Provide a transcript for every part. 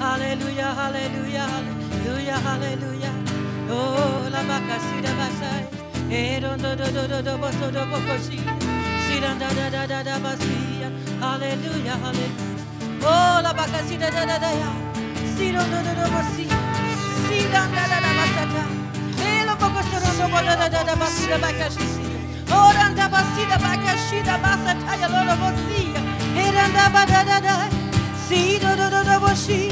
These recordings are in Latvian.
Aleluya, aleluya, aleluya, aleluya. Oh, la vaca si da basai. Eron do do do do do bo do bo kosi. Si da da da da da da basia. Aleluya, aleluya. Oh, la vaca si da da da da ya. Si do do do do si. Si da da da da basata. Elo boko so do do bo da da da da basi da vaca si si. Ora da basi da vaca si da basata ya lo lo si. Era da ba da da da. Si do do do do bo si.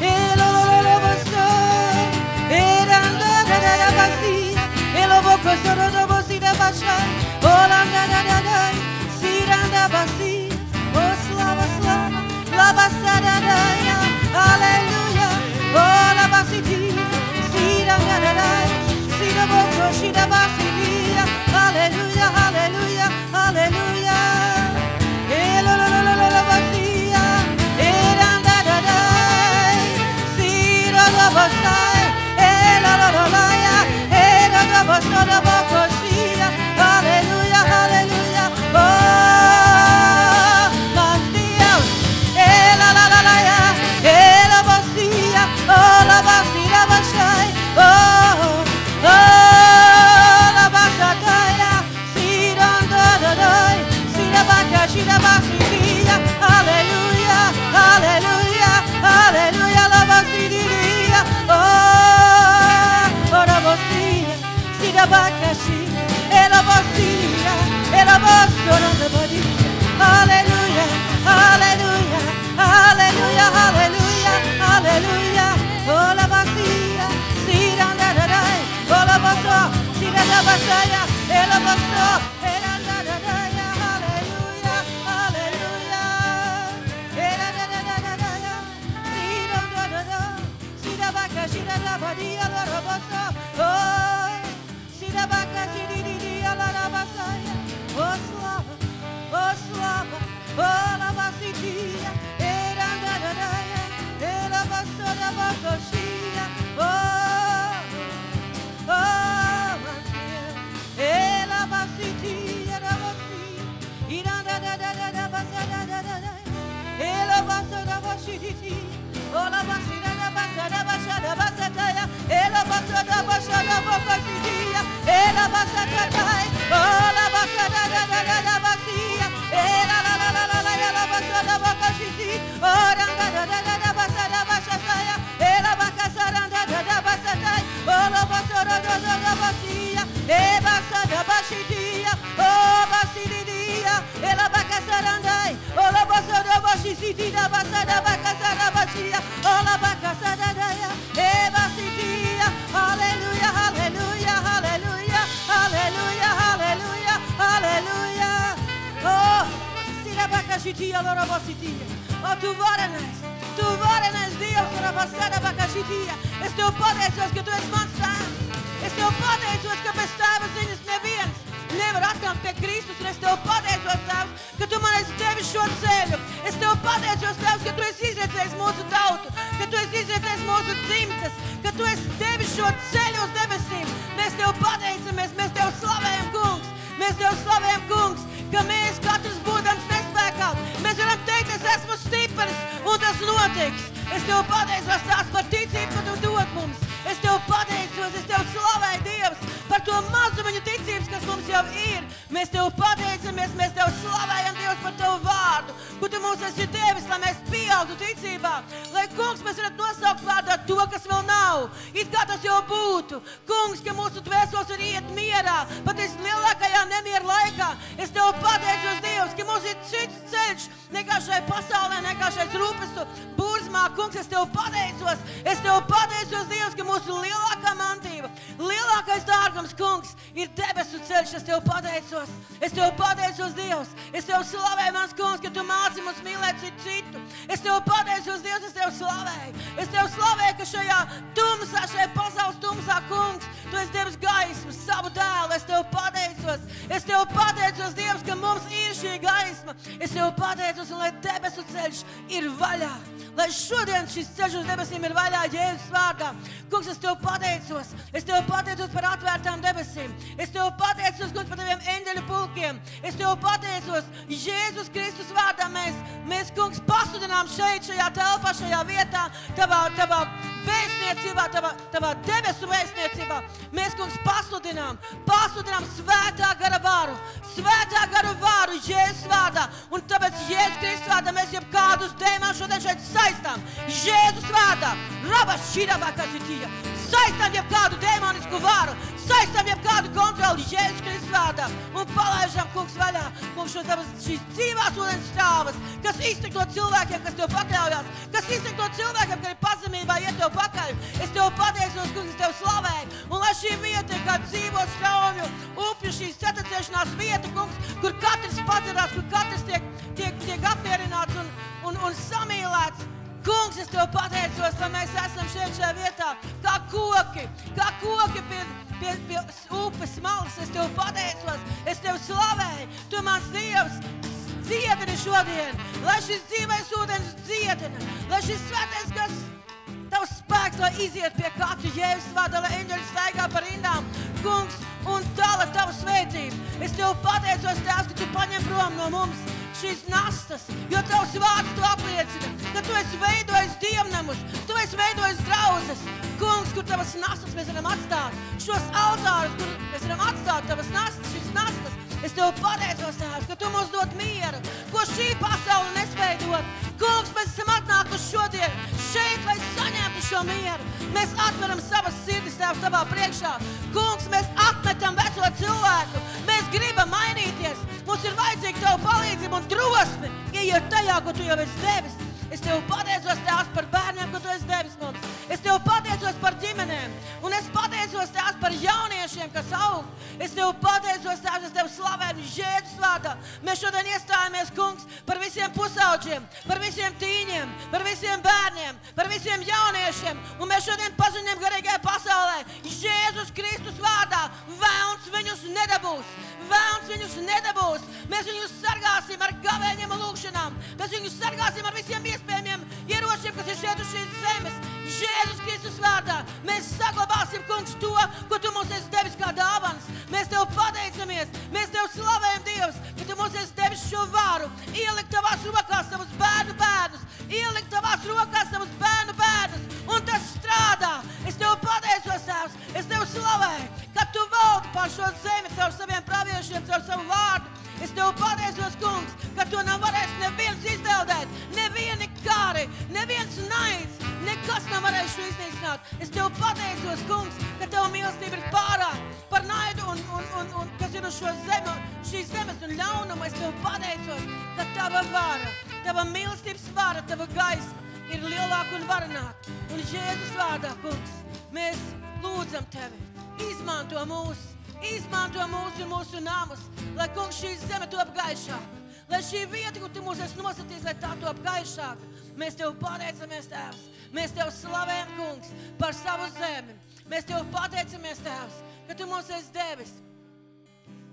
Elo lo lo lo bo so. Era da da da da basi. Elo boko so do do bo si da basha. Ora da da da da. Si da da basi. Oh slava slava. Lava sa da da ya. Hallelujah. Oh la basi ti. Si da da da. Si da boko si da basi ti. Oh, see the back, see the, the, the, the, the, the, the, the, the, oh su amor, da da da era dararaya, da basora bacoxia, oh, oh, ela basidia, era você, iranda da da da da basada da da da, ela da baxidia, oh la basira da basada basada basataya, ela da basada bacoxia, ela basataya, da la basada da da da da bacia. Ola bakasada daya, eba si la baka, shitia, la basidia. Oh, tu varenas. Tu varenas, Dios, la basada baka, shitia. Es tev pateicos, ka tu esi mans tēvs. Es tev pateicos, ka bez tēva ziņas neviens nevar atnākt pie Kristus. Un es tev pateicos, Tēvs, ka tu man esi devis šo ceļu. Es tev pateicos, Tēvs, ka tu esi izriecējis mūsu tautu, ka tu esi izriecējis mūsu dzimtas, ka tu esi devis šo ceļu uz debesīm. Mēs tev pateicamies, mēs tev slavējam, kungs. Mēs tev slavējam, kungs, ka mēs katrs būdams nespēkā. Mēs varam teikt, es esmu stiprs un tas notiks. Es tev pateicos tās par ticību, ka tu dod mums. Es tev pateicos, es tev slavēju Dievs par to mazumiņu ticības, kas mums jau ir. Mēs tev pateicamies, mēs tev slavējam Dievs par tavu vārdu, ko tu mums esi devis, lai mēs pieaugtu ticībā. Lai, kungs, mēs varētu nosaukt vārdā to, kas vēl nav. It kā tas jau būtu. Kungs, ka mūsu dvēseles ir iet mierā, pat es lielākajā nemiera laikā. Es tev pateicos, ceļš nekā šai pasaulē, nekā šais rūpestu burzmā. Kungs, es tev pateicos, es tev pateicos, Dievs, ka mūsu lielākā mantība, lielākais dārgums, kungs, ir debesu ceļš. Es tev pateicos, es tev pateicos, Dievs, es tev slavēju, mans kungs, ka tu māci mums mīlēt citu. Es tev pateicos, Dievs, es tev slavēju. Es tev slavēju, ka šajā tumsā, šajā pasaules tumsā, kungs, tu esi devis gaismu, savu dēlu. Es tev pateicos, es tev pateicos, Dievs, ka mums ir šī gaisma. Es tev pateicos, un lai debesu ceļš ir vaļā, lai šodien šis ceļš uz debesīm ir vaļā Jēzus vārdā. Kungs, es tev pateicos. Es tev pateicos par atvērtām debesīm. Es tev pateicos, Kungs, par taviem eņģeļu pulkiem. Es tev pateicos, Jēzus Kristus vārdā mēs, mēs Kungs, pasludinām šeit, šajā telpā, šajā vietā, tavā, tavā vēstniecībā, tavā, tavā debesu vēstniecībā. Mēs, kungs, pasludinām, pasludinām svētā gara vāru, svētā gara vāru Jēzus vārdā. Un tāpēc Jēzus Kristus vārdā mēs jau kādus dēmonus šodien šeit saistām. Jēzus vārdā, rabas šīrā vakazitīja. Saistām jau kādu demonisku vāru, saistām jau kādu kontroli Jēzus Kristus vārdā un palaižam, kungs, vaļā, kungs, šo tavas šīs dzīvās ūdens stāvas, kas iztek no cilvēkiem, kas tev pakļaujās, kas iztek no cilvēkiem, kas ir pazemībā iet tev pakaļ. Es tev pateicos, kungs, es tev slavēju, un lai šī vieta ir kā dzīvo straumju, upju šī satacēšanās vieta, kungs, kur katrs padzerās, kur katrs tiek, tiek, tiek apmierināts un, un, un samīlēts. Kungs, es tev pateicos, ka mēs esam šeit šajā vietā, kā koki, kā koki pie, pie, pie upes malas. Es tev pateicos, es tev slavēju, tu mans Dievs. Dziedini šodien, lai šis dzīvais ūdens dziedina, lai šis svētais, kas tavs spēks, lai iziet pie katra jēzus vārda, lai eņģeļi staigā par rindām, kungs, un dala tavu svētību. Es tev pateicos, Tēvs, ka tu paņem prom no mums šīs nastas, jo tavs vārds to apliecina, ka tu esi veidojis dievnamus, tu esi veidojis draudzes. Kungs, kur tavas nastas mēs varam atstāt, šos altārus, kur mēs varam atstāt tavas nastas, šīs nastas. Es tev pateicos, Tēvs, ka tu mums dod mieru, ko šī pasaule nespēj dot. Kungs, mēs esam atnākuši šodien šeit, lai saņemtu šo mieru. Mēs atveram savas sirdis Tēvs tavā priekšā. Kungs, mēs atmetam veco cilvēku. Mēs gribam mainīties. Mums ir vajadzīga tava palīdzība un drosme ieiet tajā, ko tu jau esi devis. Es tev pateicos tās par bērniem, ko tu esi devis mums. Es tev pateicos par ģimenēm, un es pateicos tās par jauniešiem, kas aug. Es tev pateicos tās, es tev slavēju Jēzus vārdā. Mēs šodien iestājāmies, kungs, par visiem pusauģiem, par visiem tīņiem, par visiem bērniem, par visiem jauniešiem. Un mēs šodien paziņojam garīgajai pasaulē, Jēzus Kristus vārdā, vēlns viņus nedabūs. Vēlns viņus nedabūs. Mēs viņus sargāsim ar gavēņiem un lūgšanām. Mēs viņus sargāsim ar visiem iespējamiem ieročiem, kas ir šeit uz šīs zemes. Jēzus Kristus vārdā mēs saglabāsim, kungs, to, ko tu mums esi devis kā dāvans. Mēs tev pateicamies, mēs tev slavējam, Dievs, ka tu mums esi devis šo vāru, ielikt tavās rokās savus bērnu bērnus, ielikt tavās rokās savus bērnu bērnus, un tas strādā. Es tev pateicos, Tēvs, es tev slavēju, ka tu valdi pār šo zemi caur saviem praviešiem, caur savu vārdu. Es tev pateicos, kungs, ka to nav varējis neviens izdeldēt, nevieni kāri, neviens naids, nekas nav varējis šo iznīcināt. Es tev pateicos, kungs, ka tava mīlestība ir pārāk par naidu un, un, un, un kas ir uz šo zemi, šīs zemes un ļaunumu. Es tev pateicos, ka tava vara, tava mīlestības vara, tava gaisma ir lielāka un varenāka. Un Jēzus vārdā, kungs, mēs lūdzam tevi, izmanto mūsu Izmanto mūsu un mūsu namus, lai kungs šī zeme top gaišāk. Lai šī vieta, kur tu mūs esi nosacījis, lai tā top gaišāk. Mēs tev pateicamies, Tēvs. Mēs tev slavējam, kungs, par savu zemi. Mēs tev pateicamies, Tēvs, ka tu mums esi devis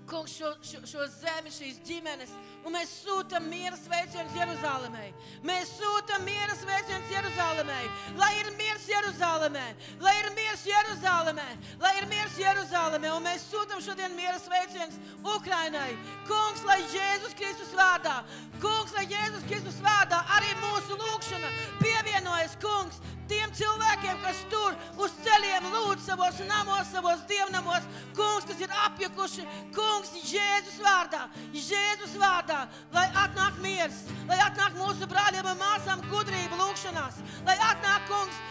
kungs, šo, šo, šo zemi, šīs ģimenes, un mēs sūtām miera sveicienus Jeruzalemē. Mēs sūtām miera sveicienus Jeruzalemē, lai ir miers Jeruzalemē, lai ir miers Jeruzalemē, lai ir miers Jeruzalemē, un mēs sūtām šodien miera sveicienus Ukrainai. Kungs, lai Jēzus Kristus vārdā, kungs, lai Jēzus Kristus vārdā arī mūsu lūgšana pievienojas, kungs, tiem cilvēkiem, kas tur uz ceļiem lūdz savos namos, savos dievnamos, kungs, kas ir apjukuši, kungs, Jēzus vārdā, Jēzus vārdā, lai atnāk miers, lai atnāk mūsu brāļiem un māsām gudrība lūgšanās, lai atnāk, kungs,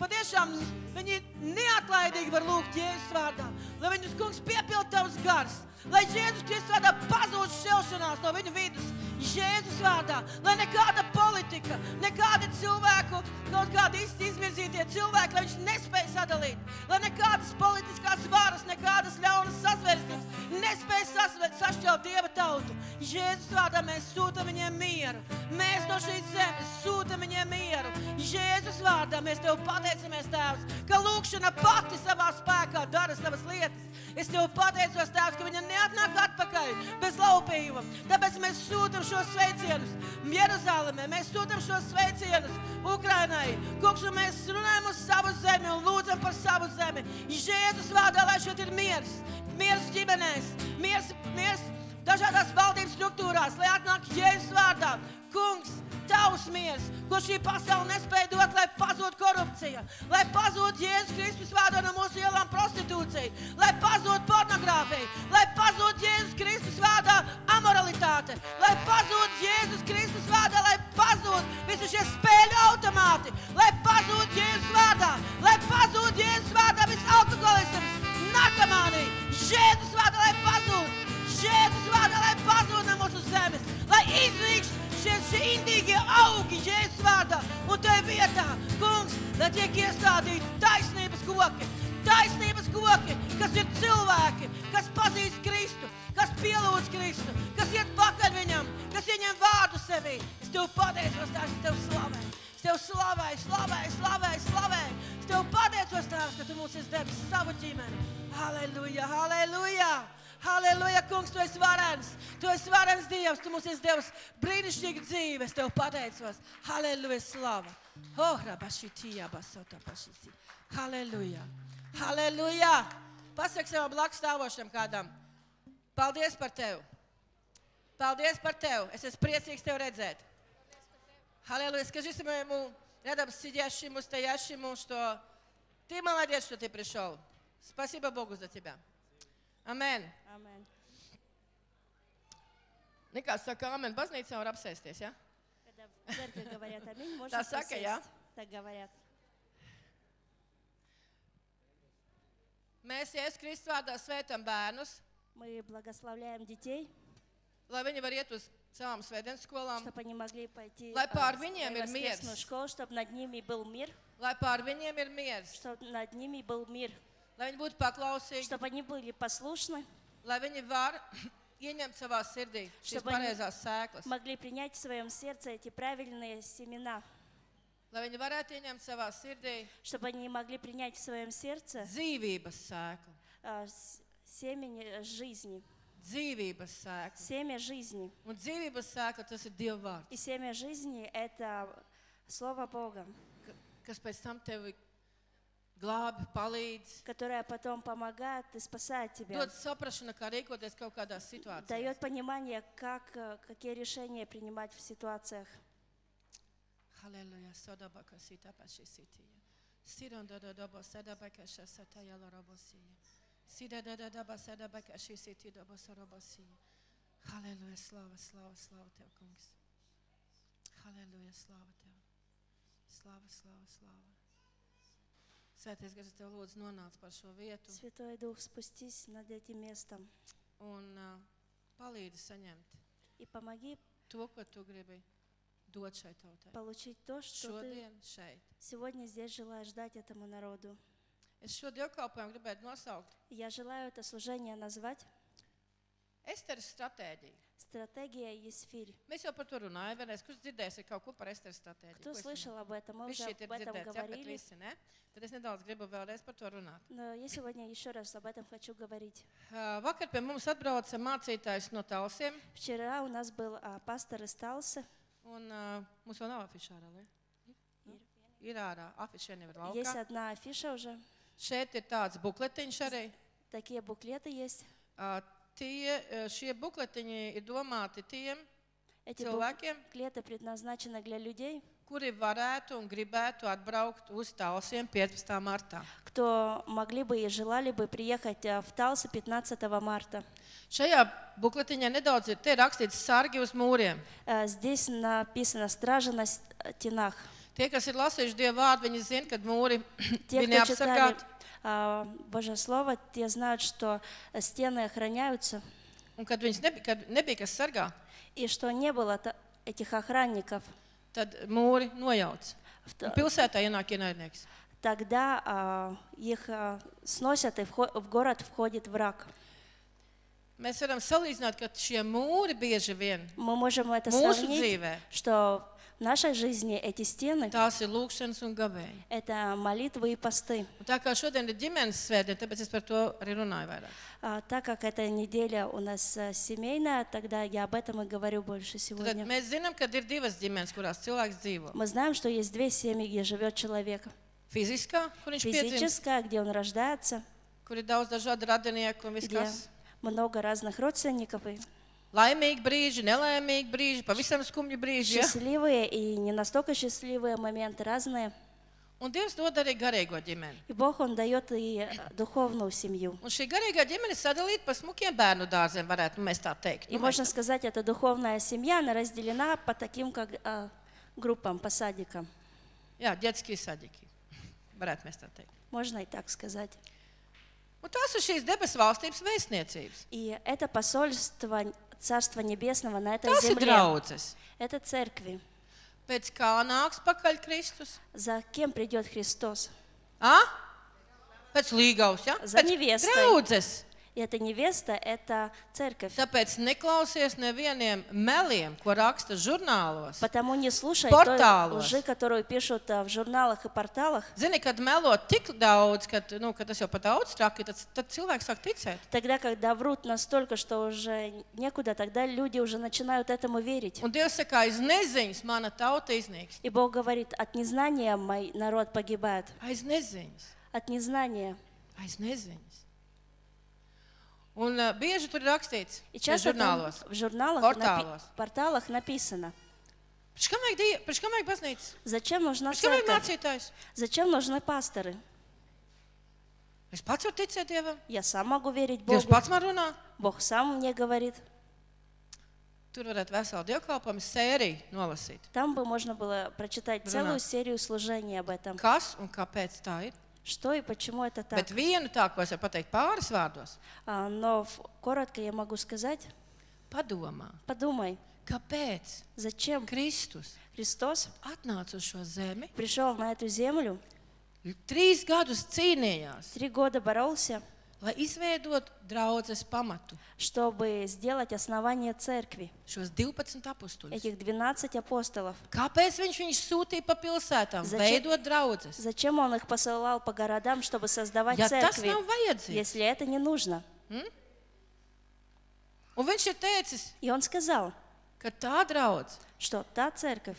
patiešām viņi neatlaidīgi var lūgt Jēzus vārdā, lai viņus, kungs, piepild tavs gars, lai Jēzus Kristus vārdā pazūd šķelšanās no viņu vidus, Jēzus vārdā, lai nekāda politika, nekāda cilvēku, kaut kādi izvirzītie cilvēki, lai viņš nespēja sadalīt, lai nekādas politiskās varas, nekādas ļaunas sazvērstības nespēja sašķelt Dieva tautu. Jēzus vārdā mēs sūtam viņiem mieru. Mēs no šīs zemes sūtam viņiem mieru. Jēzus vārdā mēs Tev pateicamies, Tēvs, ka lūkšana pati savā spēkā dara savas lietas Es tev pateicos, Tēvs, ka viņa neatnāk atpakaļ bez laupījuma. Tāpēc mēs sūtam šos sveicienus Jeruzalemē, mēs sūtam šos sveicienus Ukrainai. Kungs, un mēs runājam uz savu zemi un lūdzam par savu zemi. Jēzus vārdā, lai šeit ir miers, miers ģimenēs, miers, miers dažādās valdības struktūrās, lai atnāk Jēzus vārdā. Kungs, tavs miers, ko šī pasaule nespēja dot, lai pazūd korupcija, lai pazūd Jēzus Kristus vārdā no mūsu ielām prostitūcija, lai pazūd pornogrāfija, lai pazūd Jēzus Kristus vārdā amoralitāte, lai pazūd Jēzus Kristus vārdā, lai pazūd visi šie spēļu automāti, lai pazūd Jēzus vārdā, lai pazūd Jēzus vārdā viss alkoholisms, narkomānija, Jēzus vārdā, lai pazūd, Jēzus vārdā, lai pazūd no mūsu zemes, lai iznīkst šie, šie indīgie augi Jēzus vārdā un tajā vietā, kungs, lai tiek iestādīti taisnības koki, taisnības koki, kas ir cilvēki, kas pazīst Kristu, kas pielūdz Kristu, kas iet pakaļ viņam, kas ieņem vārdu sevī. Es tev pateicos, tās tev slavēju. Es tev slavēju, slavēju, slavēju, slavēju. Es tev pateicos, tās, ka tu mums esi devis savu ģimeni. Halleluja, halleluja! Halleluja, kungs, tu esi varens. Tu esi varens Dievs, tu mums esi devis brīnišķīgu dzīvi. Es tev pateicos. Halleluja, slava. Oh, rabašitija, basota pašisi. Halleluja. Halleluja. Pasaki savam blakus stāvošam kādam. Paldies par tevi. Paldies par tevi. Es esmu priecīgs tevi redzēt. Аллилуйя. Скажи своему рядом сидящему, стоящему, что ты молодец, что ты пришел. Спасибо Богу за тебя. Amen. Amen. Nekā saka, amen. Baznīcā var apsēsties, ja? Когда в церкви говорят аминь, можно Да, сака, присесть. я. Так говорят. Mēs Jēzus Kristus vārdā svētam bērnus, Мы благословляем детей, lai viņi var iet uz savām svētdienas skolām, чтобы они могли пойти Lai а, pār в viņiem свою ir miers. воскресную школу, чтобы над ними был мир, lai pār viņiem ir miers, чтобы над ними был мир, Lai viņi būtu paklausīgi, чтобы они были послушны, lai viņi var ieņemt savā sirdī šīs Чтобы они- pareizās sēklas, могли принять в своем сердце эти правильные семена, lai viņi varētu ieņemt savā sirdī чтобы они могли принять в своем сердце dzīvības sēklu, а, с- семя э, жизни, dzīvības sēklu. семя жизни. Un dzīvības sēkla tas ir Dieva vārds, И семя жизни – это Слово Бога, ka- kas pēc tam tevi glābi, palīdz, которое потом помогает и спасает тебя. dod saprašanu, kā rīkoties kaut kādās situācijās. дает понимание, как, э, какие решения принимать в ситуациях. Halleluja, sodabaka sita da da sadabaka. Sida da da sadabaka. Halleluja, slava, slava, slava tev, kungs. Halleluja, slava tev. Slava, slava, slava. Svētais gars, es tev lūdzu nonāc par šo vietu Святой Дух, спустись над этим местом un uh, palīdzi saņemt и помоги to, ko tu gribi dot šai tautai. получить то, что ты Šodien šeit. сегодня здесь желаешь дать этому народу. Es šo dievkalpojumu gribētu nosaukt И Я желаю это служение назвать Esteras stratēģiju. «Стратегия Есфирь». Mēs jau par to runājam, vienreiz, kurš dzirdēs kaut ko par Esteras stratēģiju. Кто Ko es слышал об этом? Мы Viņš уже šeit ir об этом dzirdēts, jā, bet говорили. visi, ne? Tad es nedaudz gribu vēlreiz par to runāt. Но я сегодня еще раз об этом хочу говорить. Uh, Vakar pie mums atbrauca mācītājs no Talsiem, Вчера у нас был а, пастор из Талсы. un uh, mums vēl nav afiša ārā, vai? Ir ārā, afiša vien jau ir Есть laukā. одна афиша уже. Šeit ir tāds bukletiņš arī. Такие буклеты есть. Uh, Tie, uh, šie bukletiņi ir domāti tiem Эти cilvēkiem, буклеты предназначены для людей, kuri varētu un gribētu atbraukt uz Talsiem 15. martā. кто могли бы и желали бы приехать а, в Талсы 15 марта. Šajā bukletiņā nedaudz ir te rakstīts sargi uz mūriem. Э, Здесь написано «Стража на стенах». Tie, kas ir lasījuši Dievu vārdu, viņi zina, ka mūri Те, ir кто читали neapsargāti. А, Божье Слово, те знают, что стены охраняются. И что не было этих охранников. Тогда а, их а, сносят, и в город входит враг. Mēs varam salīdzināt, ka šie mūri bieži vien mūsu dzīvē, нашей жизни эти стены – это молитвы и посты. А, так как эта неделя у нас э, семейная, тогда я об этом и говорю больше сегодня. Мы знаем, что есть две семьи, где живет человек. Физическая, Физическая где он рождается, где много разных родственников. и. Laimīgi brīži, nelaimīgi brīži, pavisam skumji brīži. Ja? счастливые и не настолько счастливые моменты разные. Un Dievs dod arī garīgo ģimeni. И Бог, Он дает и э, духовную семью. Un šī garīgā ģimene sadalīta pa smukiem bērnu dārziem, varētu mēs tā teikt. И можно сказать, эта духовная семья, она разделена по таким как а, группам, по садикам. Jā, ģētiskие sadiki. Varētu mēs tā teikt. Можно и так сказать. Un tās ir šīs debesu valstības vēstniecības. И это посольство Царства Небесного на этой Tās ir земле. draudzes. Это церкви. Pēc kā nāks pakaļ Kristus? За кем придет Христос? A? Pēc līgaus, ja? За Pēc невестой. draudzes. И эта невеста – это церковь. Tāpēc neklausies nevieniem meliem, ko raksta žurnālos. Потому не слушай Порталос. той лжи, которую пишут а, в журналах и порталах. Zini, kad melo tik daudz, ka nu, kad tas jau pat daudz traki, tad, tad cilvēks sāk ticēt. Тогда, когда врут настолько, что уже некуда, тогда люди уже начинают этому верить. Un Dievs saka, aiz neziņas mana tauta iznīks. И Бог говорит, от незнания мой народ погибает. Aiz neziņas. От незнания. Aiz neziņas. Un uh, bieži tur ir rakstīts, И ka часто там žurnālos. в журналах, Порталос. напи- порталах написано, Pēc kam vajag, die- pēc kam vajag baznīca? зачем нужна Pēc kam vajag церковь, mācītājs? зачем нужны пасторы. Es pats varu ticēt Dievam. Я сам могу верить Dievs Богу, pats man runā. Бог сам мне говорит. Tur varētu veselu dievkalpojumu sēriju nolasīt. Там бы можно было прочитать Брунат. целую серию служений об этом. Kas un kāpēc tā ir? Что и почему это так. Bet vienu tā, ko es varu pateikt pāris vārdos, А, Но в- коротко я могу сказать, padomā, подумай, kāpēc зачем Kristus Христос atnāca uz šo zemi, пришел на эту землю, trīs gadus cīnījās, три года боролся, Lai izveidotu draudzes pamatu, чтобы сделать основание церкви, šos 12 apstuļus. этих 12 апостолов. Kāpēc viņš viņus sūtīja pa pilsētām, Začem- veidot draugus? Зачем он их посылал по городам, чтобы создавать Ja tas церкви, nav vajadzīgs, если это не нужно? un viņš ir teicis, И он сказал, ka tā draudz, что та церковь,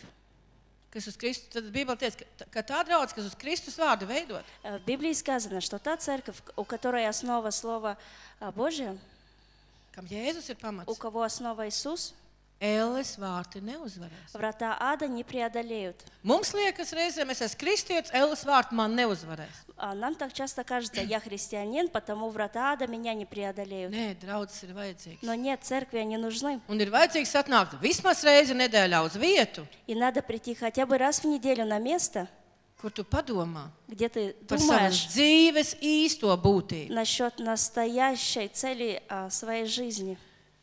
kas uz Kristus, tad Bībele teica, ka, ka tā draudz, kas uz Kristus vārdu veidot, э, в Библии сказано, что та церковь, у которой основа Слова а, Божия, kam Jēzus ir у pamats, кого основа Иисус, Ēles vārti neuzvarēs. врата ада не преодолеют. Mums liekas, reizēm es esmu kristietis, Ēles vārti man neuzvarēs. А нам так часто кажется, я христианин, потому врата ада меня не преодолеют. Nē, draudzes ir vajadzīgs. Но нет, церкви они нужны. Un ir vajadzīgs atnākt vismaz reizi nedēļā uz vietu, И надо прийти хотя бы раз в неделю на место, kur tu padomā где ты par savas думаешь dzīves īsto būtību. насчет настоящей цели а, своей жизни.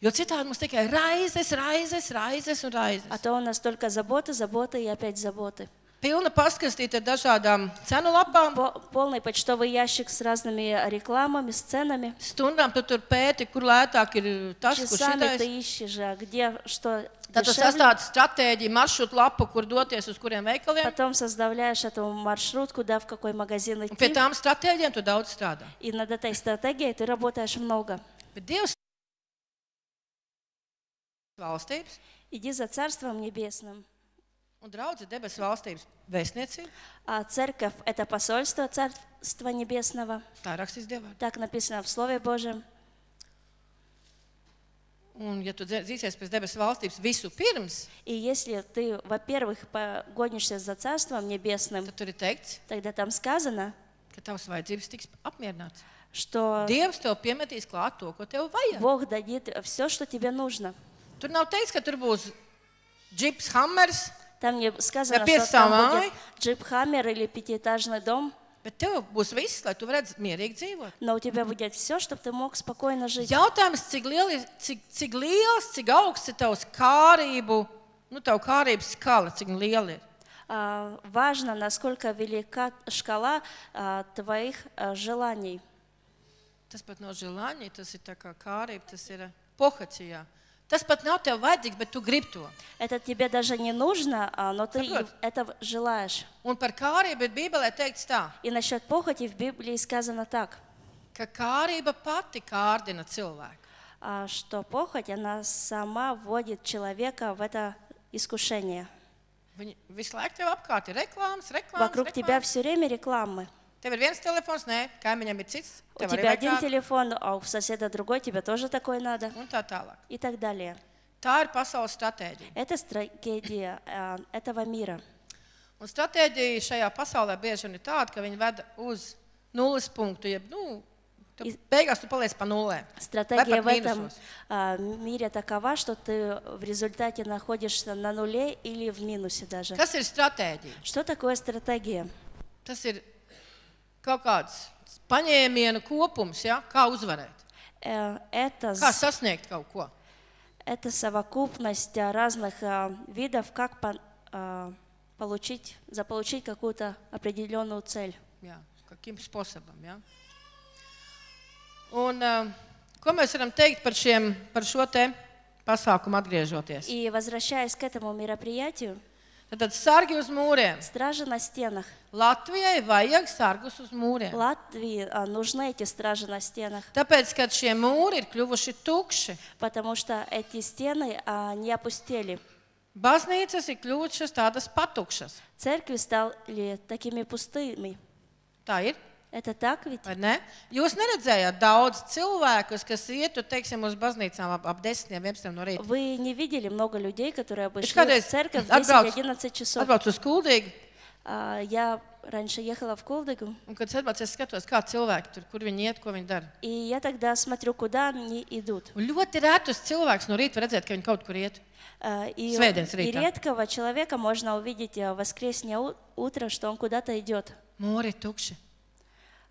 Jo citādi mums tikai raizes, raizes, raizes un raizes. А то у нас только заботы, заботы и опять заботы. Pilna paskastīta ar dažādām cenu lapām. По- полный почтовый ящик с разными рекламами, с ценами. Stundām tu tur pēti, kur lētāk ir tas, kurš Часами ты ir. ищешь, а где что Tad tu дешевле. sastādi stratēģiju, maršrutu lapu, kur doties uz kuriem veikaliem. Потом составляешь эту маршрут, куда, в какой магазин Un pie идти. tām stratēģijām tu daudz strādā. И над этой стратегией ты работаешь много. Bet Dievs valstības Иди за Царством Небесным. un draudzi debesu valstības vēstniecība. А церковь – это посольство Царства Небесного. Tā rakstīts Dievā. Так написано в Слове Божьем. Un, ja tu dzīsies pēc debesu valstības visu pirms, И если ты, во-первых, погонишься за Царством Небесным, tad tur ir teikts, тогда там сказано, ka tavs vajadzības tiks apmierināts. что Dievs tev piemetīs klāt to, ko tev vajag. Бог дадит все, что тебе нужно. Tur nav teikts, ka tur būs džips, hammers, Там не сказано, Опять что там самой. будет джип-хаммер или пятиэтажный дом, bet tev būs viss, lai tu varētu mierīgi dzīvot. но у тебя будет все, чтобы ты мог спокойно жить. Jautājums, cik, lieli, cik, cik liels, cik augsts ir tavs kārību, nu, tavu kārības skala, cik liela ir. А, Важно, насколько велика шкала а, твоих а, желаний. Tas pat no žilāņa, tas ir tā kā kārība, tas ir pohacijā. Tas pat nav tev vajadzīgs, bet tu gribi to. Это тебе даже не нужно, а, но ты Saprot. это желаешь. Un par kārību ir Bībelē teikts tā, И насчет похоти в Библии сказано так, ka kārība pati kārdina cilvēku. а, что похоть, она сама вводит человека в это искушение. Viņi visu laiku tev apkārt ir reklāmas, reklāmas. Вокруг тебя reklāmas. все время рекламы. Tev ir viens telefons, nē, kaimiņam ir cits. У тебя один телефон, а у соседа другой, тебе тоже такой надо. Un tā tālāk. И так далее. Tā ir pasaules stratēģija. Это стратегия а, этого мира. Un stratēģija šajā pasaulē bieži vien ir tāda, ka viņi ved uz nulles punktu. Jeb, nu, tu, beigās tu paliec pa nulē. Стратегия в этом а, мире такова, что ты в результате находишься на нуле или в минусе даже. Kas ir stratēģija? Что такое стратегия? Tas ir kaut kāds paņēmienu kopums, ja? kā uzvarēt, Э, Это, kā sasniegt kaut ko. это совокупность а, разных а, видов, как по- а, получить, заполучить какую-то определенную цель. Jā, kādim spôsobam. Ja? Un, uh, ko mēs varam teikt par, šiem, par šo te pasākumu atgriežoties? И возвращаясь к этому мероприятию, Tad sargi uz mūriem. стражи на стенах. Latvijai vajag sargus uz mūriem. Латвии а, нужны эти стражи на стенах, Tāpēc, kad šie mūri ir kļuvuši tukši, потому что эти стены а, не опустели. baznīcas ir kļuvušas tādas patukšas. Церкви стали такими пустыми. Tā ir. Это так ведь? vai ne? Jūs neredzējāt daudz cilvēkus, kas ietu, teiksim, uz baznīcām ap, ap 10, 11 no rīta. Вы не видели много людей, которые бы Es шли kādreiz в церковь в atbraucu, 10-11 часов. atbraucu uz kuldīgu, А, Я раньше ехала в Колдыгу, un kad es atbraucu, es skatos, kā cilvēki tur, kur viņi iet, ko viņi dara. и я тогда смотрю, куда они идут. Un ļoti retus cilvēks no rīta var redzēt, ka viņi kaut kur iet. А, И, Svētdienas и rītā. редкого человека можно увидеть а, в воскресное у- утро, что он куда-то идет. Mūri ir tukši.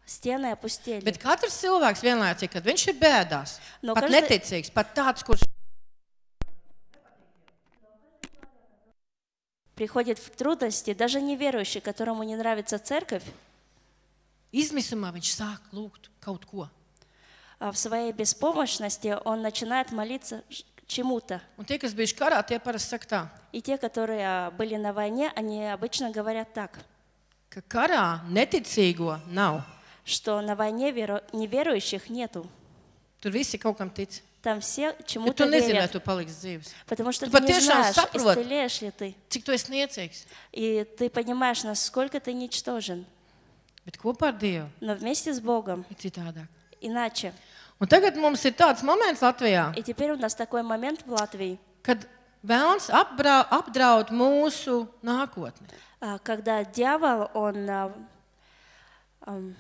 Стены опустели. Bet katrs cilvēks vienlaicīgi, kad viņš ir bēdās, No pat každa- neticīgs, pat tāds, kurš Приходит в трудности, даже неверующий, которому не нравится церковь, izmisumā, viņš sāk lūgt kaut ko. а в своей беспомощности он начинает молиться чему-то. Un tie, kas bijuši karā, tie parasti saka tā, И те, которые а, были на войне, они обычно говорят так, ka karā neticīgo nav. Что на войне веру- неверующих нету. Tur visi kaut kam tic. Там все чему-то tu nezini, vai tu paliksi dzīves. Потому что tu ты не знаешь, saproti. исцеляешь ли ты. Cik tu esi niecīgs. И ты понимаешь, насколько ты ничтожен. Bet kopā ar Dievu Но вместе с Богом ir citādāk. иначе. Un tagad mums ir tāds moments Latvijā, И теперь у нас такой момент в Латвии, kad vēlns apbrau, apdraud mūsu nākotni. когда дьявол, он а, ам,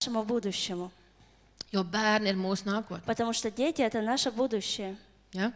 нашему будущему. Jo bērni ir mūsu nākotne. Потому что дети – это наше будущее. Ja?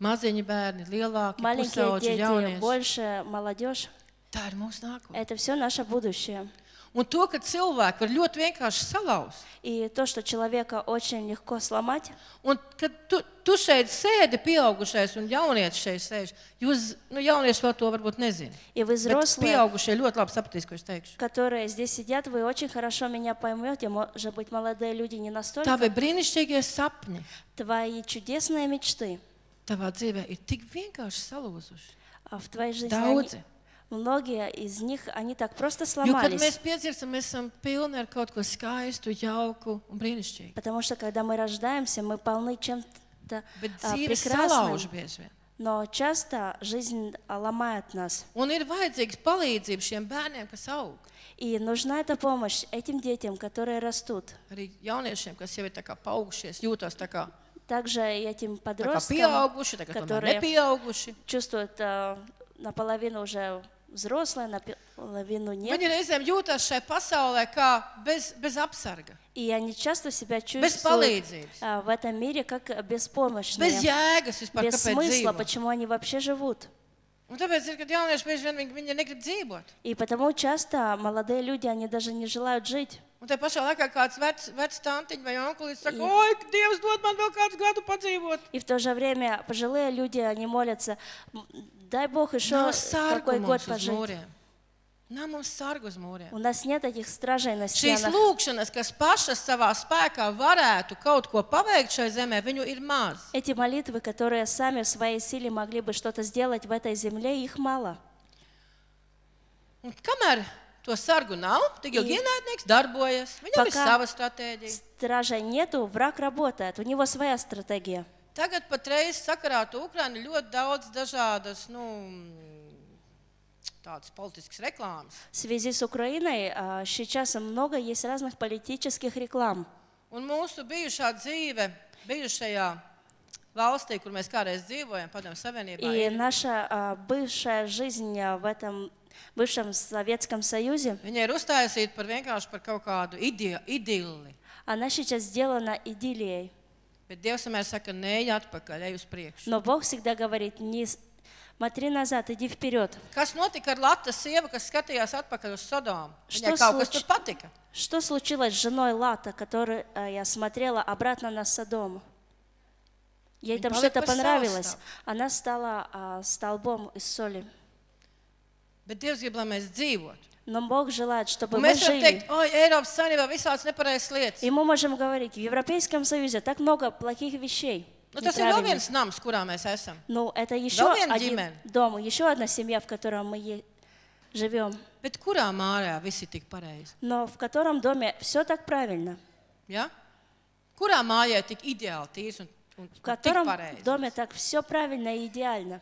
Maziņi bērni, lielāki, Маленькие pusauģi, дети, jaunieši. больше молодежь Tā ir mūsu nākotne. – это все наше будущее. Un to, ka cilvēki var ļoti vienkārši salauzt. И то, что человека очень легко сломать, Un kad tu, tu šeit sēdi, pieaugušais un jaunietis šeit sēž, jūs, nu, jaunieši vēl to varbūt nezina. и вы Bet взрослые, pieaugušie ļoti labi sapratīs, ko es teikšu. которые здесь сидят, вы очень хорошо меня поймете. Может быть, молодые люди не настолько. Tavi brīnišķīgie sapņi Твои чудесные мечты tavā dzīvē ir tik vienkārši salūzuši. а в твоей жизни, Daudzi. многие из них, они так просто Jo, kad mēs сломались. piedzimstam, mēs esam pilni ar kaut ko skaistu, jauku un brīnišķīgu. Потому что, когда мы рождаемся, мы полны чем-то а, прекрасным. Но часто жизнь а, ломает нас. Un ir vajadzīgs palīdzība šiem bērniem, kas aug. И нужна эта помощь этим детям, которые растут. Arī jauniešiem, kas jau ir tā kā paaugušies, jūtas tā kā, Также и этим подросткам, которые чувствуют а, наполовину уже взрослые, наполовину нет. Viņi reizēm jūtas šajā pasaulē kā bez, bez apsarga, И они часто себя чувствуют а, в этом мире как беспомощные, jēgas vispār, без kāpēc смысла, dzīvo. почему они вообще живут. Un tāpēc ir, ka jaunieši bieži vien viņi, viņi negrib dzīvot. И потому часто молодые люди, они даже не желают жить. Un te pašā laikā kāds vecs vec tantiņš vai onkulis saka, oi, Dievs dod man vēl kādu gadu padzīvot. И в то же время пожилые люди, они молятся, «М, дай Бог еще какой год пожить. mūriem. Nav mums sargu uz mūriem. У нас нет этих стражей на Šīs lūkšanas, kas pašas savā spēkā varētu kaut ko paveikt šai zemē, viņu ir maz. Эти молитвы, которые сами в своей силе могли бы что-то сделать в этой земле, их мало. Un kamēr to sargu nav, tad jau ienaidnieks darbojas. Viņam ir sava stratēģija. Стражей нету, враг работает, у него своя стратегия. Tagad patreiz sakarā ar Ukraiņu ļoti daudz dažādas, nu, tādas politiskas reklāmas. В связи с Украиной а, сейчас много есть разных политических реклам. Un mūsu bijušā dzīve, bijušajā valstī, kur mēs kādreiz dzīvojam, Padomju Savienībā, И ir, наша а, бывшая жизнь а, в этом бывшем Советском Союзе, viņa ir uztaisīta par vienkārši par kaut kādu ide idilli. она сейчас сделана идиллией. Bet Dievs vienmēr saka, nē, atpakaļ, ej uz priekšu. Но Бог всегда говорит, не с- смотри назад, иди вперед. Kas notika ar Latvijas sievu, kas skatījās atpakaļ uz Sodomu? Viņai kaut kas tur patika. Что случилось с женой Лата, которую а, я смотрела обратно на Содом? Ей там что-то понравилось. Она стала а, столбом из соли. Bet Dievs grib, lai mēs dzīvotu. Но Бог желает, чтобы мы жили. teikt, oi, Eiropas Savienībā visādas nepareizas lietas. И мы можем говорить, в Европейском Союзе так много плохих вещей. Nu, tas ir vēl viens nams, kurā mēs esam. Ну, это еще один ģimene. дом, еще одна семья, в которой мы живем. Bet kurā mājā viss ir tik pareizi? Но в котором доме все так правильно. Ja? Kurā mājā tik ideāli tīrs un, un, В un tik котором pareizi? доме так все правильно и идеально.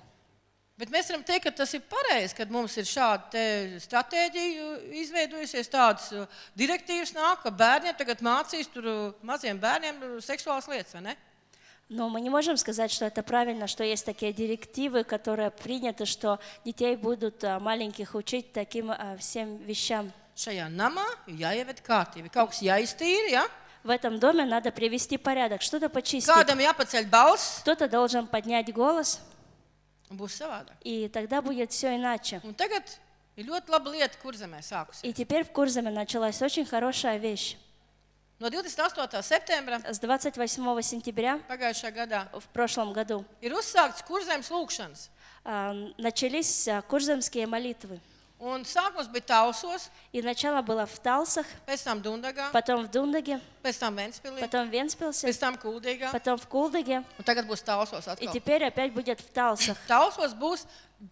Bet mēs varam teikt, ka tas ir pareizi, kad mums ir šāda te stratēģija izveidojusies, tādas uh, direktīvas nāk, ka bērniem tagad mācīs tur uh, maziem bērniem uh, seksuālas lietas, vai ne? Но мы не можем сказать, что это правильно, что есть такие директивы, которые приняты, что детей будут а, маленьких учить таким а, всем вещам. Šajā namā ir jāieved kārtība, kaut kas jāiztīra, ja? В этом доме надо привести порядок, что-то почистить. kādam jāpaceļ balss, Кто-то должен поднять голос, un būs savādāk. И тогда будет все иначе. И теперь в Курзаме началась очень хорошая вещь. No 28. septembra С 28 сентября pagājušā gadā в прошлом году ir uzsākts kurzemes lūkšanas. начались а, курзамские молитвы. Un sākums bija Tausos, И начало было в Талсах, pēc tam Dundagā, потом в Dundaге, pēc tam Ventspilī, потом в Венспилсе, pēc tam Kuldīgā. потом в Кулдаге, Un tagad būs Tausos и atkal. теперь опять будет в Талсах. Tausos būs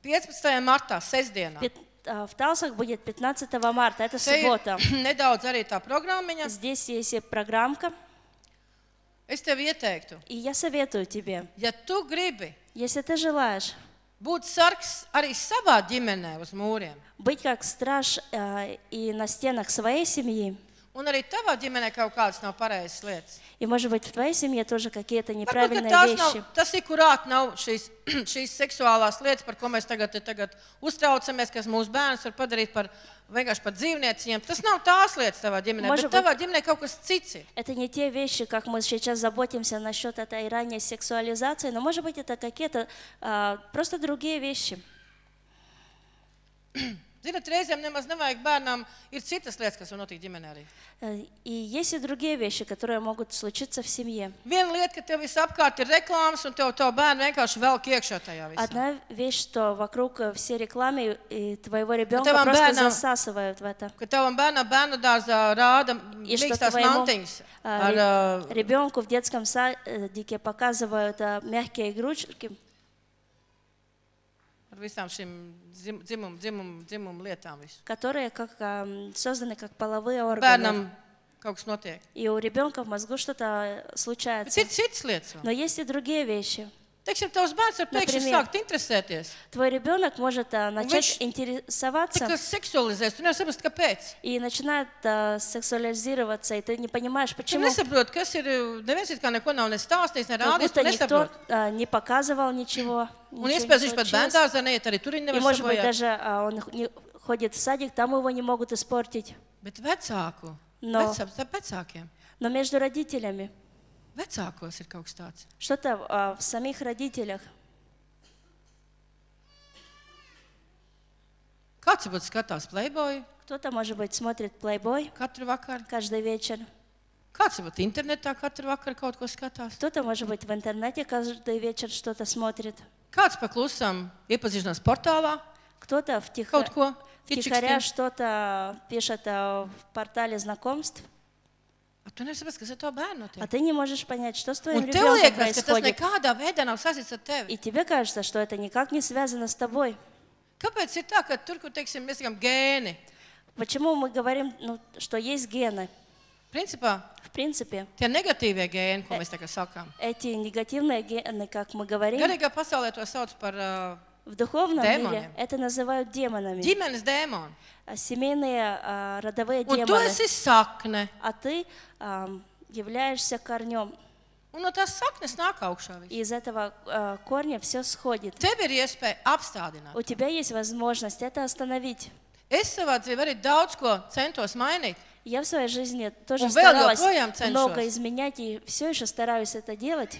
15. martā, sestdienā. Пят- а, В Талсах будет 15 марта, это Te ir суббота. nedaudz arī tā programmiņa. Здесь есть и программка, Es tev ieteiktu, и я советую тебе, ja tu gribi если ты желаешь būt sargs arī savā ģimenē uz mūriem, быть как страж а, и на стенах своей семьи, un arī tavā ģimenē kaut kādas nav pareizas lietas. и, может быть, в твоей семье тоже какие-то Varbūt, ka неправильные tās вещи. nav, tas ir kurāt nav šīs, šīs seksuālās lietas, par ko mēs tagad, te tagad uztraucamies, kas mūsu bērns var padarīt par vienkārši par dzīvnieciem. Tas nav tās lietas tavā ģimenē, Может bet tavā ģimenē kaut kas cits ir. Это не те вещи, как мы сейчас заботимся насчет этой ранней сексуализации, но, может быть, это какие-то а, просто другие вещи. Ziniet, reizēm nemaz nevajag bērnam, ir citas lietas, kas var notikt ģimenē arī. Э, И есть и другие вещи, которые могут случиться в семье. Viena lieta, ka tev visapkārt ir reklāmas, un tev, tev bērni vienkārši velk iekšā tajā visā. Одна вещь, что вокруг э, все рекламы и твоего ребенка вам просто бērnam- засасывают в это. Ka tavam bērnam bērnu dārzā rāda И что mīkstās твоему mantiņas а, ar ре- ā, ребенку в детском садике показывают а, мягкие игрушки, ar visām šīm dzim- dzimumu dzimum, dzimum lietām. Visu. которые как, ам, созданы как половые органы. Bērnam kaut kas notiek. И у ребенка в мозгу что-то Bet случается. ir citas lietas. vēl. Но есть и другие вещи. Teiksim, tavs bērns var pēkšņi Например. sākt interesēties. Твой ребенок может а, начать интересоваться Tas seksualizēs, tu nesaproti, kāpēc. и начинает а, сексуализироваться, и ты не понимаешь, Tu почему. nesaproti, kas ir. Neviens it kā neko nav ne stāstījis, ne Как rādījis. Tu будто никто nesaproti. а, не показывал ничего. Un ничего не iespējams, viņš pat случилось. bērngārzā neiet, arī tur viņi И, nevar может быть, sabojāt. даже а, он не ходит в садик, там его не могут испортить. Bet vecāku, No. vecā, starp vecākiem, Но между родителями, vecākos ir kaut kas tāds. что-то а, в самих родителях. Kāds varbūt skatās playboy Кто-то, может быть, смотрит плейбой katru vakaru, каждый вечер. kāds varbūt internetā katru vakaru kaut ko skatās. Кто-то, может быть, в интернете каждый вечер что-то смотрит. Kāds paklusam iepazīšanās portālā Кто-то в, тихо... kaut ko. втихаря что-то пишет а, в портале знакомств, A Tu nesaproti, kas ar to bērnu а notiek. ты не можешь понять, что с твоим Un tev ребенком liekas, ka tas происходит. nekādā veidā nav saistīts ar tevi. И тебе кажется, что это никак не связано с тобой. Kāpēc ir tā, ka tur, kur teiksim, mēs sakām gēni, Почему мы говорим, ну, что есть гены? principā В принципе, tie negatīvie gēni, ko mēs tagad sakām, эти негативные гены, как мы говорим, garīgā pasaulē to sauc par uh, в духовном Демоны. мире это называют демонами. ģimenes dēmonu. А Семейные а, родовые Un tu демоны. esi sakne, А ты ам, являешься корнем. un no tās saknes nāk augšā. viss. Из этого а, корня все сходит. Tev ir iespēja apstādināt. У тебя есть возможность это остановить. Es savā dzīvē arī daudz ko centos mainīt. Я в своей жизни тоже Un старалась много изменять и все еще стараюсь это делать,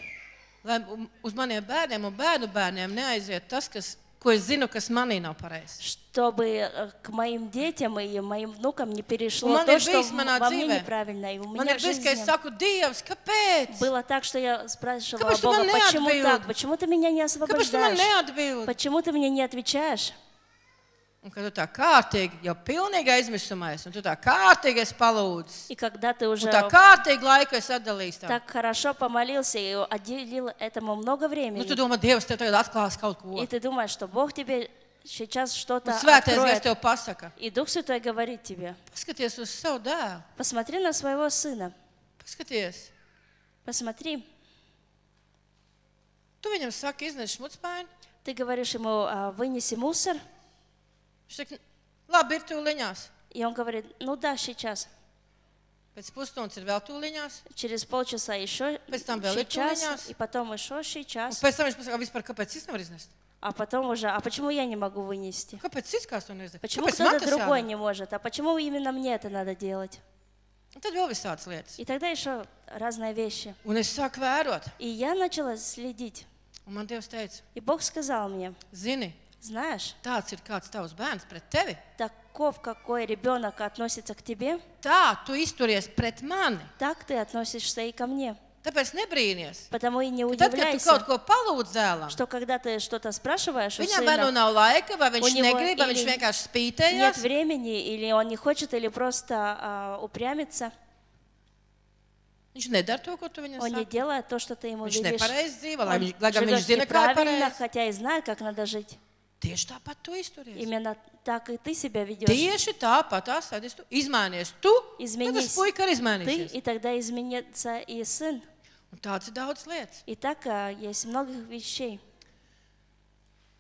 Lai uz maniem bērniem un bērnu bērniem neaiziet tas, kas, ko es zinu, kas manī nav pareizi. чтобы э, к моим детям и моим внукам не перешло man то, что bijis во мне неправильно. И у Man меня ir в bijis, жизни saku, Dievs, kāpēc? было так, что я спрашивала Kāpēc Бога, man почему так? Почему ты меня не man освобождаешь? Почему ты мне не отвечаешь? Un kad tu tā kārtīgi, jau pilnīgi aizmisumā esi, un tu tā kārtīgi esi palūdzis, И когда ты уже un tā kārtīgi laiku esi atdalījis tam. так хорошо помолился и отделил этому много Nu, времени, tu domā, Dievs tev tagad atklās kaut ko. и ты думаешь, что Бог тебе сейчас Un что-то svētais gars откроет, tev pasaka, и Дух Святой говорит тебе, paskaties uz savu dēlu, посмотри на своего сына, paskaties. посмотри. Tu viņam saki, iznes šmucpaini. Ты говоришь ему, «А, вынеси мусор, Viņš saka, labi, ir tūliņās. и он говорит, ну да, сейчас. Pēc pusstundas ir vēl tūliņās. Через полчаса еще Pēc tam vēl ir сейчас, tuliņās. и потом еще Un сейчас, pēc tam viņš pasaka, vispār, kāpēc es nevaru iznest? а потом уже, а почему я не могу вынести? Kāpēc cits kāds to neizdarīja? Почему Kāpēc man кто-то tas другой jādara? не может? А почему именно мне это надо делать? Un tad vēl visādas lietas. И тогда еще разные вещи. Un es sāku vērot. И я начала следить. Un man Dievs teica, И Бог сказал мне, zini, знаешь, tāds ir kāds tavs bērns pret tevi. таков, какой ребенок относится к тебе, Tā tu izturies pret mani. так ты относишься и ко мне. Tāpēc nebrīnīties. Потому и не ka Tad, kad tu удивляйся, kaut ko palūdz dēlam, что когда ты что-то спрашиваешь у viņam vai nu nav laika, vai viņš negrib, vai viņš vienkārši нет spītējas. времени, или он не хочет, или просто а, упрямится, Viņš nedara to, ko tu viņam он не делает то, что ты ему Он gan viņš живет неправильно, хотя и знает, как надо жить. Tieši tāpat tu izturies. Именно так и ты себя ведешь. Tieši tāpat tās sēdēs tu. Izmainies tu, tad tas Izmainīs puika arī Ты, izmainīsies. и тогда изменится и сын. Un tāds ir daudz lietas. И так а, есть много вещей.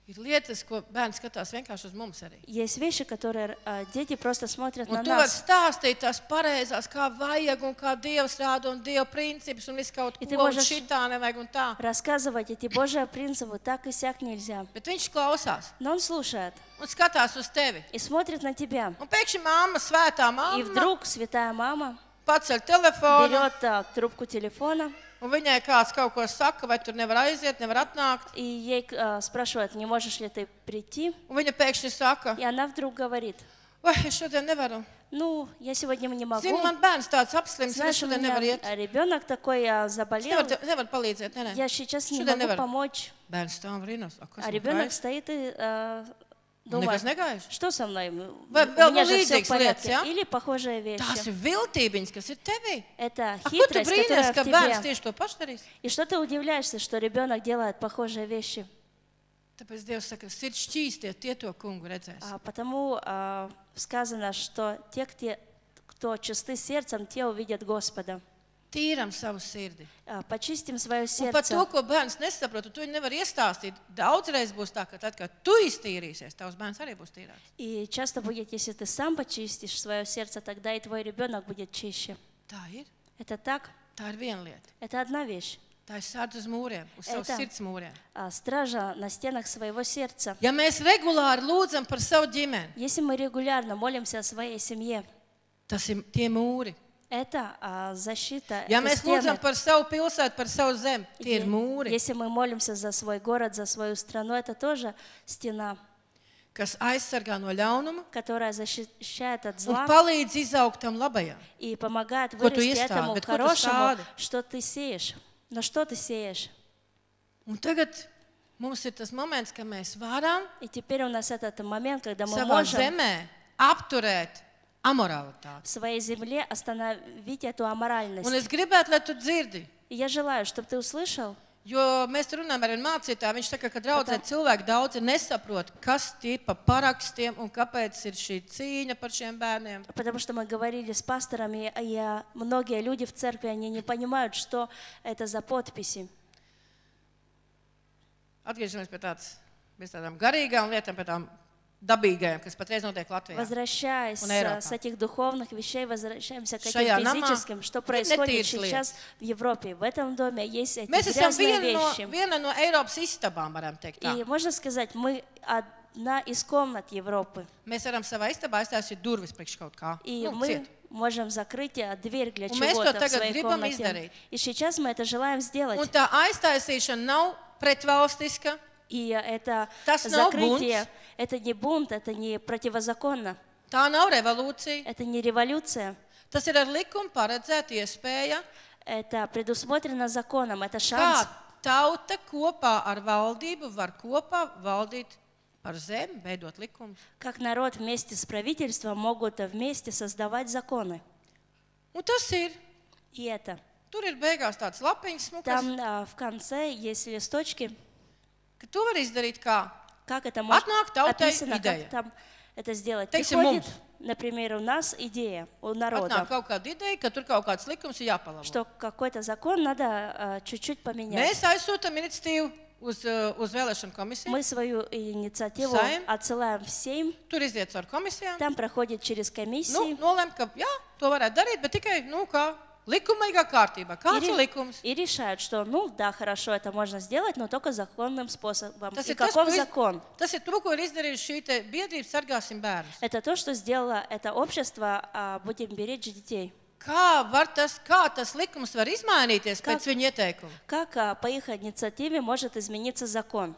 Ir lietas, ko bērns skatās vienkārši uz mums arī. Есть вещи, которые а, дети просто смотрят Un на tu vari нас. stāstīt tās pareizās, kā vajag, un kā Dievs rāda, un Dieva principus, un viss kaut И ko ты un можешь- šitā nevajag, un tā. Рассказывать эти Божьи принципы так и сяк нельзя. Bet viņš klausās Но он слушает un skatās uz tevi. и смотрит на тебя. Un pēkšņi mamma, svētā И mamma, вдруг святая мама paceļ telefonu, берет а, трубку телефона un viņai kāds kaut ko saka, vai tur nevar aiziet, nevar atnākt. и ей а, спрашивает, не можешь ли ты прийти? Un viņa pēkšņi saka, И она вдруг говорит, vai es šodien nevaru. ну, я сегодня не могу. Zini, man bērns tāds apslims, ka es Знаешь, у šodien nevaru меня iet. ребенок такой а, Es заболел, nevaru, te- nevaru palīdzēt. Nē, nē. я сейчас не Šodien могу nevaru. помочь. Bērns stāv brīnos. A, kas А man ребенок gājis? стоит и а, Man думает, nekas negājuši. что со мной? Vai У vēl меня nu же все в līdzīgas lietas, ja? Или похожие Tās вещи. ir viltībiņas, kas ir tevī. Это A, ko tu хитрость, brīnās, которая ka в bērns тебе. tieši to pašu darīs? И что ты удивляешься, что ребенок делает похожие вещи? Tāpēc Dievs saka, sirds šķīstie, tie to kungu redzēs. А, потому а, сказано, что те, кто, кто чисты сердцем, те увидят Господа. Tīram savu sirdi. А, почистим свое Un par to, сердце. ko bērns nesaprot, tu viņu nevar iestāstīt. Daudzreiz būs tā, ka tad, kad tu iztīrīsies, tavs bērns arī būs tīrāks. И часто будет, если ты сам почистишь свое сердце, тогда и твой ребенок будет чище. Tā ir. Это так? Tā ir viena lieta. Это одна вещь. Tā ir sārdz uz mūriem, uz savas Это- sirds mūriem. А, стража на стенах своего сердца. Ja mēs regulāri lūdzam par savu ģimeni, Если мы регулярно молимся о своей семье, tas ir tie mūri. это а, защита, Ja это mēs стены. lūdzam par savu pilsētu, par savu zemi, tie ir Е- mūri, Если мы молимся за свой город, за свою страну, это тоже стена, kas aizsargā no ļaunuma которая защищает от un зла palīdz izaugt tam labajam. и помогает Ko tu вырасти iestādi, этому bet ko tu хорошему, stādi? что ты сеешь. Но что ты сеешь? Un tagad Mums ir tas moments, kad mēs varam И теперь у нас этот момент, когда мы savā можем zemē apturēt amoralitāti. в своей земле остановить эту Un аморальность. es gribētu, lai tu dzirdi. И я желаю, чтобы ты услышал, Jo mēs tur runājam ar vienu mācītāju. Viņš saka, ka draudzē cilvēki daudzi nesaprot, kas tie pa parakstiem un kāpēc ir šī cīņa par šiem bērniem. потому что мы говорили с пасторами, и а, многие люди в церкви, они не понимают, что это за подписи. Atgriežamies pie, tāds, pie tādām garīgām lietām, pie tādām dabīgajām, kas patreiz notiek Latvijā. Возвращаясь Он а, Европа. с этих духовных вещей, возвращаемся к Шая этим нама. физическим, что Нет, происходит нет, сейчас в Европе. В этом доме есть эти Mēs esam грязные viena no, вещи. viena no Eiropas istabām, varam teikt. Tā. И можно сказать, мы одна из комнат Европы. Mēs varam savā istabā aizstāstīt durvis priekš kaut kā. И Nu, мы ciet. можем закрыть а, дверь для Un mēs to чего-то в tagad своей gribam комнате. izdarīt. И сейчас мы это желаем сделать. Un tā aiztaisīšana nav pretvalstiska. И это Tas nav закрытие, bunts. это не бунт, это не противозаконно, Tā nav revolūcija. это не революция. Tas ir ar likumu paredzēta iespēja, Это предусмотрено законом, это kā шанс, tauta kopā ar valdību var kopā valdīt par zemi, veidot likumus. как народ вместе с правительством могут вместе создавать законы. Un tas ir. И это. Tur ir beigās tāds lapiņš, smuks, Там а, в конце есть листочки, ka to var izdarīt kā. как это может Atnāk tautai описано, ideja. как там это сделать. Teiksim, Приходит, mums. например, у нас идея, у Atnāk народа, kaut kāda ideja, ka tur kaut kāds likums ir jāpalabo. что какой-то закон надо а, чуть-чуть поменять. Mēs aizsūtām iniciatīvu uz, uh, uz vēlēšanu komisiju. Мы свою инициативу Сайм. отсылаем в Сейм, Tur iziet caur komisijām. там проходит через Nu, комиссии. nolēma, ka jā, to varētu darīt, bet tikai nu, kā likumīgā kārtībā. Kāds И ir ре- likums? И решают, что, ну да, хорошо, это можно сделать, но только законным способом. Tas И ir tas, каков ko iz- закон? tas ir to, ko ir izdarījusi šī te biedrība Sargāsim bērnus. Это то, что сделало это общество, а, будем беречь детей. Kā, var tas, kā tas likums var izmainīties Kā- pēc viņa ieteikuma? Как а, по их инициативе может измениться закон?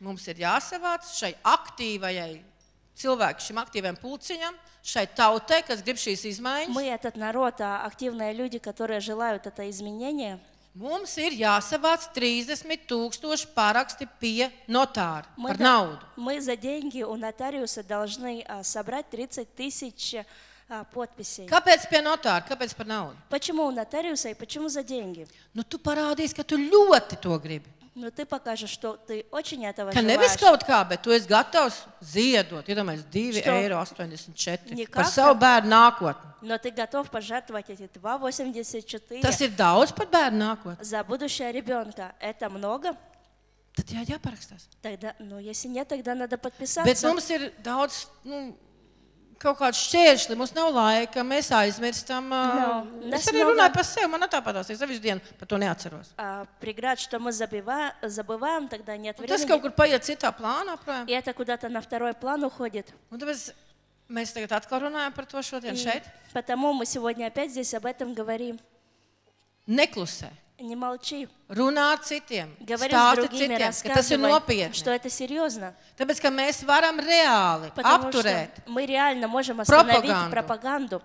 Mums ir jāsavāc šai aktīvajai cilvēkam, šim aktīvajam pulciņam, šai tautai, kas grib šīs izmaiņas. Мы этот народ, а, активные люди, которые желают это изменение, Mums ir jāsavāc 30 tūkstoši paraksti pie notāra мы, par да- naudu. мы за деньги у нотариуса должны а, собрать 30 тысяч а, подписей. Kāpēc pie notāra? Kāpēc par naudu? Почему у нотариуса и почему за деньги? Nu, tu parādīsi, ka tu ļoti to gribi. Ну, ты покажешь, что ты очень этого Ka nevis желаешь. kaut kā, bet tu esi gatavs ziedot. Iedomājieties, 2,84 Что? eiro Не par как-то. savu bērnu nākotni. Но ты готов пожертвовать эти 2,84 Tas ir daudz par bērnu nākotni. за будущее ребенка. Это много? Tad jā, jāparakstās. Тогда, ну, если нет, тогда надо Bet подписаться. mums ir daudz, nu, kaut kāds šķēršļi, mums nav laika, mēs aizmirstam. ā, Nav. Es Nes arī много- runāju par sevi, man tāpatās, es visu dienu par to neatceros. А, преград, что мы забива- забываем, тогда нет Un tas kaut времени. kur paiet citā plānā. Projām. И это куда-то на второй план уходит. Un tāpēc mēs tagad atkal runājam par to šodien И šeit. потому мы сегодня опять здесь об этом говорим. Neklusē. Не молчи. Runā ar citiem. Говори с Stāsti другими, citiem, ka tas ir рассказывай, nopietni. что это серьезно. Tāpēc, ka mēs varam reāli Потому apturēt что мы реально можем остановить Пропаганду. пропаганду.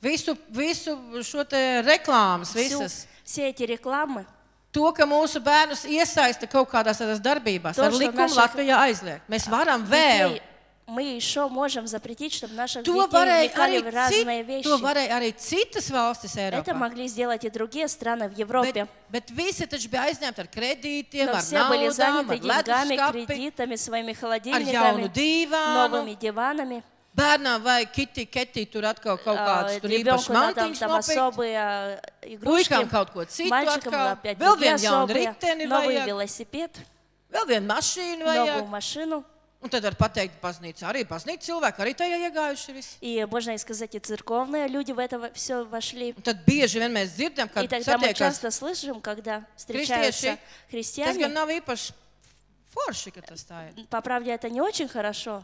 visu, visu šo te reklāmas, Всю- visas. все эти рекламы. To, ka mūsu bērnus iesaista kaut kādās tādās darbībās, To, ar что likumu наших Latvijā aizliegt. Mēs varam vēl. Детей мы еще можем запретить, чтобы наших To детей varēja, вникали arī в разные cit, вещи. to varēja arī citas valstis Это Eiropā. могли сделать и другие страны в Bet, Европе. bet visi taču bija aizņemti ar kredītiem, Но ar все были naudām, заняты ar деньгами, leduskapi, кредитами, своими ar jaunu холодильниками, dīvānu. новыми диванами. Bērnām vajag kiti, keti, tur atkal kaut А, kāds tur īpašs Ребенку надо там, mantiņš там nopirkt. особые а, игрушки. Puikām kaut ko citu Мальчикам atkal. опять Vēl другие vienu jaunu особые. riteni Новый vajag. велосипед, Vēl vienu mašīnu новую vajag. машину. Un tad var pateikt, baznīca arī baznīca cilvēki arī tajā iegājuši. Viss. И можно и сказать, и церковные люди в это все вошли. Un tad bieži vien mēs dzirdam, ka И тогда мы satiekas. часто слышим, когда встречаются Tas gan христиане. nav īpaši forši, ka tas tā ir. По правде, это не очень хорошо.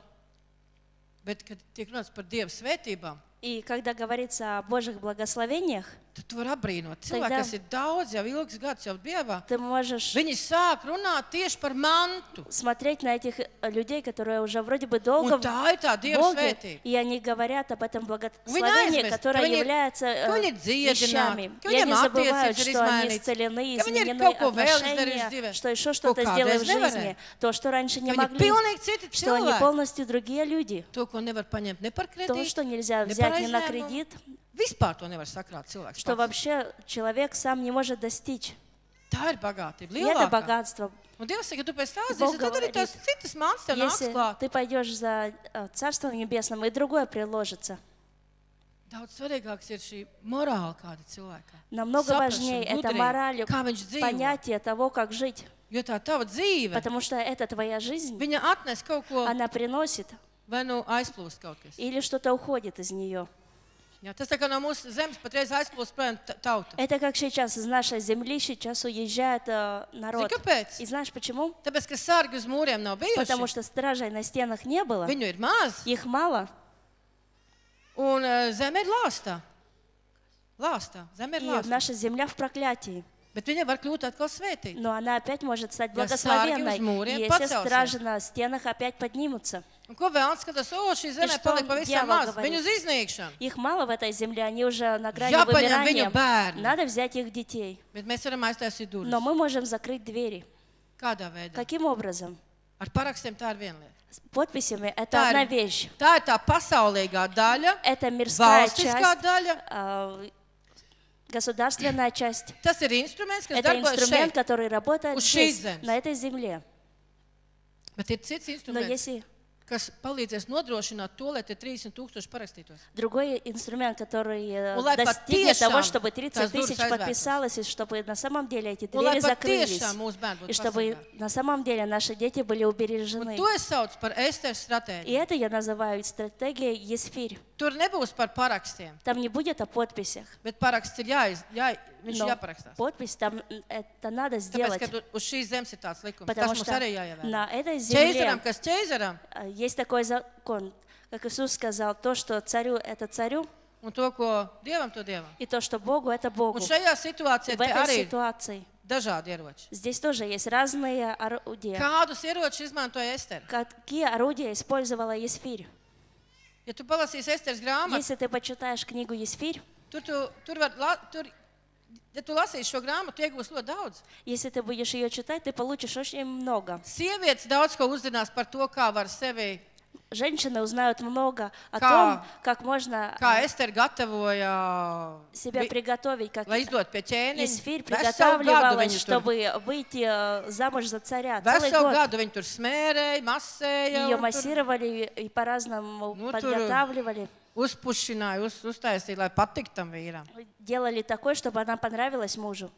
Bet, kad tiek runāts par Dieva svētībām, И когда говорится о Божьих благословениях, tad tu vari apbrīnot. Тогда- Cilvēki, kas ir daudz, jau ilgs gads, jau dievā, Ты можешь viņi sāk runāt tieši par mantu. смотреть на этих э, людей, которые уже вроде бы долго Un в tā ir tā Dieva Боге, svētība. и они говорят об этом благословении, aizmirst, которое ka viņi является э, ka viņi ir dziedināti, вещами. ka И они viņiem забывают, attiecības ir что они izmainītas, исцелены, ka viņi ir изменены kaut ko vēl izdarījuši отношения, dzīvē, что еще что-то kādreiz сделали в nevarēja. жизни, то, что раньше не Ka viņi ir могли, pilnīgi citi что они cilvēki. полностью другие люди. To, ko nevar paņemt ne par То, что nельзя ne взять par ни на aizņēmumu. кредит, Vispār to nevar sakrāt cilvēks. что pats. вообще человек сам не может достичь. Tā ir bagātība. И это Lielākā. богатство. Un Dievs saka, tu pēc tā Bog zīsi, tad arī говорит, tās citas mākslas tev nāks Если klāt. ты пойдешь за э, Царством Небесным, и другое приложится. Daudz svarīgāks ir šī morāla kāda cilvēka. Намного Saprašana, важнее это gudrība, мораль, kā viņš dzīvo. понятие того, как жить. Jo tā tava dzīve, Потому что это твоя жизнь, viņa atnes kaut ko, она приносит vai nu aizplūst kaut kas. или что-то уходит из нее. Jā, tas tā kā no mūsu zemes patreiz aizplūst projām ta- tauta. Это как сейчас из нашей земли сейчас уезжает э, Zini, народ. kāpēc? И знаешь почему? Tāpēc, ka sargi uz mūriem nav Потому bijuši. что стражей на стенах не было, Viņu ir maz, их мало, un uh, zeme ir lāstā. Lāstā, zeme ir и lāstā. наша земля в проклятии. Bet viņa var kļūt atkal svētīga. Но она опять может стать благословенной, если стражи на стенах опять поднимутся. Un ko vēlams skatās, o, šī zeme palika pavisam maz. Viņu uz iznīkšanu. Их мало в этой земле, они уже на грани вымирания. Надо взять их детей. Bet mēs varam aiztaisīt durvis. Но мы можем закрыть двери. Kādā veidā? Каким образом? Ar parakstiem tā ir viena lieta. С подписями это Tā одна ir, вещь. tā ir tā pasaulīgā daļa, Это мирская valstiskā часть, daļa. а, государственная часть. Tas ir instruments, kas Это darbojas инструмент, šeit. который работает Uz здесь, zemes. на этой земле. Bet ir cits Но instruments, если kas palīdzēs nodrošināt to, lai tie 30 tūkstoši parakstītos. другой инструмент, который э, Un lai достигнет того, patiešām чтобы tās 30 durvis тысяч aizvērtos. подписалось, и чтобы на самом деле эти Un lai двери закрылись, patiešām mūsu bērni и būtu чтобы pasargāti. на самом деле наши дети были Un убережены. to es saucu par Esteru И stratēģiju. это я называю стратегией Есфирь. Tur nebūs par parakstiem, Там не будет о подписях, bet paraksts ir jāiz, jā, viņš ir jāparakstās. подпись там м, это надо Tāpēc, сделать, ka uz šīs zemes ir tāds likums, tas потому mums что arī jāievēro. на этой Ķeizaram, земле kas ķeizaram, э, есть такой закон, как Иисус сказал, то, что царю это царю, un to, ko dievam, to dievam. и то, что Богу это Богу. Un šajā situācijā te arī ситуации dažādi ieroči. здесь тоже есть разные орудия. Kādus ieročus izmantoja Estera? Какие орудия использовала Есфирь? Ja tu palasīsi Esteras grāmatu, Если ты почитаешь книгу Есфирь, tur, tu, tur var, la, tur, ja tu lasīsi šo grāmatu, iegūsi ļoti daudz. если ты будешь ее читать, ты получишь очень много. Sievietes daudz ko uzzinās par to, kā var sevi, Женщины узнают много о Kā- том, как можно kā э, Estera gatavoja, себя vi- приготовить, как lai izdot pie ķēniņa. Есфирь Veselu gadu приготавливалась, viņu tur- чтобы выйти э, замуж за царя. Целый Veselu год gadu viņi tur smērēja, masēja, ее un tur массировали и по-разному Ну, тур- подготавливали. uzpušināja, uz, uztaisīja, lai patiktu tam vīram. Делали такое, чтобы она понравилась мужу.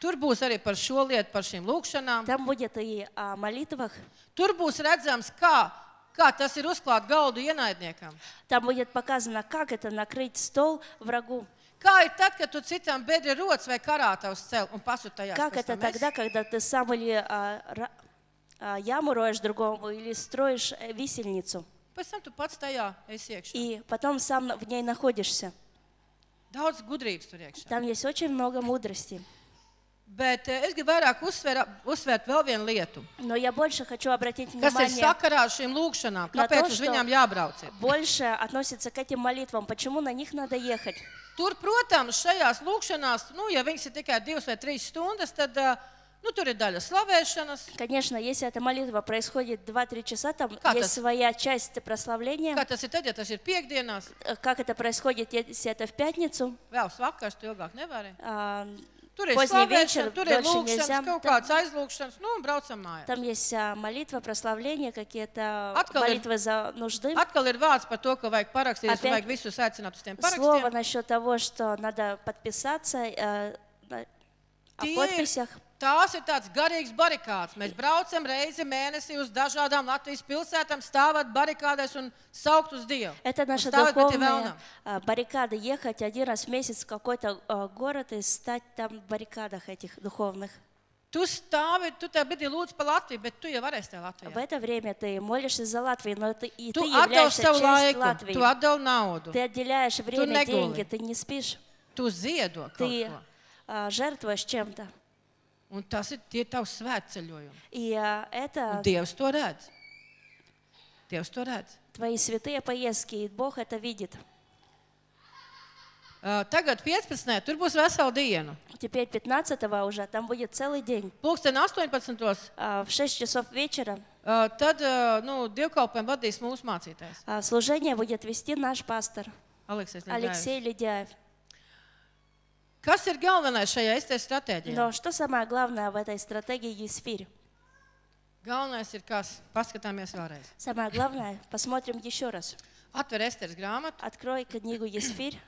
Tur būs arī par šo lietu, par šīm lūkšanām. Там будет и о молитвах, Tur būs redzams, kā, kā tas ir uzklāt galdu ienaidniekam. там будет показано, как это накрыть стол врагу. Kā ir tad, kad tu citam bedri rots vai karātavs cel un pasūtājās? Как это тогда, когда ты сам или а, ра- а, яму роешь другому, или строишь э, висельницу, Pēc tam tu pats tajā esi iekšā. и потом сам в ней находишься. Daudz gudrības tur iekšā. Там есть очень много мудрости. Bet eh, es gribu vairāk uzsvērt, uzsvērt vēl vienu lietu. Но я больше хочу обратить Kas ir внимание, sakarā ar šīm lūkšanām? На Kāpēc то, uz что- viņām jābrauc? ir? больше относится к этим молитвам. Почему на них надо ехать? Tur, protams, šajās lūkšanās, nu, ja viņas ir tikai divas vai trīs stundas, tad eh, nu, tur ir daļa slavēšanas. Конечно, если эта молитва происходит 2-3 часа, там Как есть это? своя часть прославления. Kā tas ir tad, ja tas ir piekdienās, Э, Как это происходит, если это в пятницу? vēl vakars, tu ilgāk nevari. а, Tur ir Поздний вечер, slavēšana, tur ir дольше нельзя. lūkšanas, kaut Там- kāds aizlūkšanas, nu, un braucam mājās. Там есть а, молитва, прославление, какие-то молитвы за нужды. Atkal ir vārds par to, ka vajag un Опять vajag visus aicināt uz tiem Слово parakstiem. насчет того, что надо подписаться э, на- о ir- подписях. Tās ir tāds garīgs barikāds. Mēs braucam reizi mēnesī uz dažādām Latvijas pilsētām, stāvot barikādēs un saukt uz Dievu. Это Un наша stāvēt pret духовная vēlnam. а, баррикада. Ехать один раз в месяц в какой-то а, город и стать там в баррикадах этих духовных. Tu stāvi, tu tajā brīdī lūdz par Latviju, bet tu jau varēsi tajā В Latvijā. это время ты молишься за Латвию, но ты, и Tu ты atdod являешься savu частью laiku, Латвии. tu atdod naudu. Ты отделяешь время, негули. деньги, ты не спишь. Tu ziedo kaut ты ko. а, жертвуешь чем-то. Un tas ir tie tavi svētceļojumi. И а, Un это Dievs to redz. Dievs to redz. твои святые поездки, и Бог это видит. Uh, tagad 15. tur būs vesela diena. Теперь 15 уже, там будет целый день. Pūksteni 18. А, В 6 часов вечера Uh, tad uh, nu, dievkalpojumu vadīs mūsu mācītājs. а, служение будет вести наш пастор Aleksis Алексей Ледяев. Kas ir galvenais šajā izteiksmē stratēģijā? Но что самое главное в этой стратегии Есфирь? Galvenais ir kas? Paskatāmies vēlreiz. Самое главное, посмотрим еще раз. Atver Esteras grāmatu, Открой книгу Есфирь,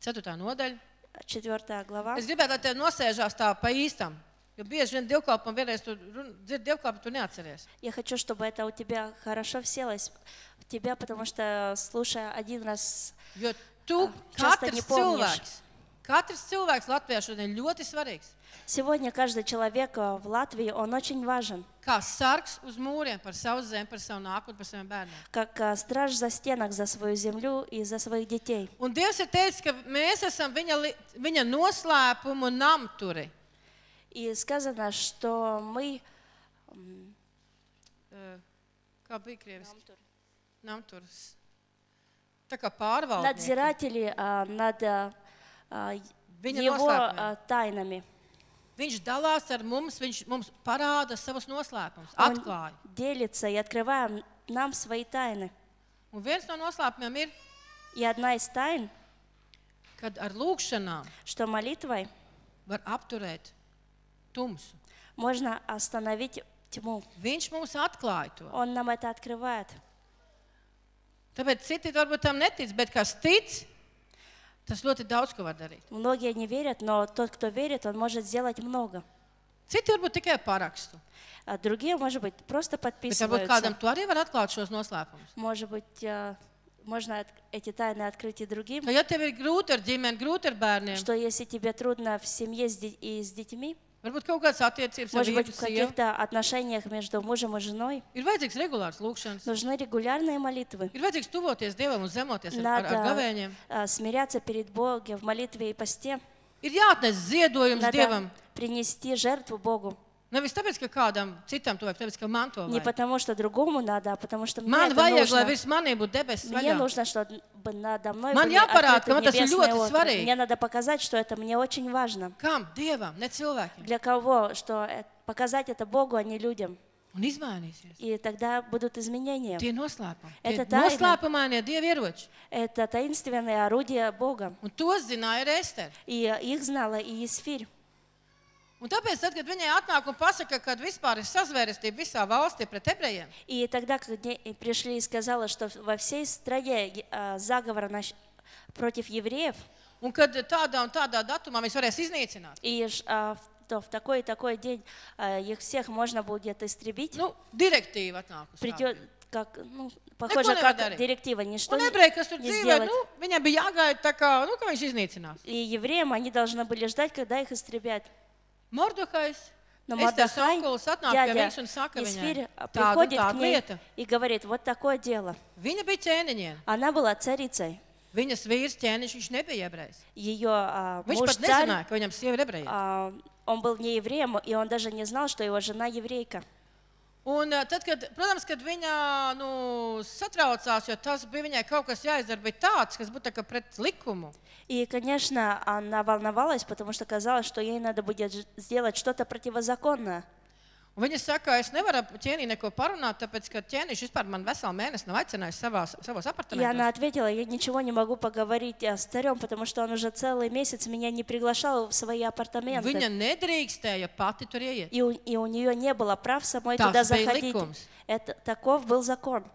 4. nodaļa. 4 глава. Es gribētu, lai te nosēžās tā pa īstam. Jo bieži vien dievkalpam vienreiz tu run- dzirdi dievkalpu, tu neatceries. Я хочу, чтобы это у тебя хорошо вселось в тебя, потому что, слушая один раз, Jo tu, Часто katrs не помнишь. cilvēks, katrs cilvēks Latvijā šodien ļoti svarīgs. сегодня каждый человек э, в Латвии, он очень важен. Kā sargs uz mūriem par savu zemi, par savu nākotni, par saviem bērniem. Как э, страж за стенок за свою землю и за своих детей. Un Dievs ir teicis, ka mēs esam viņa, li- viņa noslēpumu namturi. И сказано, что мы... Eh, Kā bija krieviski? Namturis. Tā kā pārvaldnieki. надзиратели а, над а, а, Viņa его noslēpumiem. а, тайнами. Viņš dalās ar mums, viņš mums parāda savus noslēpumus, Он atklāja. делится и открывает нам свои тайны. Un viens no noslēpumiem ir, И одна из тайн, kad ar lūgšanām что молитвой var apturēt tumsu. можно остановить тьму. Viņš mums atklāja to. Он нам это открывает. Tāpēc citi varbūt tam netic, bet kas tic, tas ļoti daudz ko var darīt. Многие не верят, но тот, кто верит, он может сделать много. Citi varbūt tikai parakstu. А другие, может быть, просто Bet varbūt подписываются. kādam tu arī var atklāt šos noslēpumus. Может быть, а, можно от- эти tайны открыть и другим. Ka, ja tev ir grūti ar ģimeni, grūti ar bērniem, Что если тебе трудно в семье с де- и с детьми, varbūt kaut kādas attiecības может быть, в каких-то отношениях между мужем и женой, ir vajadzīgs regulārs lūgšanas. нужны регулярные молитвы. Ir vajadzīgs tuvoties Dievam un zemoties ar, ar, ar gavēņiem. а, смиряться перед Богом в молитве и посте. Ir jāatnes ziedojums Надо Dievam. принести жертву Богу. Nevis tāpēc, ka kādam citam to vajag, tāpēc, ka man to Не потому, что другому надо, а потому что мне Man это vajag, lai нужно. virs maniem būtu debesis Мне vaļā. нужно, чтобы надо мной Man были jāparāda, ka man tas ir небесные ļoti окна. svarīgi. Мне надо показать, что это мне очень важно. Kam? Dievam, ne cilvēkiem. Для кого? Что э, показать это Богу, а не людям. Un izmainīsies. И тогда будут изменения. Tie noslēpumi. Это Tie taina. noslēpumainie dievi ieroči. Это таинственные орудия Бога. Un to zināja arī. И их знала и Есфирь. Un tāpēc, tad, kad viņai atnāk un pasaka, ka vispār ir sazvērestība visā valstī pret ebrejiem, И тогда, когда пришли и сказала, что во всей стране э, заговор против евреев, un kad tādā un tādā datumā mēs varēsim iznīcināt, и а, то в такой и такой день а, их всех можно будет истребить, nu, direktīva atnākusi. придет как, ну, похоже, как директива, ничто не, tur не dzīvo, сделать. nu, viņam bija jāgaida tā, kā, nu, ka viņš iznīcinās. И евреям они должны были ждать, когда их истребят. Mordokais. Но Мордахай, дядя Есфирь, а, приходит к ней и говорит, вот такое дело. Она была царицей. Viņas vīrs ķēniņš, viņš nebija ebrejs. Ее а, Viņš pat nezināja, ka viņam sieva ir ebreja. а, он был не евреем, и он даже не знал, что его жена еврейка. Un tad, kad, protams, kad viņa nu, satraucās, jo tas bija viņai kaut kas jāizdara, bija tāds, kas būtu tā pret likumu. И, конечно, она волновалась, потому что казалось, что ей надо будет сделать что-то противозаконное. Un viņa saka, es nevaru ar ķēniņu neko parunāt, tāpēc, ka ķēniņš vispār man veselu mēnesi nav aicinājis savās, savos И она apartamentos. ответила, я ничего не могу поговорить а, с царем, потому что он уже целый месяц меня не приглашал в свои апартаменты. Viņa nedrīkstēja pati tur ieiet. И у, и у нее не было прав самой Tas туда заходить. likums. Это, таков был закон.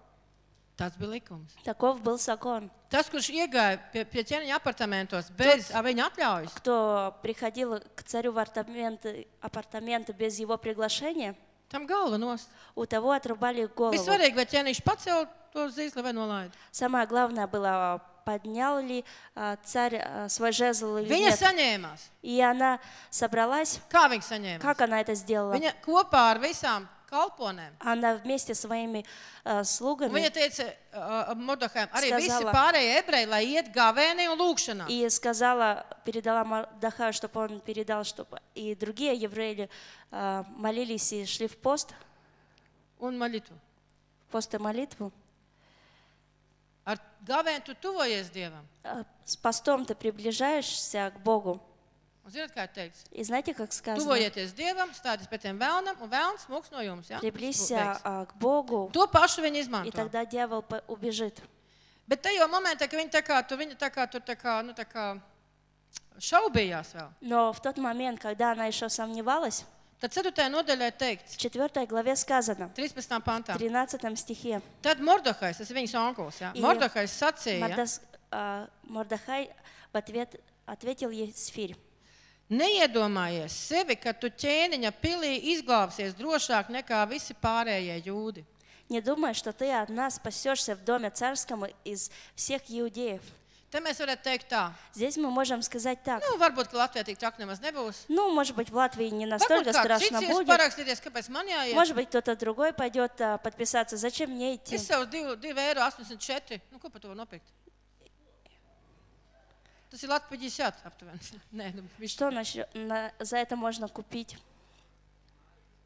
Tas bija likums. Таков был закон. Tas, kurš iegāja pie, pie ķēniņa apartamentos bez ā, viņa atļaujas, Кто приходил к царю в апартаменты, апартаменты без его приглашения, tam galva nost. у того отрубали голову. Vissvarīgi, vai ķēniņš pacēla to zīsli vai nolaida. Самое главное было, поднял ли а, царь а, свой жезл или Viņa нет. saņēmās. И она собралась. Kā viņa saņēma? Как она это сделала? Viņa kopā ar visām kalponēm. она вместе с своими э, слугами Viņa teica uh, Mordokajam, arī Skazala. visi pārējie ebreji, lai iet gavēnī un lūgšanā. и сказала, передала Мардахаю, чтобы он передал, чтобы и другие евреи э, молились и шли в пост, Un в пост и молитву. Ar gavēnu tu tuvojies Dievam. Э, С постом ты приближаешься к Богу. Un zināt, kā ir teikts? И знаете, как сказано? Tuvojieties Dievam, stāties pret tiem vēlnam, un vēlams mūks no jums. Ja? Приблизься а, к Богу, To pašu viņi и izmanto. тогда дьявол по- убежит. Bet tajā momentā, kad viņi tā kā, tu, viņi tā kā, tur tā kā, nu, tā kā šaubījās vēl, Но в тот момент, когда она еще сомневалась, tad 4. nodaļā ir teikts, в 4 главе сказано, 13. pantā. в 13 стихе, Tad Mordokais, tas ir viņas onkulis, ja? И Mordokais sacīja, Мордас- а, Мордахай в ответ ответил Есфирь. neiedomājies sevi, ka tu ķēniņa pilī izglābsies drošāk nekā visi pārējie jūdi. Не думай, что ты одна спасешься в доме царском из всех иудеев. Te mēs varētu teikt tā, Здесь мы можем сказать так. nu, varbūt, ka Latvijā tik traki nemaz nebūs. Ну, может быть, в Латвии не Varbūt настолько kāds страшно cits jūs будет. parakstīties, kāpēc man jāiet. Может быть, кто-то другой пойдет а, подписаться. Зачем мне идти? Es savus 2,84 eiro. Nu, ko par to var nopirkt? Tas ir Latvijas 50 aptuveni. Nē, nu, viņš, Что насчет- на- за это можно купить?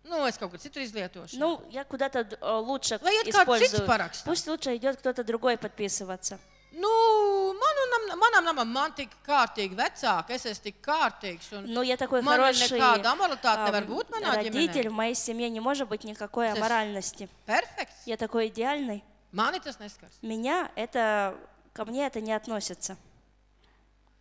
nu, es kaut ko citu izlietošu. Ну, я куда-то э, лучше Lai cits использую. Пусть лучше идет кто-то другой подписываться. Nu, manu, nam, manam namam man tik kārtīgi vecāki, es esmu tik kārtīgs. Un Ну, я такой man хороший nekāda amoralitāte nevar būt manā родитель, ģimenē. в моей семье не может быть никакой аморальности. Perfekts. Я такой идеальный. Mani tas neskars. Меня это, ко мне это не относится.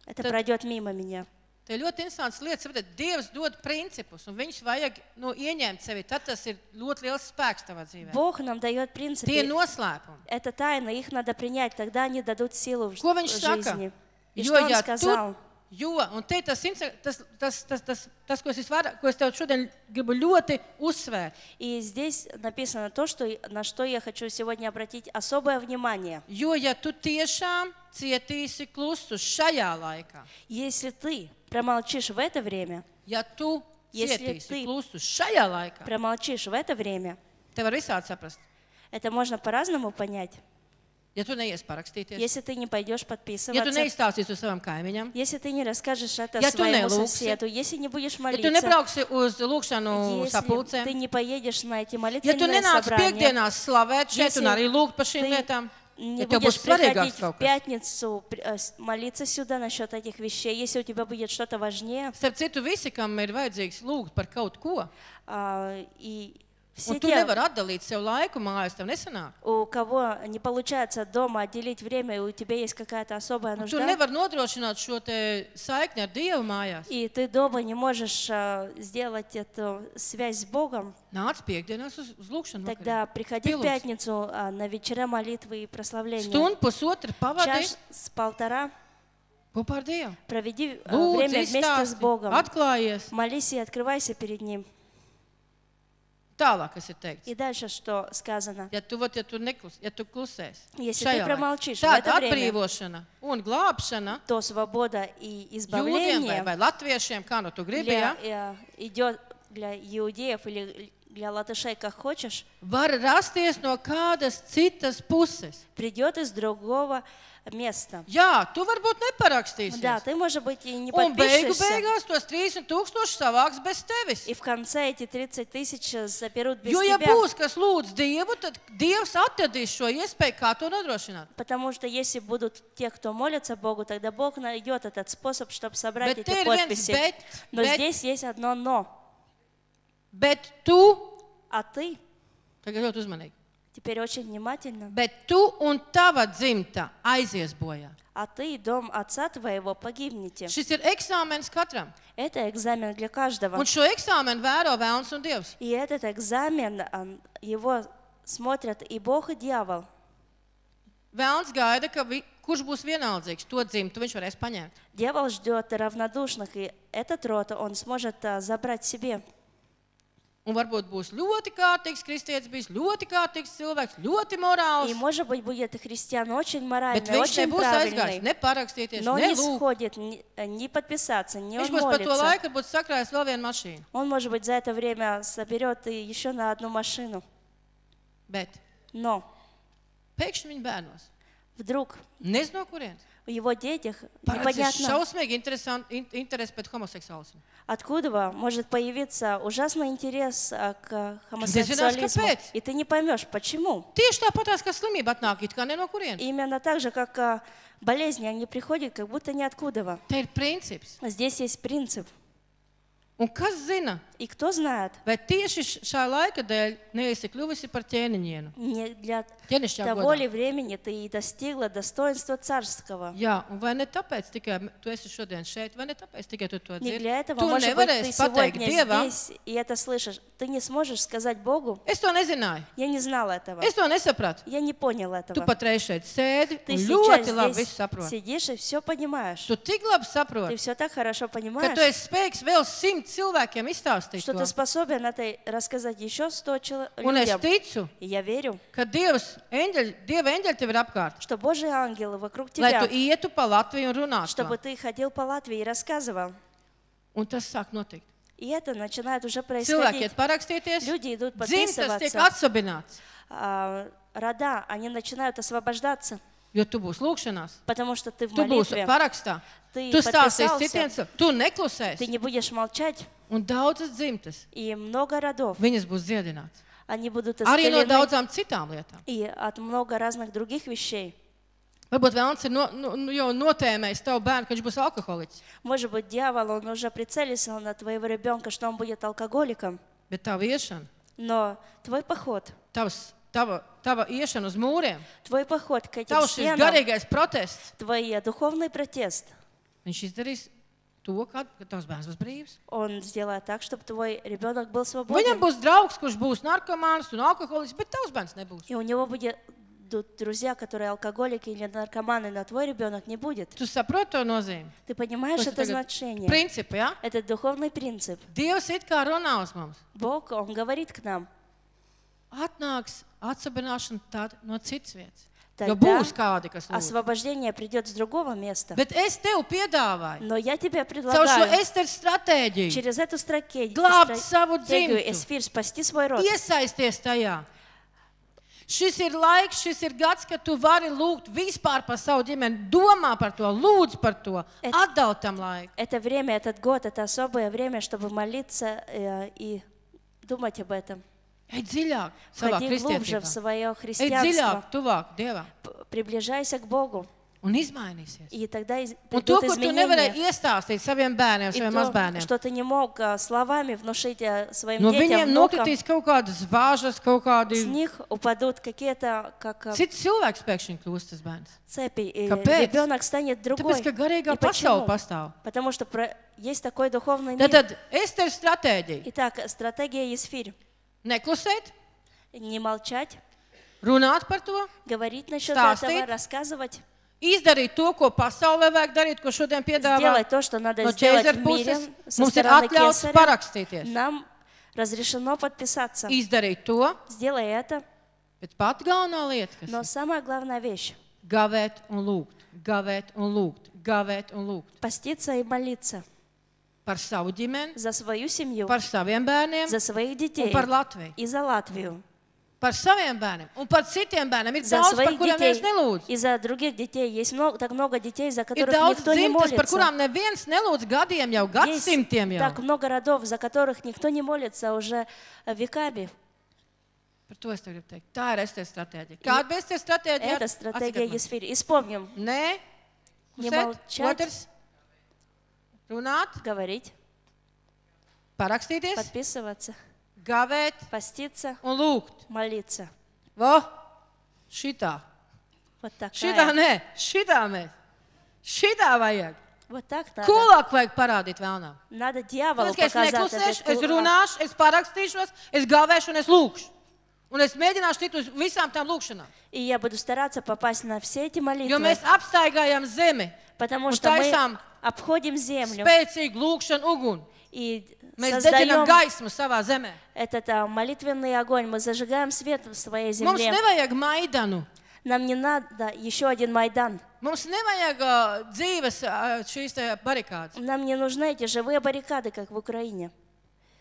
Это Tad- пройдет мимо меня. Te ļoti interesants lietas, ka Dievs dod principus, un viņus vajag nu, ieņemt sevi. Tad tas ir ļoti liels spēks tavā dzīvē. Бог нам дает Tie ir принципы. noslēpumi. Это тайна, их надо принять, тогда они дадут силу в Ko viņš в saka? жизни. И Jo, что он ja сказал? tu, jo, un te tas, tas, tas, tas, tas, tas ko, es visvairāk, ko es tev šodien gribu ļoti uzsvērt, И здесь написано то, что, на что я хочу сегодня обратить особое внимание. jo, ja tu tiešām cietīsi klusu šajā laikā, Если ты промолчишь в это время, ja tu Если cietīsi ты- klusu šajā laikā, промолчишь в это время, tev var visādi saprast. это можно по-разному понять. Ja tu neies parakstīties, Если ты не пойдешь ja tu подписываться, neizstāstīsi uz savam kaimiņam, если ты не расскажешь это tu своему nelūksi, соседу, если не будешь ja tu молиться, nebrauksi uz lūgšanu если ты не поедешь на эти ja tu молитвенные nenāks собрания, piekdienās slavēt šeit Если un arī lūgt par šīm ты lietām, не ja tev будешь būs svarīgāks приходить в kaut kas. пятницу при- э, с- молиться сюда насчет этих вещей, если у тебя будет что-то важнее, Starp citu, visi, kam ir vajadzīgs lūgt par kaut ko, а, и un tu nevari atdalīt sev laiku mājās, tev nesanāk. у кого не получается дома отделить время, и у тебя есть какая-то особая Un tu нужда, nevari nodrošināt šo te saikni ar Dievu mājās. и ты дома не можешь а, сделать эту связь с Богом, Nāc piekdienās uz, uz lūgšanu. тогда приходи в пятницу а, на вечера молитвы и прославления. Stundu, pusotru pavadi Час с полтора ar Dievu. проведи а, Lūdzu, время вместе с Богом. atklājies. Молись и открывайся перед Ним. Tālāk, kas ir teikts. И дальше что сказано? Ja tu, vot, ja tu, neklus, ja tu klusēsi, Если šajā ты laikā, промолчишь в tāda это время, atbrīvošana un glābšana то свобода и jūdiem vai, избавление vai latviešiem, kā nu tu gribi, для, ja, э, идет для иудеев или для латышей, как хочешь, var rasties no kādas citas puses. придет из другого места. Jā, tu varbūt neparakstīsi. Да, ты, может быть, и не Un beigu подпишешься, beigās tos 30 tūkstošus savāks bez tevis. и в конце эти 30 тысяч заберут без Jo, ja тебя. būs kas lūdz Dievu, tad Dievs atradīs šo iespēju, kā to nodrošināt. Потому что если будут те, кто молятся Богу, тогда Бог найдет этот способ, чтобы собрать Bet эти ir viens подписи. bet, Но bet, здесь есть одно «но». bet tu, А ты, tagad ļoti uzmanīgi, теперь очень внимательно, bet tu un tava dzimta aizies bojā. а ты и дом отца твоего погибнете. Šis ir eksāmenis katram. Это экзамен для каждого. Un šo eksāmenu vēro vēlns un Dievs. И этот экзамен, а, его смотрят и Бог, и дьявол. Vēlns gaida, ka vi, kurš būs vienaldzīgs, to dzimtu viņš varēs paņemt. Дьявол ждет равнодушных, и этот род он сможет а, забрать себе. Un varbūt būs ļoti kārtīgs kristietis, bijis ļoti kārtīgs cilvēks, ļoti morāls. И, может быть, будет и христиан очень Bet моральный, viņš очень nebūs aizgājis, правильный, ne parakstīties, но ne не lūgt. сходит, ни, не подписаться, не Viņš он būs pa to молится. laiku būs sakrājis vēl vienu mašīnu. Он, может быть, за это время соберет и еще на одну машину. Bet Но pēkšņi viņa bērnos. вдруг Nezinu, no kurienes. в его детях непонятно... интерес перед хомосексуализмом. Откуда может появиться ужасный интерес а, к хомосексуализму? И ты не поймешь, почему. Именно так же, как а, болезни, они приходят как будто ниоткуда. Здесь есть принцип. Un kas И кто знает, vai tieši š- šā laika dēļ neesi kļuvusi par ķēniņienu? не для Ķēnišķā того godā. ли времени ты и достигла достоинства царского. Jā, un vai ne tāpēc tikai m- tu esi šodien šeit, vai ne tāpēc tikai tu to Не dzirdi? для этого, Tu может быть, ты nevarēsi pateikt сегодня Dievam, здесь и это слышишь. Ты не сможешь сказать Богу, es to nezināju, я не знала этого, es to nesapratu. я не понял Tu этого. patreiz šeit sēdi Ты un сейчас ļoti labi здесь visu saproti. сидишь и все понимаешь. Tu tik labi Ты saproti, все так хорошо ka понимаешь, tu esi spējīgs vēl simt cilvēkiem izstāstīt что to. ты способен это рассказать еще сто человек. Un es ticu, И я верю, ka Dievs, eņģeļi, Dieva eņģeļi tev ir apkārt, что Божьи ангелы вокруг lai тебя, tu ietu pa Latviju un runātu. чтобы ты ходил по Латвии и рассказывал. Un tas sāk notikt. И это начинает уже Cilvēki происходить. iet parakstīties, Люди идут dzimtas tiek подписываться. atsabināts, А, рода, они начинают освобождаться, jo tu būsi lūkšanās. потому что ты в Tu būsi молитве. parakstā. Ты Tu stāstīsi citiem, tu neklusēsi. Ты не будешь молчать, Un daudzas dzimtas, и много родов, viņas būs dziedināts. они будут Arī no исцелены daudzām citām lietām. и от много разных других вещей. Varbūt Vēlns ir no, nu, nu, jau notēmējis tavu bērnu, ka viņš būs alkoholiķis. Может быть, дьявол, он уже прицелился на твоего ребенка, что он будет алкоголиком, Bet tava iešana, но твой поход, tavs, tava, tava iešana uz mūriem, твой поход к этим tavs šis стенам, garīgais protests, твой э, духовный протест, viņš izdarīs to, ka, ka tavs bērns būs brīvs. он сделает так, чтобы твой ребенок был Viņam свободен. būs draugs, kurš būs narkomāns un alkoholiķis, bet tavs bērns nebūs. И у него будет будут друзья, которые алкоголики или наркоманы, но твой ребенок не будет. Tu saproti to nozīmi? Ты понимаешь Tas ir это tagad значение? Principi, ja? Это духовный принцип. Dievs it kā runā uz mums. Бог, Он говорит к нам. Atnāks atsabināšana tad no citas vietas. Тогда Jo būs kādi, kas lūdz. Освобождение придет с другого места. Bet es tev piedāvāju Но я тебе caur šo предлагаю esteru stratēģiju через эту стратегию, glābt savu стратегию dzimtu, Эсфир спасти свой род. iesaisties tajā. Šis ir laiks, šis ir gads, kad tu vari lūgt vispār par savu ģimeni, domā par to, lūdz par to, Et- atdot tam laiku. Это время, этот год, это особое время, чтобы молиться э, и думать об этом. Dziļāk savā Входи глубже в свое христианство. dziļāk, tuvāk Dievam П- Приближайся к Богу. un izmainīsies. И тогда из- Un to, придут ko tu nevarēji изменения. iestāstīt saviem bērniem, И saviem то, mazbērniem. что ты не мог а, словами внушить а, своим No детям, viņiem внукам, nokritīs kaut kādas vāžas, kaut с них упадут какие-то как а, cits cilvēks pēkšņi kļūst tas bērns. цепи, и Kāpēc? ребенок станет другой. Tāpēc, ka garīgā И pasaule почему? pastāv. Потому что про- есть такой духовный мир. Stratēģija Итак, стратегия Есфирь. - neklusēt, Не молчать, runāt par to, говорить насчет Stāstīt. этого, рассказывать, izdarīt to, ko pasaulē vajag darīt, ko šodien piedāvā. сделать то, что надо No сделать ķēzara в мире puses со mums ir стороны atļauts кесаря. parakstīties. Нам разрешено подписаться. Izdarīt to, Сделай это. bet pat galvenā lieta, kas Но ir самая главная вещь gavēt un lūgt, gavēt un lūgt, gavēt un lūgt – поститься и молиться par savu ģimeni, за свою семью, par saviem bērniem за своих un детей par Latviju. и за Латвию, Par saviem bērniem un par citiem bērniem. Ir за daudz, par своих kuriem neviens детей nelūdz. и за других детей. Есть много, так много детей, за Ir которых daudz никто не dzimtas, par молится. kurām neviens nelūdz gadiem, jau Есть gadsimtiem jau. так много родов, за которых никто не молится уже э, веками. Par to es tev gribu teikt. Tā ir ST stratēģija. Kāda bija ST stratēģija? Это стратегия Atsakiet man. Есфирь. И вспомним, Nē, Не klusēt, молчать. otrs. Runāt, говорить, parakstīties, подписываться, gavēt поститься, un lūgt. молиться. Vo, šitā. Вот так. Šitā nē, šitā mēs. Šitā vajag. Вот так надо. Kulāk vajag parādīt vēlnām. Надо дьяволу Tāpēc, ka es показать neklusēšu, этот es кулак. runāšu, es parakstīšos, es gavēšu un es lūgšu. Un es mēģināšu tikt uz visām tām lūgšanām. И я буду стараться попасть на все эти Jo молитвы, mēs apstaigājam zemi, потому что мы обходим землю spēcīgu lūgšanu uguni. и Mēs создаем gaismu savā zemē. этот а, молитвенный огонь, мы зажигаем свет в своей Mums земле. nevajag maidanu. Нам не надо еще один Майдан. Mums nevajag uh, dzīves uh, šīs te barikādas. Нам не нужны эти живые баррикады, как в Украине.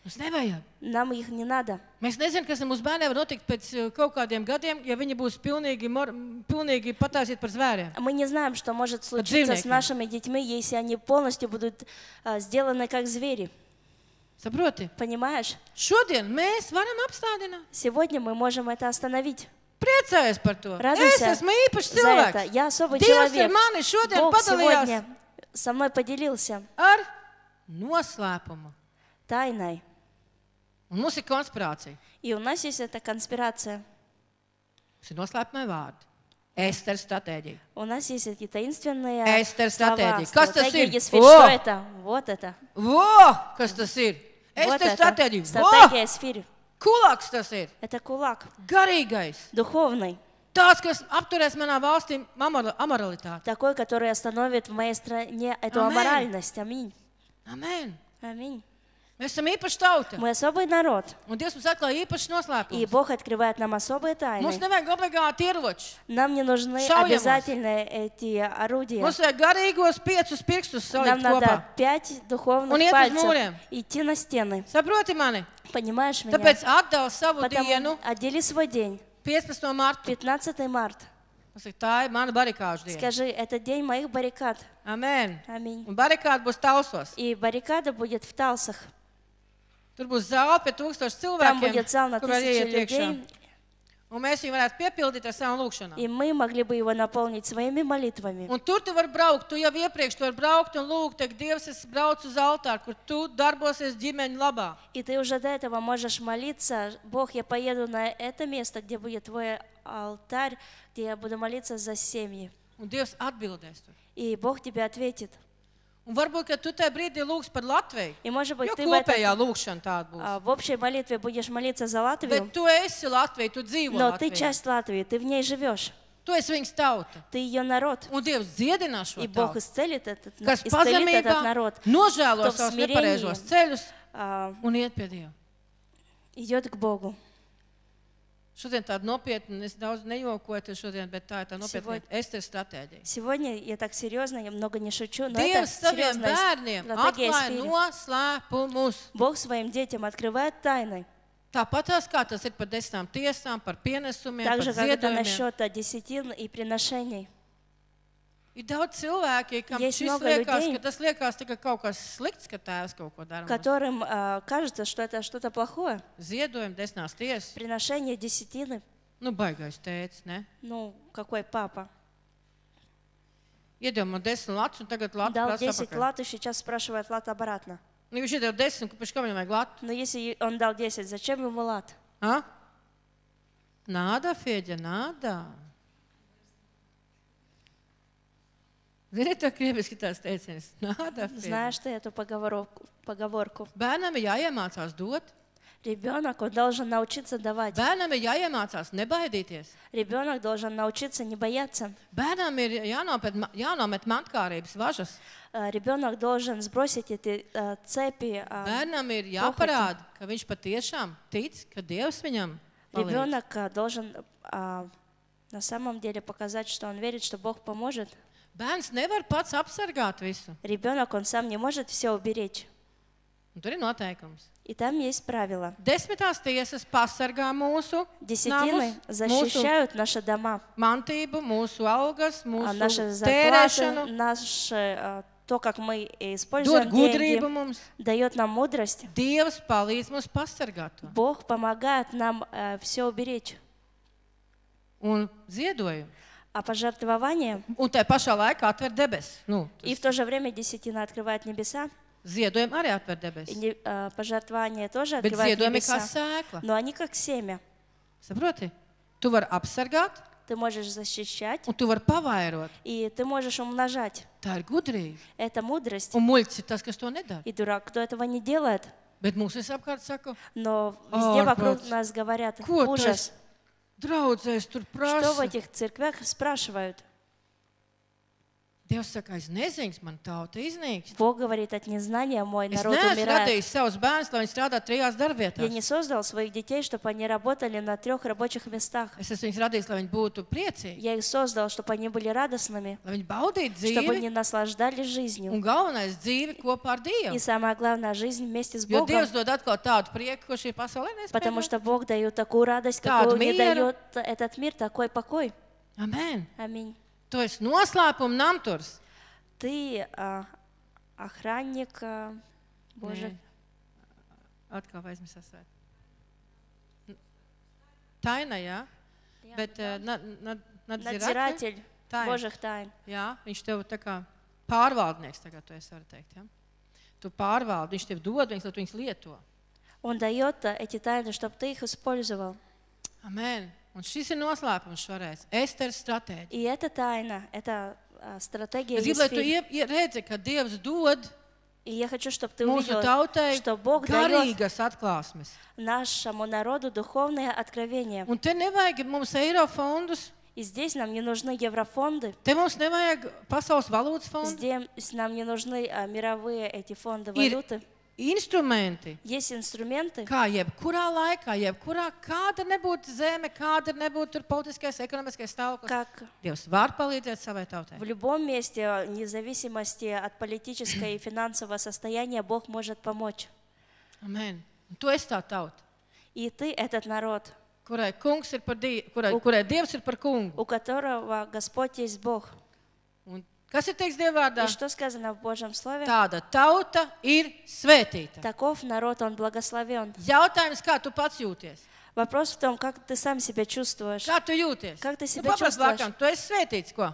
Mums nevajag. Нам их не надо. Mēs nezinām, kas ar mūsu bērniem var notikt pēc uh, kaut kādiem gadiem, ja viņi būs pilnīgi, mor, pilnīgi pataisīti par zvēriem. Мы не знаем, что может случиться с Отдельно. нашими детьми, если они полностью будут а, сделаны как звери. Saproti? Понимаешь? Šodien mēs varam apstādināt. Сегодня мы можем это остановить. Priecājies par to. Радуйся es esmu īpašs за это. cilvēks. Я особый Dievs ar человек. mani šodien Бог padalījās сегодня со мной поделился ar noslēpumu. тайной. Un mums ir konspirācija. И у нас есть эта конспирация. Tas ir noslēpumai vārdi. Esteras stratēģija. У нас есть эти таинственные Эстер слова. стратегии. Kas tas Стратегия ir? Есфирь. О! Что это? Вот это. Vo! Kas tas ir? Вот Esteras это. stratēģija. Стратегия Есфирь. Kulāks tas ir. Это кулак. Garīgais. Духовный. Tāds, kas apturēs manā valstī amor- amoralitāti. Такой, который остановит в моей стране эту Аминь. аморальность. Аминь. Amen. Аминь. Īpaši tauta. Мы особый народ. Un Dievs mums atklāja īpašu И. Бог открывает нам особые Mums тайны. nevajag obligāti ieroči. Нам не нужны Šaujamos. обязательно эти орудия. Mums vajag garīgos piecus pirkstus Нам надо kopā. пять Un духовных iet uz пальцев. mūriem. Идти на стены. Saproti mani? Понимаешь меня? Tāpēc atdala savu Потому отдели свой день. 15. martu. 15 марта. Tā ir mana barikāžu diena. Скажи, это день моих баррикад. Amen. Аминь. Un barikāda būs tausos. И баррикада будет в Талсах. Tur būs zāle pie tūkstošu Там cilvēkiem, будет зал на kur var тысячи ieiet iekšā. людей. Un mēs viņu varētu piepildīt ar savu lūgšanu. И мы могли бы его наполнить своими молитвами. Un tur tu vari braukt, tu jau iepriekš tu vari braukt un lūgt, ka Dievs es braucu uz altāru, kur tu darbosies ģimeņa labā. И ты уже до этого можешь молиться. Бог, я поеду на это место, где будет твой алтарь, где я буду молиться за семьи. Un Dievs atbildēs tur. И Бог тебе ответит. Un varbūt, ka tu tajā brīdī lūgs par Latviju. И может быть Jo ты в, этот- kopējā lūgšana tāda būs. а, в общей молитве будешь молиться за Латвию, Bet tu esi Latvija, tu dzīvo но ты Latvijā. часть Латвии, ты в ней живешь, Tu esi viņas tauta. ты ее народ. Un Dievs dziedinās šo И Бог tautu, исцелит этот, kas исцелит этот pazemībā народ. nožēlo кто в savus смирении. nepareizos ceļus А, un iet pie Dieva. идет к Богу. Tāda nopietna, es daudz nejokoju šodien, bet tā ir tā nopietna Сегодня- lieta. Ester stratēģija. Сегодня я так серьезно, я много не шучу, но Dievs это saviem серьезная bērniem стратегия atklāja Эсфири. noslēpumus. Бог своим детям открывает тайны. Tāpat tās, kā tas ir par desmitām tiesām, par pienesumiem, Так par же, как это насчет а, десятин и приношений. Ir daudz cilvēki, kam Есть šis много liekas, людей, ka tas liekas tikai kaut kas slikts, ka tēvs kaut ko dara. mums. которым а, кажется, что это что-то плохое. Ziedojumi, tiesas. Приношение десятины, Nu, baigais tēcis, ne? ну, какой папа. Iedomājieties, desmit latus, un tagad Latvijas Дал prasa 10 atpakaļ. лат, и сейчас спрашивает лат обратно. Nu, viņš iedeva desmit, kurš kam viņam vajag latu? Но если он дал 10, зачем ему лат? A? Nāda, Fēģa, nāda. Ziniet, to krieviski tās teiciens. Nāda, Fēģa. Знаешь ты эту поговорку? поговорку? Bērnam ir jāiemācās dot. Rебенок, он должен научиться давать. Bērnam ir jāiemācās nebaidīties. Rебенок должен научиться не бояться. Bērnam ir jānomet, jānomet mantkārības važas. А, Ребенок должен сбросить эти а, цепи. а, Bērnam ir jāparāda, ka viņš patiešām tic, ka Dievs viņam palīdz. Ребенок а, должен а, на самом деле показать, что он верит, что Бог поможет. Bērns nevar pats apsargāt visu. Rебенок, он сам не может все уберечь. Un tur ir noteikums. И там есть правила. Desmitās tiesas pasargā mūsu Десятины namus, mūsu защищают наши дома, mantību, mūsu algas, а mūsu наши зарплаты, tērēšanu, наши, а, то, как мы dod используем gudrību деньги, mums. дает нам мудрость. Dievs palīdz mums pasargāt to. Бог помогает нам все уберечь. Un ziedojumu. А пожертвование Un tajā pašā laikā atver debesis. Nu, и в то же время десятина открывает небеса, ziedojumi arī atver и debesis. не- а, пожертвование тоже Bet открывает ziedojumi kā небеса. sēkla. Но они как семя. Saproti? Tu vari apsargāt, Ты можешь защищать, un tu vari pavairot. и ты можешь умножать. Tā ir gudrība. Это mudрость. Un muļķis ir tas, kas to nedara. И дурак, кто этого не делает. Bet mums visapkārt saka, Но везде вокруг нас говорят ko tas ужас. Draudzēs tur Что в prasa. этих церквях спрашивают? Dievs saka, es nezinu, man tauta iznīks. Бог говорит, от незнания мой народ умирает. Я не создал своих детей, чтобы они работали на трех рабочих местах. Я их создал, чтобы они были радостными, чтобы они наслаждались жизнью. И самое главное, жизнь вместе с Богом. Потому что Бог дает такую радость, какую не дает этот мир, такой покой. Аминь. Tu esi noslēpuma namturs. Ты а, охранник а, Божий. Nē. Atkal aizmirsās. Taina, jā. Bet uh, na, na, nadzirатель. Надзиратель Tā ir. Божьих тайн. Jā, viņš tev tā kā pārvaldnieks, tagad tu esi, var teikt. Ja? Tu pārvaldi, viņš tev dod viņus, lai tu viņus lieto. Он дает а, эти тайны, чтобы ты их использовал. Amen. Un šis ir noslēpums šoreiz. Esteras stratēģija. И эта тайна, это а, стратегия Es gribu, lai tu Есфирь. ie- ie- redzi, ka Dievs dod И я хочу, чтобы ты mūsu увидел, tautai что Бог дает garīgas atklāsmes. нашему народу духовное откровение. Un te nevajag mums eiro fondus, И здесь нам не нужны еврофонды, te mums nevajag pasaules valūtas fondu. здесь нам не нужны а, мировые эти фонды Ir валюты. instrumenti, Есть инструменты, kā jebkurā laikā, jebkurā kāda nebūtu zeme, kāda nebūtu tur politiskais, ekonomiskais stāvoklis. как Dievs var palīdzēt savai tautai. в любом месте, вне зависимости от политического и финансового состояния, Бог может помочь. Amen. Un tu esi tā tauta, И ты этот народ, kurai, kungs ir par die, kurai, kurai Dievs ir par kungu. у которого Господь есть Бог. Un kas ir teiks Dievvvārdā? И что сказано в Божьем Слове? Tāda tauta ir svētīta. Таков народ, он благословен. Jautājums, kā tu pats jūties? Вопрос в том, как ты сам себя чувствуешь. Kā tu jūties? Как ты Nu, себя paprast чувствуешь? blakus, tu esi svētīts, ko?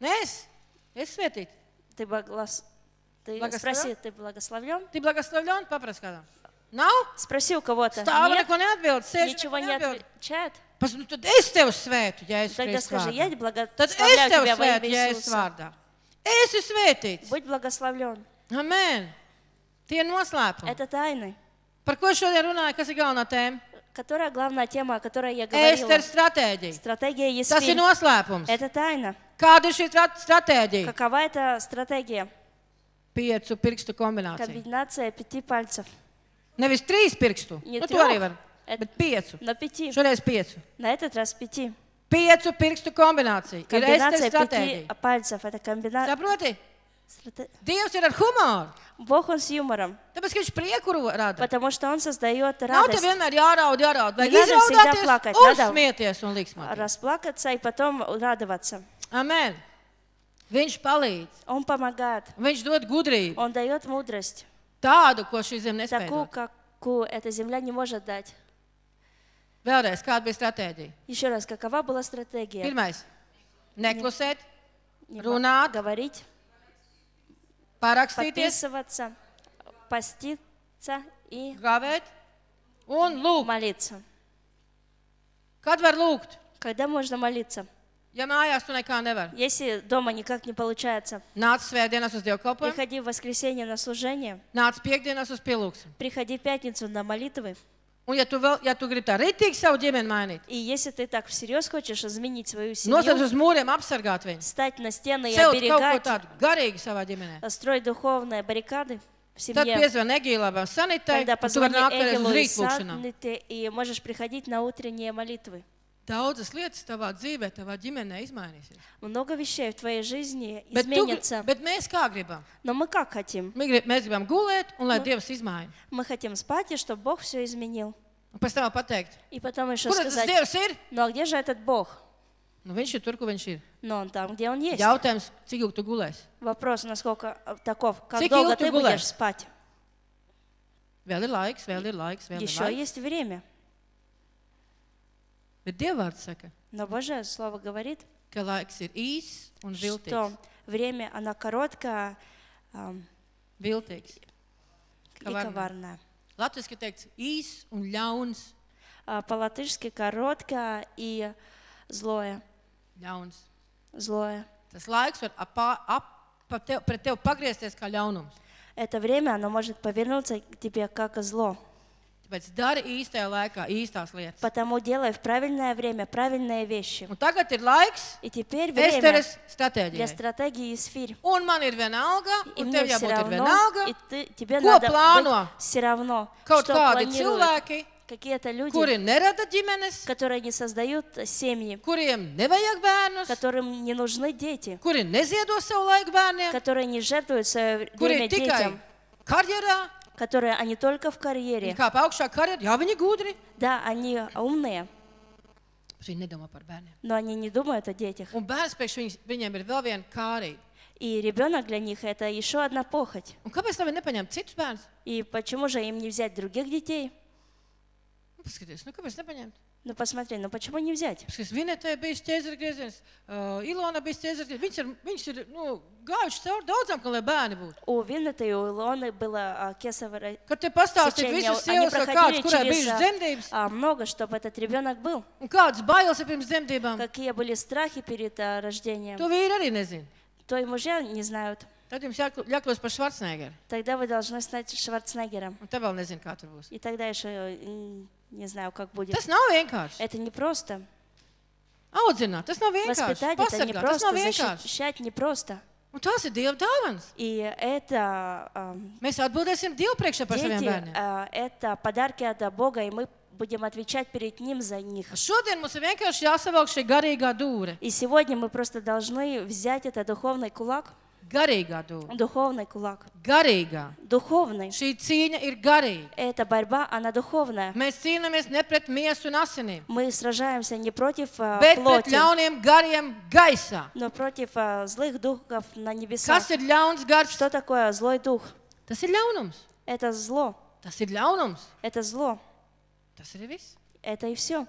Nē, es. Es svētīts. Ты, благос... ты Благословен? спроси, ты благословлен? Tu благословлен, paprast kādam. Nav? Спроси у кого-то. Stāv Нет, neko neatbild, sēž ничего не neatbild. отвечает. Pas, nu, tad es tev svētu, ja es Тогда скажи, я Tad es благословляю tev тебя во svētu, ja имя es Иисуса. vārdā. Es esmu svētīts. Будь благословлен. Amen. Tie ir noslēpumi. Это тайны. Par ko šodien runāju, kas ir galvenā tēma? Которая главная тема, о которой я говорила. Esteras stratēģija. Стратегия Tas ir Есфирь. noslēpums. Это тайна. Kāda ir šī tra- stratēģija? Какова эта стратегия? Piecu pirkstu kombinācija. Комбинация пяти пальцев. Nevis trīs pirkstu. Не Nu, to трёх. arī var. Это Bet piecu. на пяти. Šoreiz piecu. На этот раз пяти. Piecu pirkstu kombinācija. Ir Комбинация Esteras пяти stratēģija. пальцев. Это комбинация. Saproti? Dievs ir ar humoru. Бог, он с юмором. Tāpēc, ka viņš prieku ro- rada. Потому что он создает Nav tev радость. vienmēr jāraud, jāraud. Vajag Не надо всегда izraudāties, плакать, надо- uzsmieties un liksmot. Расплакаться и потом радоваться. Amen. Viņš palīdz. Он помогает. Viņš dod gudrību. Он дает мудрость. Tādu, ko šī zeme nespēja. Такую, dot. какую эта земля не может дать. Vēlreiz, kāda bija stratēģija? Еще раз, какова была стратегия? Pirmais - neklusēt, Не runāt, Говорить, parakstīties, подписываться, поститься и gravēt un lūgt. молиться. Kad var lūgt? Когда можно молиться? Ja mājās tu nekā nevar. Если дома никак не получается, Nāc svētdienas uz dievkalpojumu, приходи в воскресенье на служение, nāc piekdienas uz pielūgsmu. приходи в пятницу на молитвы. Un ja tu, vēl, ja tu gribi tā rītīgi savu ģimeni mainīt, И если ты так всерьез хочешь изменить свою nosauc семью, uz mūriem, apsargāt viņus. встать на стены и Celt kaut ko оберегать, tādu garīgu savā ģimenē. строить духовные баррикады в Tad семье, piezvan Egīlāvam sanitai, тогда un tu vari позвони nākt uz Эгелу и rītpūkšanām. Санните, и можешь приходить на утренние молитвы. Daudzas lietas tavā dzīvē, tavā ģimenē izmainīsies. Много вещей в твоей жизни Bet, tu, изменится. bet mēs kā gribam? Но мы как хотим? Grib, mēs gribam gulēt, un lai Dievs izmaina. Мы хотим спать, и чтобы Бог все изменил. Un pēc tam pateikt, И потом еще kur tas сказать, Dievs ir? ну а где же этот Бог? Nu, viņš ir tur, kur viņš ir. Но он там, где он есть. Jautājums, cik ilgi tu gulēsi? Вопрос, насколько э, таков, как Cik долго tu ты gulēsi? будешь спать? Vēl ir laiks, vēl ir laiks, vēl ir Еще laiks. есть время. Bet Dievvvārds saka, Но Божье Слово говорит, ka laiks ir īss un что viltīgs. время, оно короткое ам, viltīgs. и Коварное. коварное. Latvijas teikts īss un ļauns. А По-латышски короткое и злое. ļauns. Злое. Tas laiks var apā, ap, pa tev, pret tevi pagriezties kā ļaunums. Это время, оно может повернуться к тебе как зло. Tāpēc dari īstajā laikā īstās lietas. Потому делай в правильное время правильные вещи. Un tagad ir laiks И теперь время Esteres для stratēģijai. стратегии Исфирь. Un man ir vienalga, И un мне tev все jābūt ir равно, vienalga. и ты, тебе Ko надо plāno? быть все равно, Kaut что kādi планируют cilvēki, какие-то люди, kuri nerada ģimenes, которые не создают семьи, kuriem nevajag bērnus, которым не нужны дети, kuri neziedo savu laiku bērniem, которые не жертвуют свое kuri время ir tikai детям, karjerā, которые они только в карьере. kāp augšā karjerā. Jā, viņi gudri, Да, они умные, bet viņi nedomā par bērniem. но они не думают о детях. Un bērns priekš viņus, viņiem ir vēl viena kārība. И ребенок для них это еще одна похоть. Un kāpēc tā viņi nepaņem citus bērnus? И почему же им не взять других детей? Nu, Paskaties, nu kāpēc nepaņemt? Ну посмотри, ну почему не взять? Vinetē uh, Ilona bija ķēzara grieziens. Viņas ir, viņas ir nu, gājušas cauri daudzām, ka lai bērni būtu. У Виннета и у Илоны было а, кесарево Kad te pastāstīt сечение. visas Они sievas, vai kāds, проходили kurai через bijušas а, dzemdības, а, много, чтобы этот rебенок был. un kādas bailes ir pirms dzemdībām, Какие были страхи перед а, рождением. to vīri arī nezina. То и мужья не знают. Tad jums jākl- jākļūst par Švarcnegeru. Тогда вы должны стать Шварценеггером. Un te vēl nezinu, kā tur būs. И тогда еще м, не знаю, как будет. Tas nav vienkārši. Это не просто. Audzināt, tas nav vienkārši. Воспитать это не Pasargāt, tas просто. nav vienkārši. Защищать не просто. Un tās ir Dieva dāvanas. И это а, Mēs atbildēsim Dievu priekšā par saviem дети, bērniem. а, это подарки от Бога, и мы будем отвечать перед Ним за них. Šodien mums ir vienkārši jāsavalk šī garīgā dūre. И сегодня мы просто должны взять это духовный кулак, Garīgā dūre. духовный кулак, Garīgā. духовный. Šī cīņa ir garīga. Эта борьба, она духовная. Mēs cīnāmies ne pret miesu un asinīm, Мы сражаемся не против а, bet pret плоти, ļauniem gariem gaisā. но против а, злых духов на небесах. Kas ir ļauns gars? Что такое злой дух? Tas ir ļaunums. Это зло. Tas ir ļaunums. Это зло. Tas ir viss. Это и все.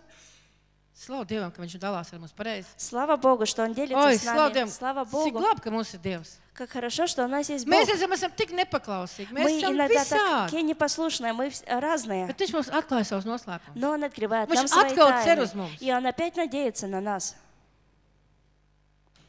Slavu Dievam, ka Viņš dalās ar mums pareizi. Слава Богу, что Он делится Oi, с slavu нами. Dievam. Слава Cik Богу. labi, ka mums ir Dievs. Как хорошо, что у нас есть Бог. Mēs esam, esam tik nepaklausīgi. Mēs Мы esam иногда visādi. такие непослушные, мы вс- разные. Bet Viņš mums atklāja savus noslēpumus. Но Он открывает Viņš нам свои atkal cer тайны. uz mums. И Он опять надеется на нас.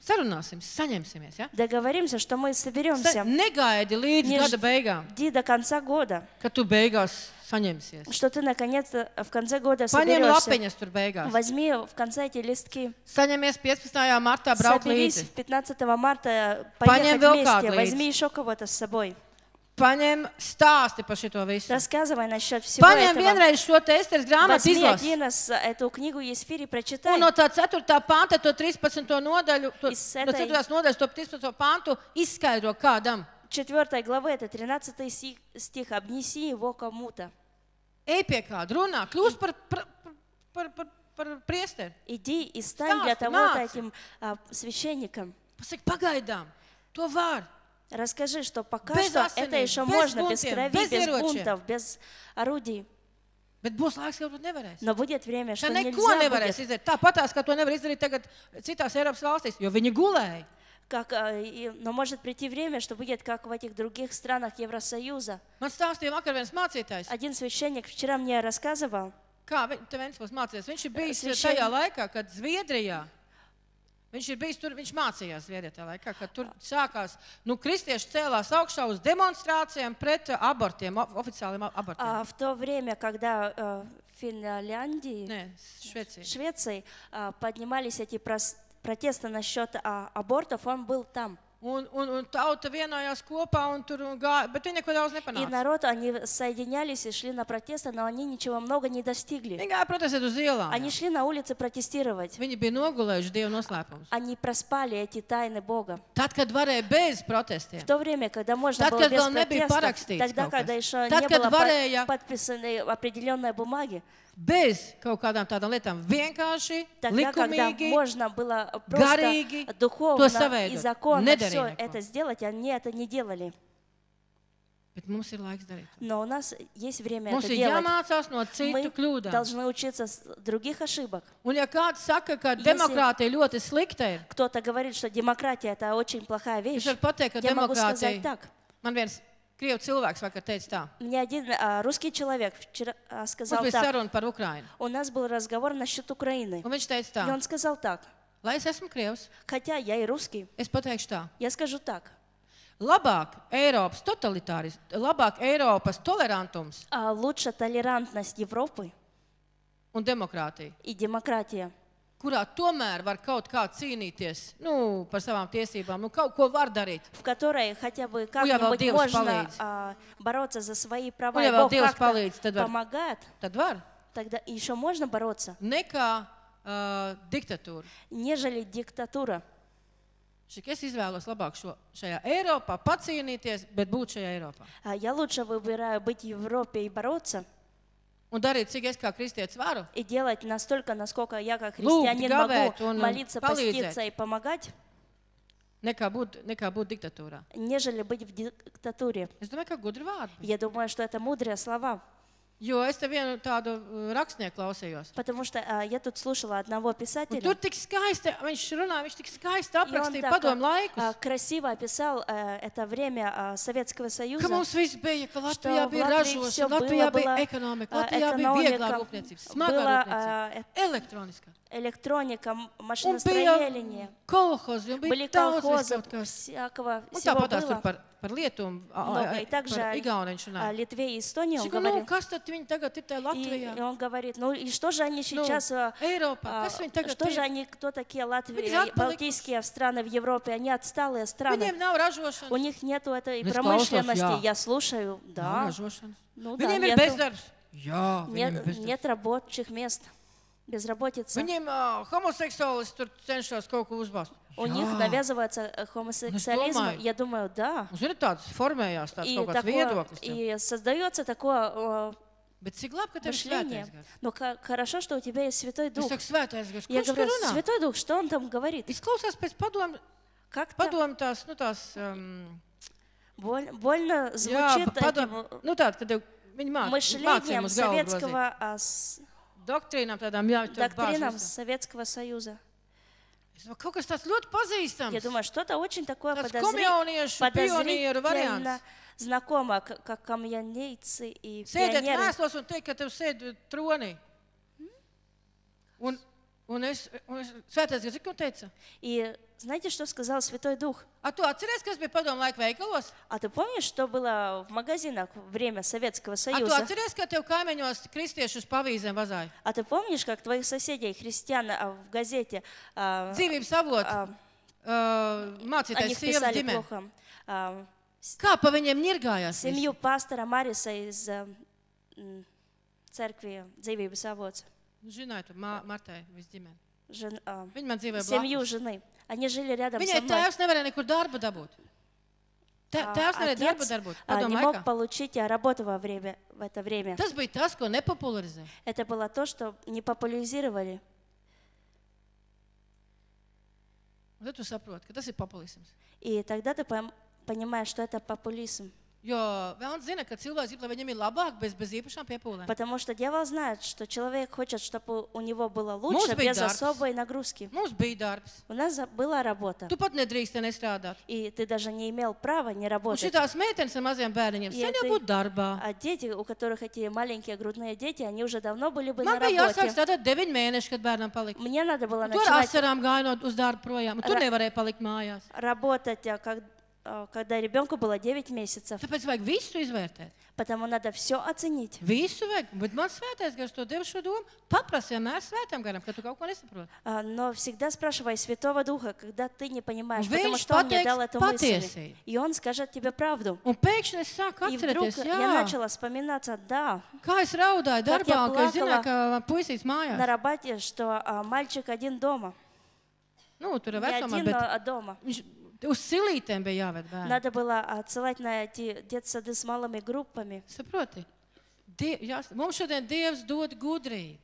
Sarunāsim, saņemsimies. Ja? Договоримся, что мы Sa соберемся. negaidi līdz Не gada beigām, жди до конца года, kad tu beigās saņemsies. что ты наконец-то в конце года Paņem соберешься. lapiņas tur beigās. Возьми в конце эти листки. Saņemies 15. martā braukt Соберись līdzi. 15 марта Paņem поехать vēl вместе. kādu līdzi. Возьми еще кого-то с собой. Paņem stāsti par šito visu. Рассказывай насчет всего Paņem этого. vienreiz šo te Esteres grāmatu Возьми izlasi. один раз эту книгу Есфири и прочитай. Un no tā 4. panta, to 13. nodaļu, to, Iz no etai- 4. nodaļas, to 13. pantu izskaidro kādam. 4 главы, это 13 си- стих. Обнеси его кому-то. Ej pie kāda, runā, kļūst par, par, par, par, par priesteri. Иди и стань для того-то māci. этим а, священником. Pasaki, pagaidām, to var. Расскажи, что пока Без что асеней, это еще без можно, без бунтiem, крови, без без бунтов, без орудий. Bet būs laiks, ka to nevarēs. Будет время, Tā neko nevarēs будет. izdarīt. Tāpatās, kā to nevar izdarīt tagad citās Eiropas valstīs, jo viņi gulēja. Как, а, но может прийти время, что будет как в этих других странах Евросоюза. Один священник вчера мне рассказывал, kā būs mācījies. Viņš ir bijis Svešien- tajā laikā, kad Zviedrijā. Viņš ir bijis tur, viņš mācījās Zviedrijā tajā laikā, kad tur sākās, nu, kristieši cēlās augšā uz demonstrācijām pret uh, abortiem, oficiāliem abortiem. а, в то время, когда э, в Финляндии, Šveicija. Швеции а, поднимались эти прос- протесты насчет а, абортов, он был там. Un, un, un tauta vienojās kopā un tur gāja, bet viņi neko daudz И nepanāca. народ, они соединялись и шли на протесты, но они nичего много не достигли. Viņi gāja protestēt uz ielām. Они шли на улицы протестировать. Viņi bija nogulējuši Dieva noslēpumus. Они проспали эти тайны Бога. Tad, kad varēja bez В protestiem, то время, когда можно Tad, было без протестов, тогда, когда еще Tad, не было varēja- подписаны определенные бумаги, kaut kādām tādām lietām, vienkārši, тогда, когда likumīgi, можно было просто духовно to saveidot. и законно Nedarīja все neko. это сделать, они это не делали. bet mums ir laiks darīt. Но у нас есть время Mums это ir делать. jāmācās no citu Мы kļūdām. должны учиться с других ошибок. Un, ja kāds saka, ka Если- demokrātija ļoti slikta ir, Кто-то говорит, что демократия это очень плохая вещь. varu pateikt, ka Я могу demokrātija. сказать так. Man viens krievu cilvēks vakar teica tā. Мне один а, русский человек вчера а, Mums сказал bija так. saruna par Ukrainu. У нас был разговор насчет Украины. Un viņš teica И tā, он сказал так. lai es esmu krievs, Хотя я и русский, es pateikšu tā. я скажу так. Labāk Eiropas totalitārisms, labāk Eiropas tolerantums А лучше толерантность Европы un demokrātija, и демократия, kurā tomēr var kaut kā cīnīties nu, par savām tiesībām, nu, kaut ko var darīt. в которой хотя бы Ну, я как-нибудь Dievs можно palīdz. а, бороться за свои права, Nu, и ja vēl Бог Dievs как-то palīdz, tad var. помогает, Tad var. тогда еще можно бороться, Nekā uh, diktatūra. нежели диктатура. Šik es izvēlos labāk šo, šajā Eiropā, pacīnīties, bet būt šajā Eiropā. А я лучше выбираю быть в Европе и бороться, Un darīt, cik es kā kristietis varu. и делать настолько, насколько я как христианин гавēt могу молиться, поститься и помогать, Nekā būt, nekā būt diktatūrā. нежели быть в диктатуре. Es domāju, ka gudri vārdi. Я думаю, что это mудрые слова. Jo es te vienu tādu uh, rakstnieku klausījos. Потому что а, я тут слушала одного Un писателя. tur tik skaisti, viņš runā, viņš tik skaisti и он aprakstīja так, padomu а, laikus. красиво описал э, это время а, Советского Союза. Ka mums viss bija, ka Latvijā в bija Латвии всё ražošana, Latvijā было, bija была, ekonomika, а, Latvijā bija vieglā экономика, rūpniecība, smagā была rūpniecība, а, э- elektroniskā. электроника, м- Un bija машиностроение, kolhozi, un были bija daudz колхозы, viss kaut kas. всякого Un всего tāpat tās tur было. par Lietuvu, no, также Литве и Эстонии он говорил. И он говорит, ну и что же они сейчас, Европа. что же они, кто такие Латвия, Балтийские страны в Европе, они отсталые страны. У них нету этой промышленности, я слушаю, да. Ну, да, нету, нет рабочих мест безработица. Viņiem uh, homoseksuālis tur cenšas kaut ko uzbāzt. У них навязывается э, хомосексуализм. думаю. Я думаю, да. Ir tāds formējās, tāds И, такое, viedoklis. и создается такое э, Bet cik labi, ka tev ir мышление. svētais gars. Но ка- хорошо, что у тебя есть Святой Es Дух. saku, svētais gars, Я говорю, runā? Святой Дух, что он там говорит? Izklausās pēc padomu, Как-то padomu tās, nu tās, um, боль- больно jā, звучит padomu, таким nu tād, kad viņi мышлением mums galvu а, Doktrīnām tādām, jā, tur доктринам bāžas. Советского Союза. Es domāju, kaut kas tāds ļoti pazīstams. Я думаю, что-то очень такое Tāds подозри- komjauniešu pionieru подозрительно variants. знакомо, к- как камьянейцы и Sēdēt пионеры. mēslos un teikt, ka tev sēd tronī. Un, un es, un es svētais gars, ko teica? И знаете, что сказал Святой Дух? A tu atceries, kas bija padomu laika veikalos? А ты помнишь, что было в магазинах в время Советского A tu Союза? atceries, ka tev kaimiņos kristiešus pavīzēm vazāja? А ты помнишь, как твоих соседей, христиан, а, в газете а, Dzīvības avots, а, uh, о mācītājs них sievas писали ģimene. плохо? А, с- Kā pa viņiem ņirgājās? Семью пастора Мариса из а, м, церкви Dzīvības avots. Tu Mā- Martai, viss ģimene. Жен- а, Viņa man dzīvoja семью blakus. жены. Они жили рядом со Viņai мной. tēvs nevarēja nekur darbu dabūt. Te, А, tēvs nevarēja darbu Отец dabūt. а, Padomu не мог laikā. получить а, работу во время, в это время. Tas bija tas, ko nepopularizēja. Это было то, что не популяризировали. Un tad tu saproti, ka tas ir populisms. И тогда ты понимаешь, что это популизм. Jo vēlams zina, ka cilvēks grib, lai viņam ir labāk, bez, bez īpašām piepūlēm. Потому что дьявол знает, что человек хочет, чтобы у него было лучше, быть без darbs. особой нагрузки. Mums bija darbs. У нас за- была работа, Tu pat nedrīkst te nestrādāt. и ты даже не имел права не Un работать. šitās meitenes ar maziem bērniņiem Ja sen jau ты- būtu darbā. А дети, у которых эти маленькие грудные дети, они уже давно были бы Man на bija jāsāk работе. strādāt 9 mēneši, kad bērnam palika. Мне надо было Tu ar начинать asarām gāji no- uz darbu projām, un tu Ra- nevarēji palikt mājās. работать, а, как- а, когда ребенку было 9 месяцев. Tāpēc vajag visu izvērtēt. Потому надо все оценить. Visu vajag. Bet man svētais gars to deva šo domu. Paprasti vienmēr svētām garam, ka tu kaut ko nesaproti. А, Но всегда спрашивай Святого Духа, когда ты не понимаешь, Viņš потому что Он мне дал эту мысль. И Он скажет тебе правду. Un pēkšņi es sāku И вдруг atcerēties, я jā, начала вспоминаться, да, kā es raudāju Как я un ka es zināju, плакала ka man puisīts на mājās. работе, что а, мальчик один дома. Nu, tur ir Не vecumā, один, bet а дома. viņš uz silītēm bija jāved bērni. Надо было отсылать на эти детсады с малыми группами. Saproti? Die, jā, mums šodien Dievs dod gudrību.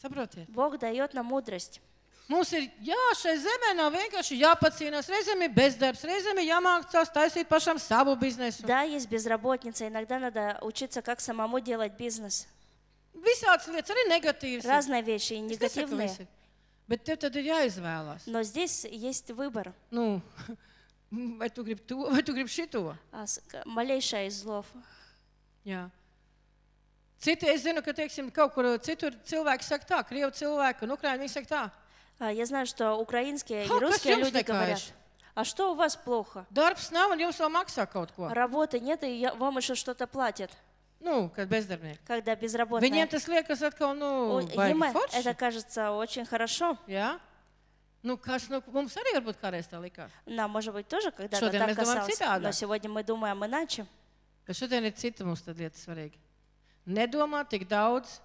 Saprotiet? Бог дает нам мудрость. Mums ir jā, šai zemē nav vienkārši jāpacīnās. Reizēm ir bezdarbs, reizēm ir jāmācās taisīt pašam savu biznesu. Да, есть безработница, иногда надо учиться, как самому делать бизнес. Visādas lietas arī negatīvas. ir. Разные вещи, и Es nesaku, негативные. visi. Bet tev tad ir jāizvēlās. Но здесь есть выбор. Nu, vai tu gribi to, vai tu gribi šito? А, из злов. Jā. Citi, es zinu, ka, teiksim, kaut kur citur cilvēki saka tā, krievu cilvēki un ukrāņi viņi saka tā. А, Я знаю, что украинские и русские люди говорят. А что у вас плохо? Darbs nav un jums vēl maksā kaut ko. Работы нет, и я- вам еще что-то платят, Nu, kad bezdarbnieki. когда безработные. Viņiem tas liekas atkal, nu, У- baigi Им это кажется очень хорошо. Jā? Nu, kas, nu, mums arī varbūt kādreiz tā likās. Нам, может быть, тоже когда-то Šodien так mēs domājam касалось. citādi. Но сегодня мы думаем иначе. Bet šodien ir cita mums tad lieta svarīga. Nedomā tik daudz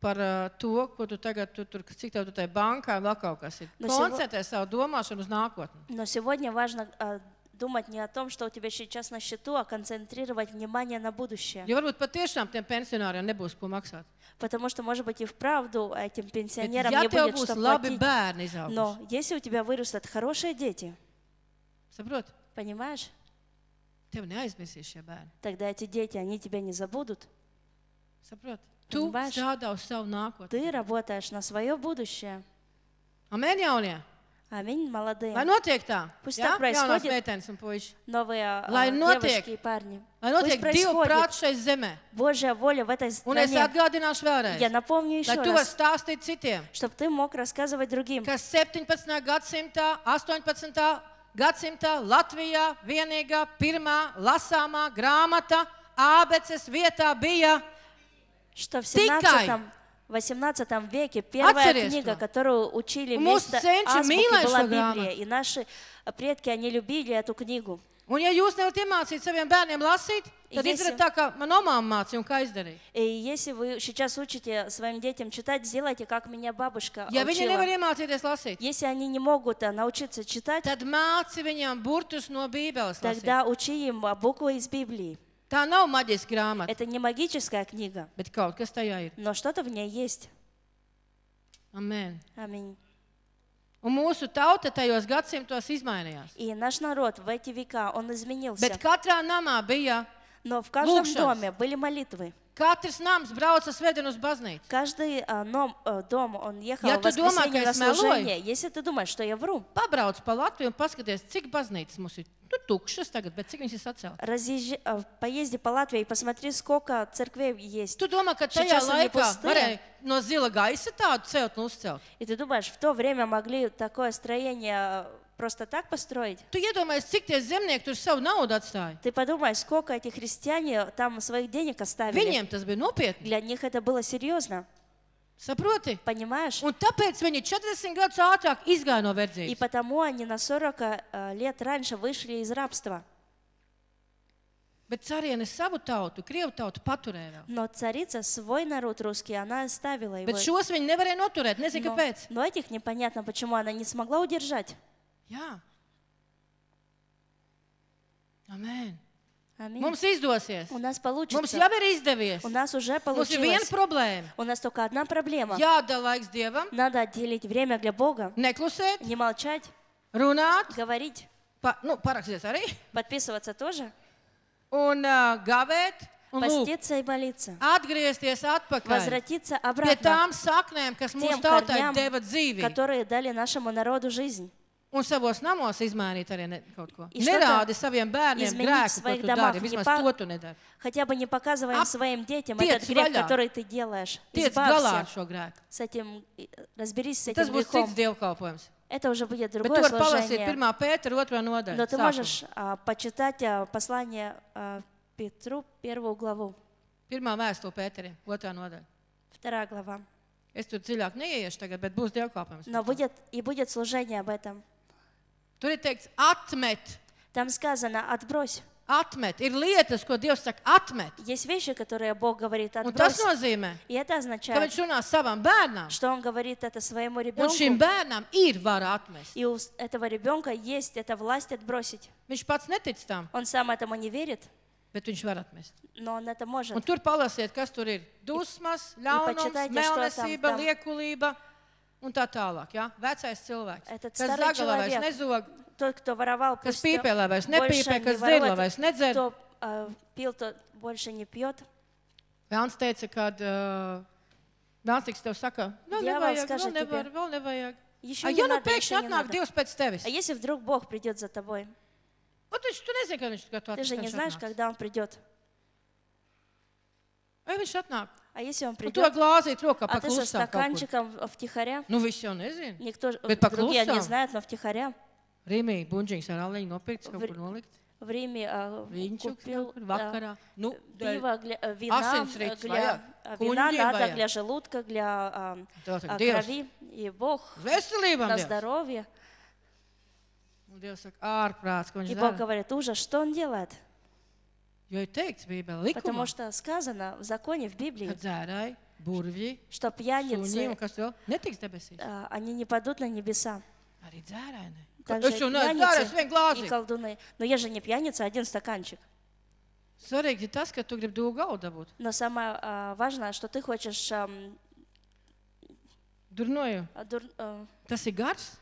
par uh, to, ko tu tagad tu, tur, cik tev tur tajā bankā vēl kaut kas ir. Nu, sivo- Koncentrē savu domāšanu uz nākotni. Но сегодня важно а, думать не о том, что у тебя сейчас на счету, а концентрировать внимание на будущее. Jo varbūt patiešām tiem pensionāriem nebūs ko maksāt. Потому что, может быть, и вправду этим Bet, пенсионерам ja не будет что платить. bērni Но если у тебя вырастут хорошие дети, saprot, понимаешь, tev neaizmirsīs šie bērni. тогда эти дети, они тебя не забудут. Saprot, tu Понимаешь? strādā uz savu nākotni. Ты работаешь на свое будущее. Amen, jaunie! Аминь, молодые. Lai notiek tā, Pēc ja? tā происходит. jaunās meitenes un puiši. Новые а, Lai notiek. девушки и парни. Lai Пусть notiek divu происходит prātu šai zemē. Божья воля в этой Un es стране. atgādināšu vēlreiz, Я напомню lai еще tu vari раз, stāstīt citiem, чтобы ты мог рассказывать другим, ka 17. gadsimtā, 18. gadsimtā Latvijā vienīgā pirmā lasāmā grāmata ābeces vietā bija что в Тикай. 17 18 веке первая книга, которую учили вместо азбуки, была. Библия. И наши предки, они любили эту книгу. Un, ja jūs nevarat iemācīt saviem bērniem lasīt, tad Если- izdariet tā, kā manā mamā mācīja un kā izdarīja. И если вы сейчас учите своим детям читать, сделайте, как меня бабушка Ja viņi учила. nevar iemācīties lasīt, Если они не могут а, научиться читать, tad māci viņiem burtus no Bībeles. lasīt. тогда учи им а, буквы из Библии. Tā nav maģiska grāmata, Это не магическая книга, bet kaut kas tajā ir. но что-то в ней есть. Amen. Аминь. Un mūsu tauta tajos gadsimtos izmainījās. И наш народ в эти века, он изменился. Bet katrā namā bija, Но в каждом Лучше. доме были молитвы. katrs nams brauca svētdien uz baznīcu. Каждый а, ном- э, дом, он ехал Я в ты думаю, воскресенье на ka es служение. Если ты думаешь, что я вру, Pabrauc pa Latviju un paskaties, cik baznīcas mums ir. Nu, tukšas tagad, bet cik viņas ir sacēltas. разъезжи, а, поезди по Латвии и посмотри, сколько церквей есть. Tu domā, ka tajā Сейчас они laikā пустые. varēja no zila gaisa tādu celt un uzcelt? И ты думаешь, в то время могли такое строение а, просто так построить? Tu iedomājies, cik tie zemnieki tur savu naudu atstāja. Ты подумай, сколько эти христиане там своих денег оставили. Viņiem tas bija nopietni. Для них это было серьезно, Saproti? понимаешь? Un tāpēc viņi 40 gadus ātrāk izgāja no И verdzības. потому они на 40 а, лет раньше вышли из рабства. Bet carieni savu tautu, krievu tautu paturēja vēl. Но царица свой народ русский, она оставила его. Bet šos viņi nevarēja noturēt. Nezinu, Но, kāpēc. но этих непонятно, почему она не смогла удержать. Jā. Amen. Аминь. Mums izdosies. У нас Mums получится. jau ir izdevies. У нас уже Mums ir viena получилось. problēma. У нас только одна проблема. Jādala laiks dievam, Надо отделить время для Бога, neklusēt, не молчать, runāt, говорить, pa, nu, parakstīties arī, подписываться тоже, un uh, gavēt, un lūgt. поститься и молиться, Atgriezties atpakaļ возвратиться pie обратно tām saknēm, kas к mūsu тем tautai корням, deva dzīvi. которые дали нашему народу жизнь. Un savos namos izmainīt arī ne, kaut ko. И Nerādi saviem bērniem grēku, ko tu dari. Vismaz па- to tu nedari. Хотя бы не показываем Ап- своим детям Tiec этот грех, vaļā. который ты делаешь. Tiec galā ar šo grēku. с этим, разберись с Tas этим būs грехом. cits dievkalpojums. Это уже будет Bet tu другое vari palasīt служение. 1. Pētera 2. nodaļu. Но ты sākumu. можешь а, почитать а, послание а, Петру, первую главу, Pirmā vēstule Pēterim, 2. nodaļa. вторая глава. Es tur dziļāk neieiešu tagad, bet būs dievkalpojums. Но будет и будет служение об этом. Tur ir teikts, atmet, Там сказано, отбрось. atmet. Ir lietas, ko Dievs saka, atmet. Есть вещи, которые Бог говорит, Un tas отбрось. nozīmē, И это ka означает, viņš runā savam bērnam, что Он говорит это своему un šim ребенку. bērnam ir vara atmest. И у с- этого ребенка есть эта власть отбрosить. Viņš pats netic tam, Он сам этому не верит, bet viņš var atmest. но он это Un может. tur palasiet, kas tur ir. Dusmas, ļaunums, почитайте, что там, mēlnesība, там. liekulība un tā tālāk. Ja? Vecais cilvēks, Этот kas старый zagalā vairs человек. nezog, Тот, кто воровал, kas пусть pīpēlē vairs больше nepīpē, не kas dzirla ворует. vairs nedzer. Кто а, пил, тот больше не пьет. Vēlns teica, ka uh, Vēlns tiks tev saka, vēl Дьявол nevajag, скажет vēl nevar, тебе, vēl nevajag. Еще A, не ja nu надо, еще pēkšņi не atnāk надо. Dievs pēc tevis, А если вдруг Бог придет за тобой? nu, taču tu nezini, kad viņš to Ты же не знаешь, когда Он придет. Vai viņš atnāk? А если он придет, ну, глазит, лёка, а ты со стаканчиком втихаря? Ну, вы visi jau nezin. Никто, другие не знают, но втихаря. Rīmī buņģiņas ar опять nopirkt, kaut kur nolikt. В Риме а, купил вакара. Ну, пиво, гля, э, вина, гля, э, э, вина надо для желудка, для а, а, крови. И Бог на здоровье. И Бог говорит, ужас, что он делает? Jo ir teikts Bībelē, Потому likumā, что сказано в законе, в Библии, ka dzērāji, burvji, что suņi un пьяницы, kas vēl netiks debesīs. а, они не падут на небеса. Arī dzērāji. Также Es jau neesmu dzērājis пьяницы vienu и glāzi. колдуны. Но я же не пьяница, один стаканчик. Svarīgi ir tas, ka tu gribi dūgu galdu dabūt. Но самое а, важное, что ты хочешь ам, Durnoju. а, дур- а, Tas ir gars,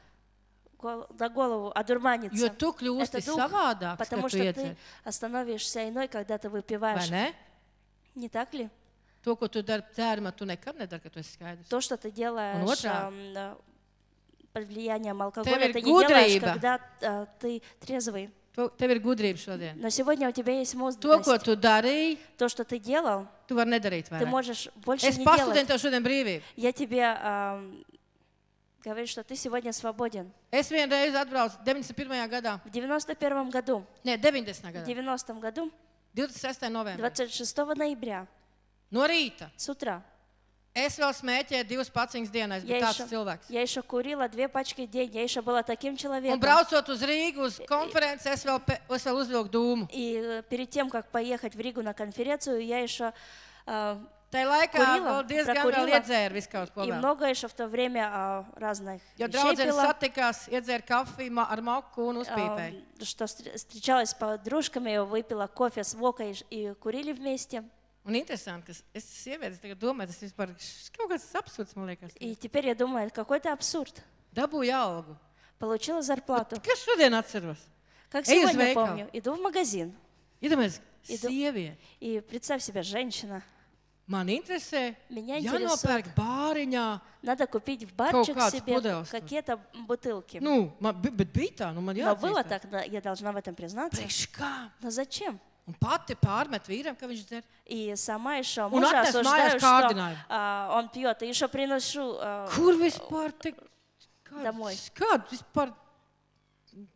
на голову одурманиться. jo tu kļūsti Это дух, savādāks, Потому что iedzer. ты становишься иной, когда ты Vai выпиваешь. ne? Не так ли? To, ko tu dari dzērumā, tu nekad nedari, kad tu esi skaidrs. То, что ты делаешь а, под влиянием алкоголя, ты не делаешь, когда а, ты трезвый. Tev ir gudrība šodien. Но сегодня у тебя есть To, мудрость. ko tu darīji, То, что ты делал, tu vari nedarīt ты vairāk. можешь больше Es не pasludinu делать. tev šodien brīvību. Я тебе ам, говорю, что ты сегодня свободен. Es vienreiz atbraucu 91. gadā, В 91 году, ne 90. в gadā, 90 году, 26. novembrī. 26 ноября, No rīta. с утра, Es vēl smēķēju divas paciņas dienā, es biju я tāds еще, cilvēks. я еще курила две пачки в день, я еще была таким Un человеком. braucot uz Rīgu, uz konferenci, es vēl, pe- es vēl uzvilku dūmu. И э, перед тем, как поехать в Ригу на конференцию, я еще а, Tā laikā vēl diezgan vēl iedzēra visu kaut ko. много еще в то время а, разных Jo вещей draudzene satikās, iedzēra kafiju ar mauku un а, uzpīpēja. что встр- встречалась с подружками, выпила кофе с вокой и курили вместе. Un interesanti, ka es sievietes tagad domāju, tas vispār kaut kāds absurds, man liekas. И теперь я думаю, какой-то абсурд. Dabūju algu. Получила зарплату. Kas šodien atceros? Как сегодня помню, иду в магазин, Iedomājieties, sieviete. и представь себе, женщина, Man interesē, Меня ja интересует- nopērk bāriņā, надо купить в барчик kāds себе pudeles tur. какие-то бутылки. nu, man, bi- bet bija tā, nu man Но было jāatzīst. так, да, я должна в этом признаться. Priekš kā? Но зачем? Un pati pārmet vīram, ka viņš dzer. И сама еще Un мужа atnes осуждаю, mājās что kārdinājumu. а, он пьет. И еще приношу а, Kur vispār tik? Domой. Kāda vispār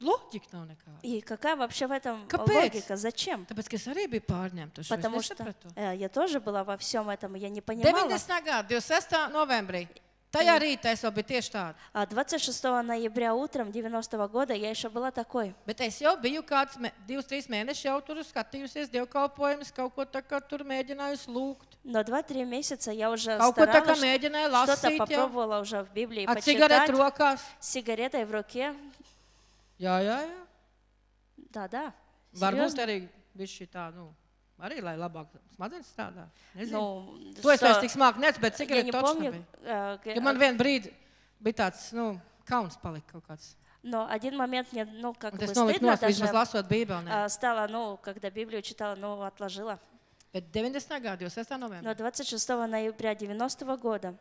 loģika nav nekāda? И какая вообще в этом Kāpēc? логика? Зачем? Tāpēc, ka es arī biju pārņemta. šo, es Потому что nesapratu. э, я тоже была во всем этом, и я не понимала. 90. gada 26. novembrī. Tajā rītā es jau biju tieši tāda. А 26 ноября утром 90 года я еще была такой. Bet es jau biju kāds me, divus, trīs mēnešus jau tur skatījusies dievkalpojumus, kaut ko tā kā tur mēģinājusi lūgt. Но 2-3 месяца я уже Kaut ko tā kā старалась, что-то lasīt. Jau. попробовала уже в Библии Ar почитать. cigaretu rokās. С сигаретой в руке. Jā, jā, jā. Да-да. Varbūt серьезно. arī bija šī tā, nu, arī lai labāk smadzenes strādā. Nezinu. Ну, To es что- vairs tik smagi neesmu, bet я cigaretu не точно помню. bija. э, г- Jo man vienā brīdī bija tāds, nu, kauns palika kaut kāds. Но один момент мне, ну, как Un бы es noliku стыдно nost, vismaz даже lasot Bībeli. а, стало, ну, когда Библию читала, ну, отложила. Bet 90. gada 26. Но novembrī 26 ноября 90 года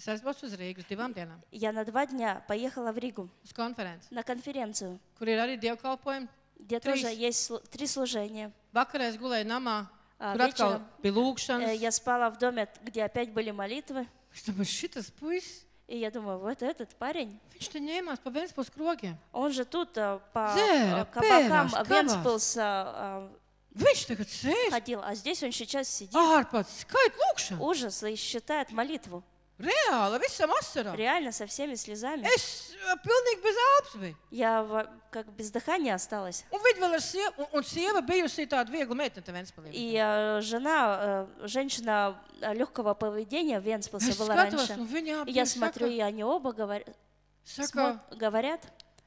es aizbraucu uz Rīgas divām dienām я на два дня поехала в Ригу uz konferenci, на конференцию, kur ir arī dievkalpojumi. где тоже есть слу- три служения. Vakarā es gulēju namā, А, kur atkal вечером bija э, lūkšanas. я спала в доме, где опять были молитвы. Es domāju, šitas puisis, И я думаю, вот этот парень, viņš te ņēmās pa Vēnspils krogiem. он же тут а, по Дзера, а, кабакам пērās, Венспилс а, Viņš tagad sēž ходил, а здесь он сейчас сидит. ārpats, skait lūkšanu. Ужас, и считает молитву. Reāli, visam asarā. Реально, со всеми слезами. Es ā, pilnīgi bez elpas biju. Я во- как без дыхания осталась. Un viņa vēl ir sieva, un, un sieva bijusi tāda viegla meitene. И э, жена, э, женщина э, легкого поведения в Венспилсе Es была skatos, раньше. viņa И я смотрю, saka, и они оба говорят, saka, говорят,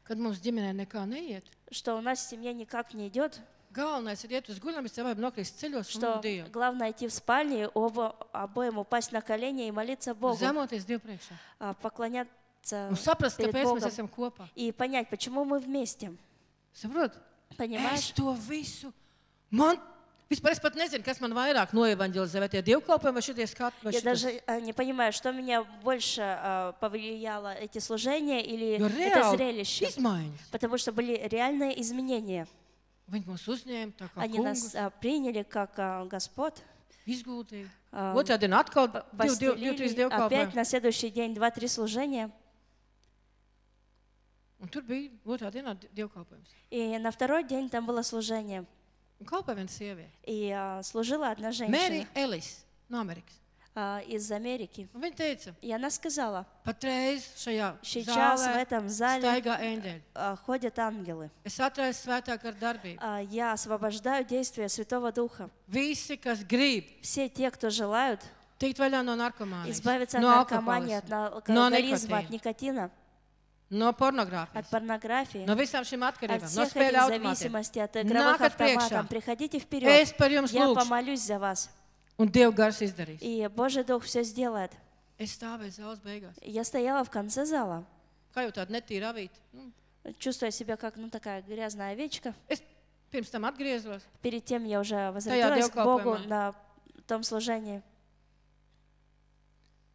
kad mums ģimenē nekā neiet. что у нас в семье никак не идет, Galvenais ir iet uz guļam, es tev nokrist ceļos что Dievu. главное идти в спальню, и оба, обоим упасть на колени и молиться Богу, Zemoties Dievu priekšā. а, поклоняться Un saprast, перед kāpēc mēs Богом esam kopā. и понять, почему мы вместе. Saprot? Es Понимаешь? to visu. Man vispār es pat nezinu, kas man vairāk noevanģelizē, vai tie dievkalpojumi vai šitie skati. vai Я šitas- даже э, не понимаю, что меня больше э, повлияло, эти служения или Jo это зрелище. izmaiņas. Потому что были реальные изменения. Viņi mūs uzņēma tā kā Они нас kungus, а, приняли как а, Господь, izgūtīja. а, Otrā diena atkal divi, divi, divi, trīs постелили. Опять dievkalpojumi. на следующий день два-три служения. Un tur bija otrā dienā di- dievkalpojums. И на второй день там было служение. Un kalpoja viena sieviete. И а, служила одна Mērija женщина Elis no Amerikas. А, из Америки. И она сказала, сейчас в этом зале э, а, ходят ангелы. А, я освобождаю действие Святого Духа. Все те, кто желают, избавиться от наркомании, от алкоголизма, от никотина. No pornogrāfijas. От порнографии. No. От всех no этих зависимостей, от игровых автоматов. Приходите вперед. Я помолюсь за вас un Dieva gars izdarīs. И Божий Дух все сделает. Es stāvēju zāles beigās. Я стояла в конце зала, Kā jau tāda netīra avīta. Nu, чувствуя себя как ну, такая грязная овечка. es pirms tam atgriezos. Перед тем я уже возвратилась к. Богу на том служении.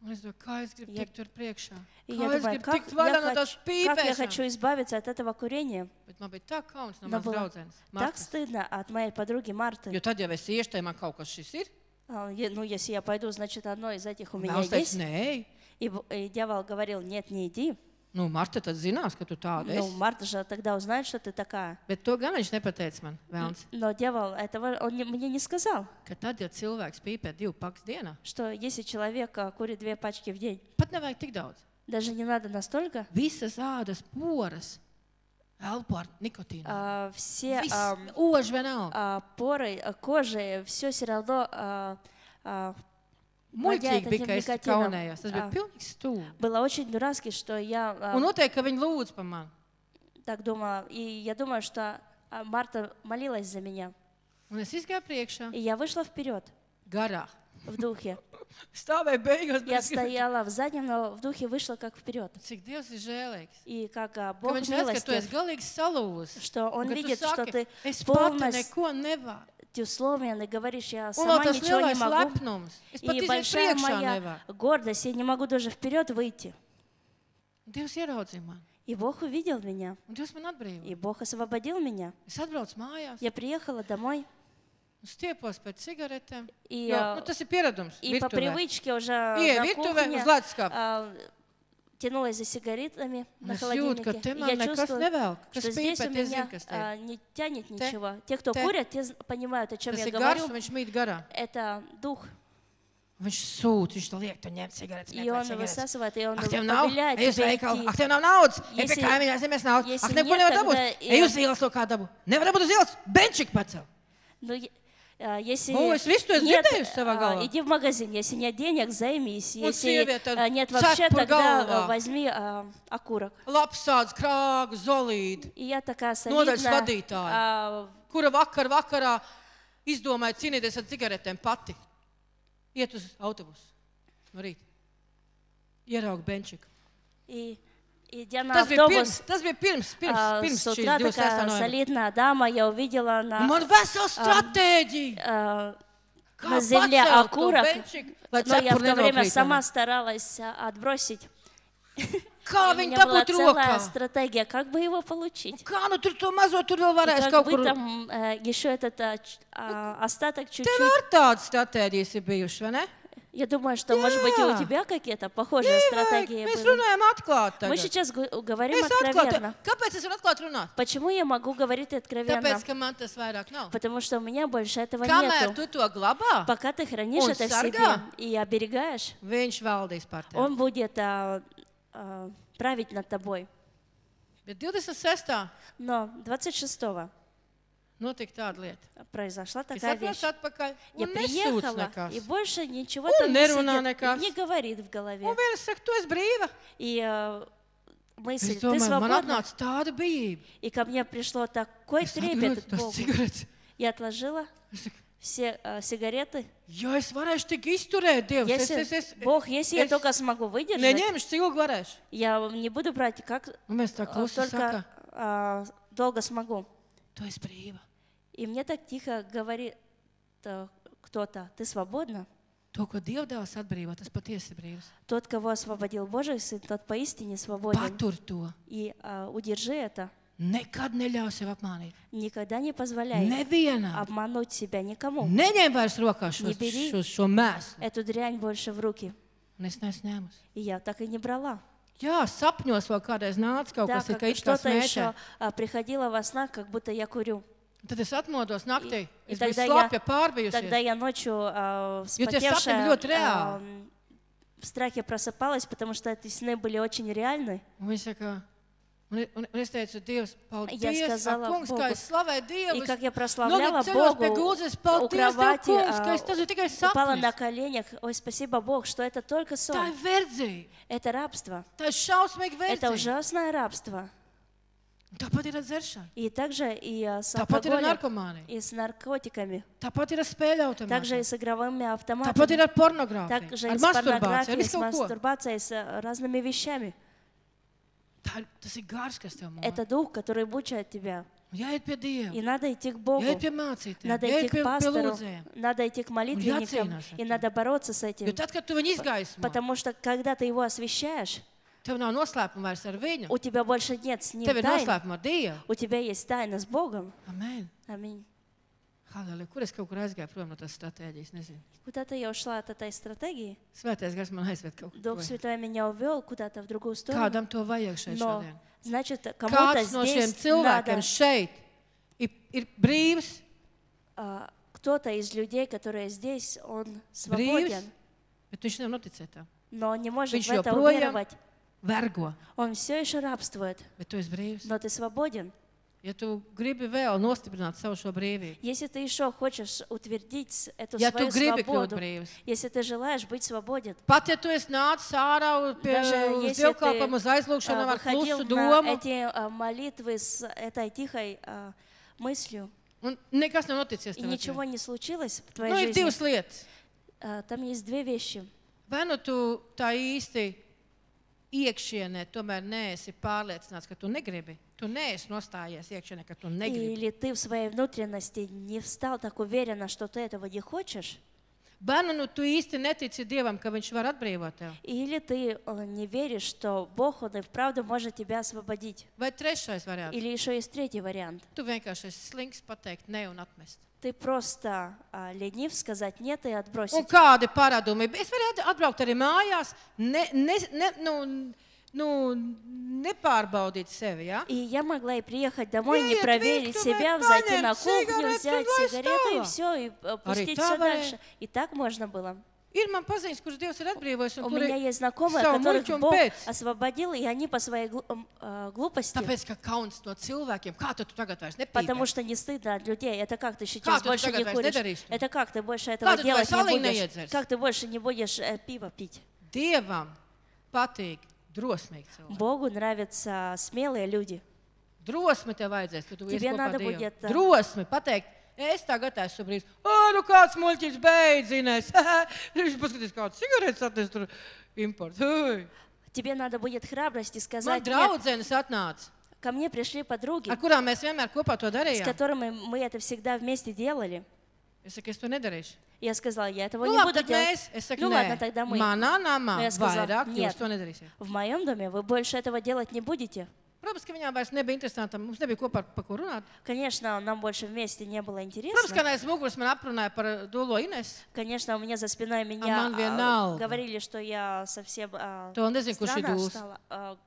Un es domāju, kā es gribu Ja- tikt tur priekšā. Kā я es думаю, gribu tikt vaļā я, no tās хочу, как я хочу pīpēšanas. избавиться от этого курения. Bet man bija tā kauns no manas draudzenes. так стыдно от моей подруги Марты. Jo tad, ja es iešu, tad man kaut kas šis ir. А, е- Ну, если я пойду, значит, одно из этих у меня Mēls teica, есть. nē, И, б- и дьявол говорил, нет, не иди. nu, Marta tad zinās, ka tu tāda Ну, esi. Марта же тогда узнает, что ты такая. Bet to gan viņš nepateica man, Vēlns. Но дьявол этого он не- мне не сказал, Ka tad, ja cilvēks pīpē divu pakas dienā, что если человек а, курит две пачки в день, pat nevajag tik daudz. даже не надо настолько, Visas ādas poras Ar nikotīnu. а, все Viss а, а, поры а, кожи, все все равно а, а, Muļķīgi bija, ka es kaunējos. Tas bija А, pilnīgi stūri. Было очень дурацки, что я а, Un noteikti, ka viņi lūdz par mani. так думала. И я думаю, что а, Марта молилась за меня. Un es izgāju priekšā, И я вышла вперед garā. в духе. Stāvēju beigās, Я es стояла в заднем, но в духе вышла как вперед. Cik Dievs ir žēlīgs. И как а, Ka Бог viņš redz, ka tu esi милостив, galīgi salūzis. что Он Un ka tu видит, что saki, ты es pati полностью neko nevaru. сломлен и говоришь, я Un vēl сама tas ничего не lielais могу. lepnums. Es pat И iziet большая priekšā моя nevaru. гордость, я не могу даже вперед выйти. Dievs ieraudzīja mani. И Бог увидел меня, Un Dievs man atbrīvoja. и Бог освободил меня. Es atbraucu mājās, Я приехала домой, Stiepos par cigaretēm. I, jo, nu, tas ir pieredums. И virtuvē. по привычке уже и, на virtuvē, кухне а, тянулась за сигаретами на es холодильнике. Jūt, и я чувствую, nevēl, что здесь у меня а, не тянет te, ничего. Те, кто te. курят, те понимают, о чем tas я говорю. Gars, это дух. Viņš sūta, viņš liek, tu ņem cigaretes. Jā, no viņas sasavāt, jau no viņas nav. Ej uz veikalu, ah, tev nav naudas. Ej pie kaimiņa, aizņemies naudu. Ah, neko nevar dabūt. Ej uz ielas, to kā dabu. Nevar dabūt uz ielas, benčik pacel. Nu, если О, es visu to esmu нет, dzirdējusi savā а, galvā. иди в магазин, если нет денег, займись. Вот Если сиевета а, нет цап вообще, по тогда galvā. а, возьми а, окурок. Lapsāds, krāgu, zolīdi. И я такая Nodaļas солидная, vadītāja. а, Kura vakar vakarā izdomāja cīnīties ar cigaretēm pati. Iet uz autobusu no rīta. Ierauga benčiku. и идя на Tas bija pirms, автобус, tas bija pirms, pirms, а, pirms с утра 26. такая солидная дама, я увидела на, Man vesela stratēģija. а, Kā на земле окурок, но я в то время сама старалась а, отбросить. Kā viņi целая rokā? стратегия, как бы его получить. Kā nu tur to mazo tur vēl varēs kaut kur? там э, еще этот а, а, остаток Tev чуть-чуть. ar tādas stratēģijas ir vai ne? Я думаю, что, может быть, и у Jā. тебя какие-то похожие Nevajag, стратегии Mēs были. runājam atklāti. Мы tagad. сейчас гу- говорим atklāti. откровенно. Kāpēc es varu atklāt runāt? Почему я могу говорить откровенно? Tāpēc, ka man tas vairāk nav. Потому что у меня больше этого Kamēr нету. tu to glabā, Пока ты хранишь Он это в себе и оберегаешь, viņš valdīs par tevi. он будет а, а, править над тобой. Bet 26. Но 26-го notika tāda lieta. произошла Es такая вещь. atpakaļ Я приехала, nekas. и больше ничего там не, сидит, не говорит в голове. Saka, tu esi. И э, мысль, Es ты свободна. И ко мне пришло такой Es трепет к Богу. Я отложила Es все э, сигареты. Ja es varēšu tik izturēt, Dievs, es, Если, es, es, Бог, если я es только смогу выдержать, neņemšu, cik ilgi varēšu. я не буду брать, как Un mēs tā э, klusi только sakām, э, долго смогу. tu esi brīva. И мне так тихо говорит э, кто-то, ты свободна? To, ko Dievdēls atbrīvo, tas patiesi brīvs. Тот, кого освободил Божий Сын, тот поистине свободен. Patur to. И э, удержи это. Nekad neļauj sev apmānīt. Никогда не позволяй Nevienam. обмануть себя никому. Neņem vairs rokā šo, Не бери. šo, šo mēslu. Эту дрянь больше в руки. Un es neesmu ņēmusi. И я так и не брала. Jā, sapņos vēl kādreiz nāca kaut Да, kas, ir, как ka it kā что-то еще а, приходило во снах, как будто я курю. Tad es atmodos naktī. И Es biju тогда я- slapja, Тогда я ночью а, И у сапни вспотевшая, а, в страхе просыпалась, потому что эти сны были очень реальны. Un un, un, es teicu, Dievs, paldies, Я сказала kungs, Богу. kā es slavēju Dievu. И как я прославляла Богу gultas, у paldies, Tev, кровати, kungs, ka а, es tas tikai упала на sapnis. коленях. Ой, спасибо Бог, что это только сон. Это рабство. Это ужасное рабство. Tāpat ir ar dzeršanu, И также и а, с tāpat ir ar narkomāniju, и с наркотиками, tāpat ir ar spēļu также и с игровыми tāpat ir автоматами, ar pornogrāfiju, также и с порнографией, с мастурбацией, с а, разными вещами. Tā tas ir gars, kas tev mūžā. Это дух, который мучает тебя. Jāiet pie Dieva, И надо идти к Богу. jāiet pie mācītājiem, Надо идти jāiet к pie, pie пастору, надо идти к молитвенникам, и надо бороться с этим. tad, kad tu viņu izgaismo, Потому что когда ты его освещаешь, tev nav noslēpuma vairs ar viņu. у тебя больше нет с ним Tev ir тайн, noslēpuma ar Dievu. у тебя есть тайна с Богом. Amen. Аминь. Halleluja. Kur es kaut kur aizgāju prom no tās stratēģijas? Nezinu. Куда-то я ушла от этой стратегии. Svētais gars man aizved kaut kur. Дух projām. Святой меня увел куда-то в другую сторону. Kādam to vajag šeit Но, šodien? значит, кому-то Kāds no šiem здесь cilvēkiem надо, šeit ir, ir brīvs, а, кто-то из людей, которые здесь, он brīvs, свободен, bet viņš nevar noticēt tam. но не может Viņš в это joprojām- уверовать. Vergo, Он все еще рабствует, bet tu esi brīvs. но ты свободен. Ja tu gribi vēl nostiprināt savu šo brīvību, Если ты еще хочешь утвердить эту ja tu свою gribi kļūt свободу, brīvs, если ты желаешь быть свободен, pat ja tu esi nācis ārā uz- pie Даже uz если dievkalpojumu, uz aizlūgšanu а, ar выходил klusu на domu, эти а, молитвы с этой тихой а, мыслью, un nekas nav noticies. и tavā ничего dzīvē. не случилось в твоей Nu, ir жизни, divas lietas. а, там есть две вещи. Vai nu tu tā īsti iekšienē tomēr neesi pārliecināts, ka tu negribi? Tu neesi nostājies iekšienē, ka tu negribi. Или ты в своей внутренности не встал так уверенно, что ты этого не хочешь, Vai nu, nu tu īsti netici Dievam, ka Viņš var atbrīvot tevi? или ты э, не веришь, что Бог, Он и вправду может тебя освободить. Vai trešais variants? Или еще есть tретий вариант. Tu vienkārši esi slings pateikt ne un atmest. Ты просто а, ленив сказать нет и Un отбросить. kādi paradumi? Es varu at- atbraukt arī mājās, ne, ne, ne, nu, nu, nepārbaudīt sevi. Ja? И я могла и приехать домой, не проверить себя, зайти на кухню, взять сигарету и все, и э, пустить все дальше. И так можно было. Ir man paziņas, kurš Dievs ir atbrīvojis. un У kuri меня есть знакомые, savu muļķumu Бог pēc. освободил, и они по своей э, глупости, Tāpēc, ka kauns no cilvēkiem, kā tu, tagad vairs потому nepīpē? что не стыдно от людей. Это как ты сейчас больше не куришь? Это как ты больше этого делать не будешь? Как ты больше не будешь э, пиво пить? Dievam patīk drosmīgi cilvēki. Богу нравятся смелые люди. Drosmi tev vajadzēs, kad tu esi Тебе kopā надо ar Dievu. будет, э, Drosmi pateikt, es tagad esmu brīvs. O, nu kāds muļķis beidzinās. Viņš paskatīs, kāds cigaretes atnes tur importu. Ui. Тебе надо будет храбрость и Man сказать, нет, draudzenes atnāca, ко мне пришли подруги, ar kurām mēs vienmēr kopā to с darījām. которыми мы это всегда вместе делали. Es saku, es to nedarīšu. Я сказала, я этого Nu, не буду делать. es saku, Ну ладно, тогда мы. namā Nu, es сказала, vairāk нет. В моем доме вы больше этого делать не будете. Protams, ka viņām vairs nebija interesanti. Mums nebija kopā par ko runāt. Конечно, нам больше вместе не было Protams, ka интересно. aiz muguras man aprunāja par Dolo Ines. Конечно, у меня за спиной меня а, говорили, что я совсем а, To nezinu, kurš ir странно dūls. стала. А,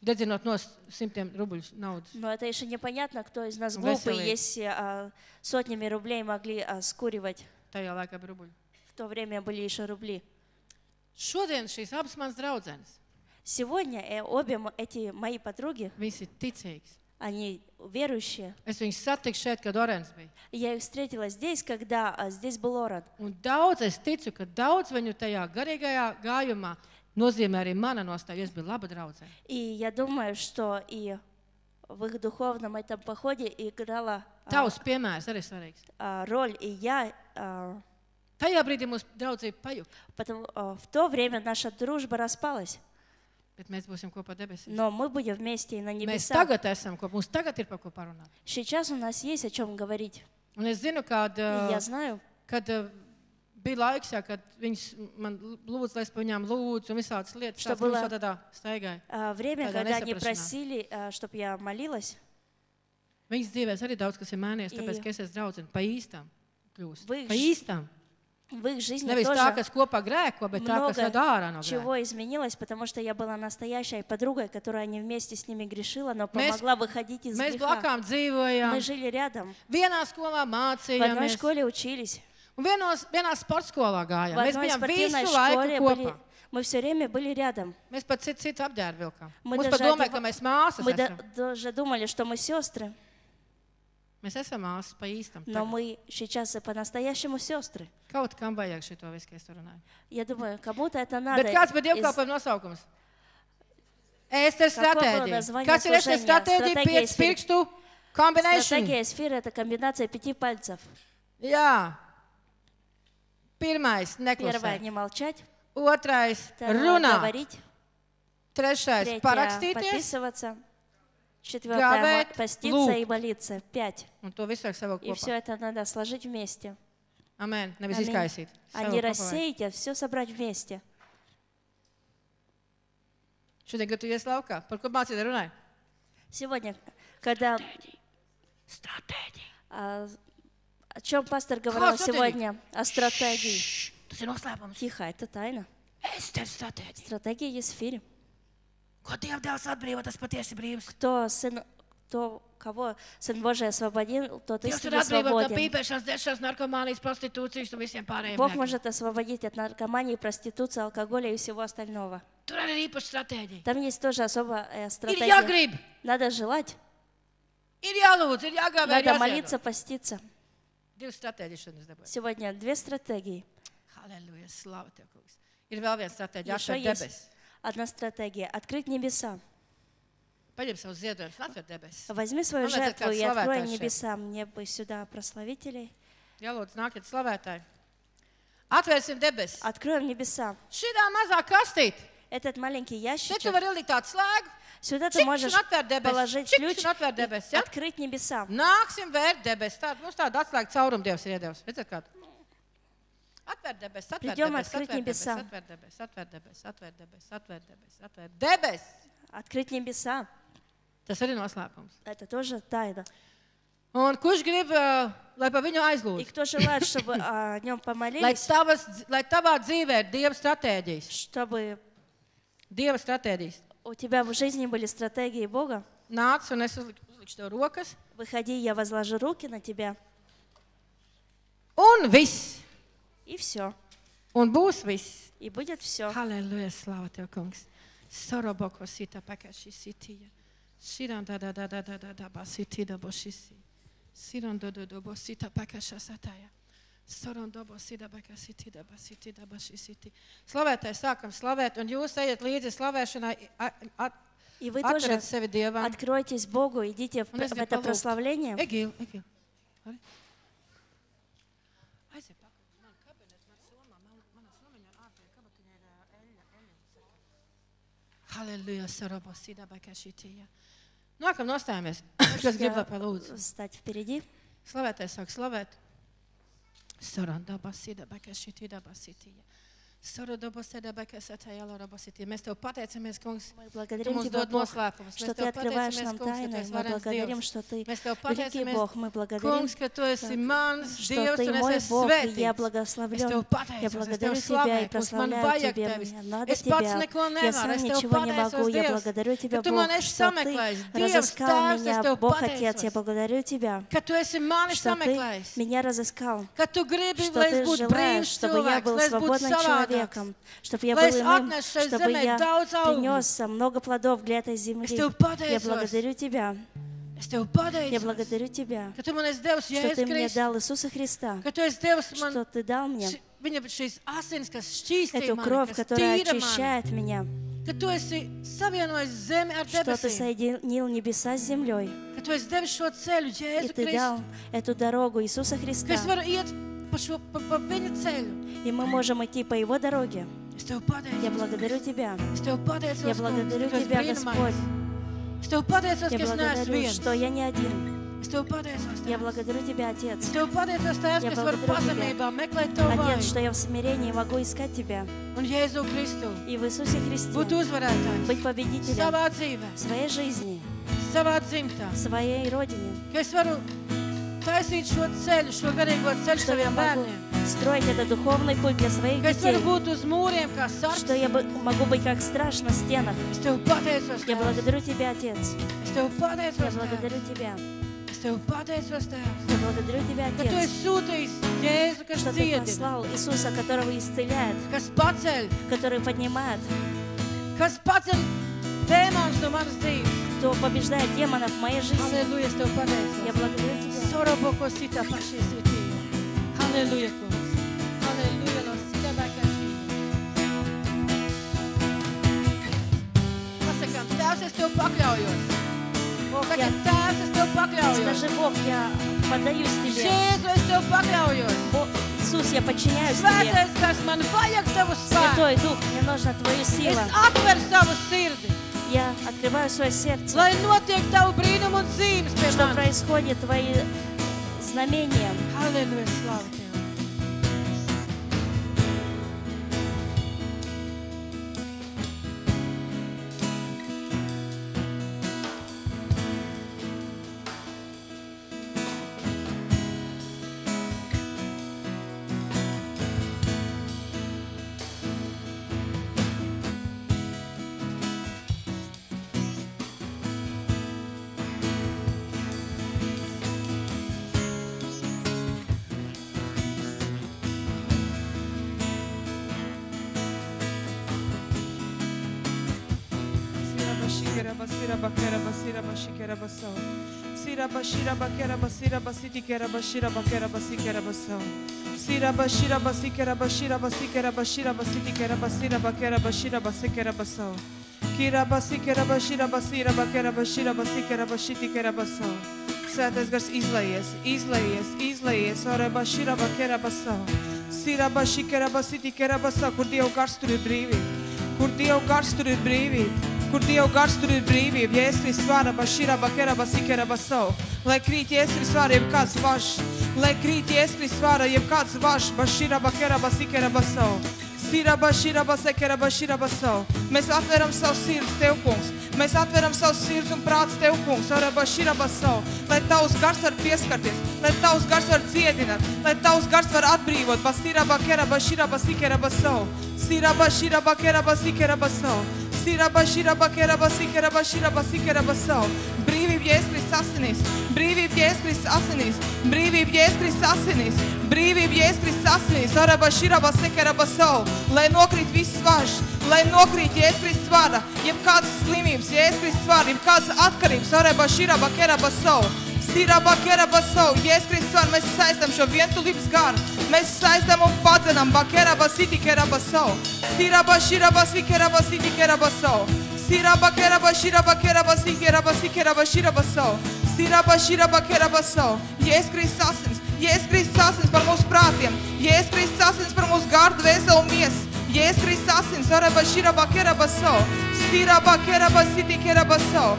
Dedzinot no simtiem rubļu naudas. Но это еще непонятно, кто из нас глупый, если а, сотнями рублей могли а, скуривать. Tajā laikā bija rubļi. В то время были еще рубли. Šodien šīs abas manas draudzenes, Сегодня э, обе эти мои подруги, viņas ir ticīgas. они верующие. Es viņus satiku šeit, kad Orens bija. Я их встретила здесь, когда а, здесь был Оран. Un daudz es ticu, ka daudz viņu tajā garīgajā gājumā nozīmē arī mana nostāja. Es biju laba draudzene. И я думаю, что и в их духовном этом походе играла а, Tavs piemērs arī svarīgs. а, роль, и я, а, Tajā brīdī mūsu draudzība pajuka, потому, а, в то время наша дружба распалась, bet mēs būsim kopā debesīs. но мы будем вместе и на Mēs небесах. tagad esam kopā, mums tagad ir par ko parunāt. Сейчас у нас есть о чем говорить. Un es zinu, kad, И uh, я знаю, kad uh, bija laiks, jā, kad viņas man lūdza, lai es par viņām lūdzu, un visādas lietas, Что tādas было? mums tādā staigāja. а, время, Тогда когда Леся они прощена. просили, чтобы я молилась, Viņas dzīvēs arī daudz kas ir mainījies, Jā, tāpēc, jā. ka es esmu draudzene pa īstām. Kļūst. Вы Pa ž- īstām. в их жизни Nevis tā, тоже kas kopā grēko, bet tā, kas много ved ārā no grēka. чего изменилось, потому что я была настоящей подругой, которая не вместе с ними грешила, но Мы с- помогла выходить из Mēs греха. blakām dzīvojām, Мы жили рядом, vienā skolā в одной mācījāmies, школе учились, un vienos, vienā sporta skolā в gājām. Mēs одной bijām спортивной visu laiku школе были, kopā. мы все время были рядом. Mēs pat citu, citu apģērbu vilkām. Мы Mums pat даже domāja, одева- ka mēs māsas Мы да- esam. даже думали, что мы сестры, Mēs esam māsas pa īstam. но tagad. мы сейчас и по-настоящему sesтры. Kaut kam vajag šito visu, kas tur runāja. Я думаю, кому-то это надо. Bet kāds bija из- dievkalpojuma nosaukums? Ēster Какое было stratēģija. название Kas ir ēster служения? stratēģija? Стратегия Piec эсфирь. pirkstu kombinēšana. Стратегия эсфира – это комбинация пяти пальцев. Jā. Pirmais - Первое – neklusēt. не молчать. Otrais - Второе – runāt. говорить. Trešais - Третье – parakstīties. подписываться. Четвертое Гавēt, – поститься lūgt. и молиться. Пять. Un to visu savākt И все это надо сложить вместе. Amen. Nevis Аминь. izkaisīt. А Savākt не kopā vajag. рассеять, а все собрать вместе. Šodien, kad tu ies laukā, par ko mācīties runāja? Сегодня, когда Stratēģija о чем пастор говорил сегодня, о стратегии. Тихо, это тайна. Стратегия есть в эфире. Кто сын, кто кого Сын Божий освободил, тот истинно свободен. Бог может освободить от наркомании, проституции, алкоголя и всего остального. Там есть тоже особая э, стратегия. Надо желать. Надо молиться, поститься. Divas stratēģijas šodien es dabūju. Сегодня две стратегии. Halleluja, slava tev, kungs. Ir vēl viena stratēģija, Еще atver есть debesis. одна стратегия. Открыть небеса. Paņem savus ziedojumus un atver debesis. Возьми свою Ну, это жертву и открой славятая шеф. небеса. Мне бы сюда прославителей. Jālūdz, nākiet slavētāji. Atvērsim debesis. Откроем небеса. Šitā mazā kastīte. Этот маленький Te tu ящичек. vari ielikt tādu slēgu. Сюда ты Čikš можешь un atvērt debesis. положить Čikš ключ un atvērt и debesis. Ja? открыть небеса. Nāksim vērt debesis. Tāda mums tāda atslēga caurumu Dievs ir iedevis. Redzat, kāda? Atvērt debesis, atvērt Придем debesis, открыть atvērt debesis, небеса. atvērt debesis, atvērt debesis, atvērt debesis, atvērt debesis, atvērt debesis. Открыть небеса. Tas arī ir noslēpums. Это тоже тайна. Un kurš grib, uh, lai pa viņu И aizlūdz? кто желает, чтобы о нем Lai, помолились, tavas, lai tavā dzīvē ir Dieva stratēģijas. чтобы Dieva stratēģijas. У тебя в жизни были стратегии Бога, Nāc un es uzlikšu tev rokas. выходи, я возложу руки на тебя, Un viss. и все. Un būs viss. И будет все. Halleluja, slāva tev, kungs. Soroboko sita pakaši sitija. Siran da da da da da da da ba siti da bo šisi. Siran do do do bo sita pakaša sataya. Soron do bo sita baka siti da ba siti da ba šisiti. Slavētais sākam slavēt, un jūs ejat līdzi slavēšanai, a- a- И вы тоже atverat sevi Dievam. откройтесь Богу, идите в, Un es в gribu это palūgt. прославление. Egil, Egil. Vari? Aiziet pakaļ. Man kabinets, man somā, man, mana somiņa ar ārpēju kabatiņā ir ā, eļļa, eļļa. Halleluja, sarabo sidaba kašitija. Nākam nostājamies. Kas grib lai palūdzu? Встать впереди. Slavētais sāk slavēt. سردان تاباستی دبا کشیده تاباستی Mēs tev pateicamies, Kungs, мы благодарим Тебя, Бог, что Ты открываешь нам тайны. Мы благодарим, что Ты великий Бог. Мы благодарим, что Ты мой Бог, и я благословлен. Я благодарю Тебя и прославляю Тебя. Мне надо Тебя. Я сам ничего не могу. Я благодарю Тебя, Бог, что Ты разыскал меня, Бог, Отец. Я благодарю Тебя, что Ты меня разыскал, что Ты желаешь, чтобы я был свободным человеком, человеком, чтобы я был иным, чтобы я принес много плодов для этой земли. Я благодарю Тебя. Я благодарю Тебя, что Ты мне дал Иисуса Христа, что Ты дал мне эту кровь, которая очищает меня, что Ты соединил небеса с землей, и Ты дал эту дорогу Иисуса Христа, пошел по, по по целью. И мы можем идти по Его дороге. Я благодарю Тебя. Я благодарю Тебя, Господь. Я благодарю, что я не один. Я благодарю Тебя, Отец. Я благодарю Тебя, Отец, что я в смирении могу искать Тебя. И в Иисусе Христе быть победителем в своей жизни, в своей родине. Каждый человек цель, что верит в цель, что строить этот духовный путь для своих детей, что я могу быть как страж на стенах. Я благодарю Тебя, Отец. Я благодарю Тебя. Я благодарю Тебя, Отец, что Ты послал Иисуса, которого исцеляет, который поднимает, Kas pats ir tēmā un no кто побеждает демонов в моей жизни. Es tev Я благодарю Тебя. Pasakām, Tēvs, es tev pakļaujos. Jā. ir Tēvs, es tev pakļaujos. Скажи, Бог, я поддаюсь Тебе. Jēzu, es tev pakļaujos. Бог, Иисус, я подчиняюсь Тебе. Svētais, kas man vajag tavu spēku. Святой Дух, мне нужна Твоя Es сила. atveru savu sirdi, Я открываю свое сердце, lai notiek tavu brīnumu un zīmes pie что manis. происходит Твои знамения. Halleluja, slavu Tev. Basira bakera basira bashikera baso. Siraba shira bakera basira basiti kera bashira bakera basikera baso. Siraba shira basikera bashira basikera bashira basiti kera basira bakera bashira basikera baso. Kira basikera bashira basira bakera bashira basikera bashiti kera baso. Svētais gars izlaies, izlaies, izlaies, ore bashira bakera baso. Siraba shikera basiti kera baso, kur Dieva gars tur ir brīvība. Kur Dieva gars. Kur Dieva gars tur ir brīvība. Jēzus Kristus vārā bašīrā bakera basikera baso. Lai krīt Jēzus Kristus vārā jebkāds važs. Lai krīt Jēzus Kristus vārā jebkāds važs. Bašīrā bakera basikera baso. Sīrā bašīrā basekera bašīrā baso. Mēs atveram savu sirds Tev, kungs. Mēs atveram savu sirds un prāts Tev, kungs. Baso. Lai Tavs gars var pieskarties. Lai Tavs gars var dziedināt. Lai Tavs gars var atbrīvot. Basīrā bakera Brīvība Jēzus asinīs. Brīvība Jēzus asinīs. Brīvība Jēzus asinīs. Brīvība Jēzus asinīs. Arā bašīrā basikera baso. Lai nokrīt viss svārš. Lai nokrīt Jēzus vārda. Jebkādas slimības, Jēzus vārda. Jebkādas atkarības. Arā bašīrā bakera baso. Siraba keraba sau, Jēzus vārdā mēs saistām šo vientulības garu. Mēs saistām un padzenam, bakeraba siti keraba sau. Siraba širaba si keraba siti keraba sau. Siraba keraba širaba keraba si keraba si keraba širaba sau. Siraba širaba keraba sau. Jēzus Kristus asins, Jēzus Kristus asins par mūsu prātiem. Jēzus Kristus asins par mūsu gārdu, vēselu un miesu. Jēzus Kristus asins, araba širaba keraba sau. Siraba keraba siti keraba sau.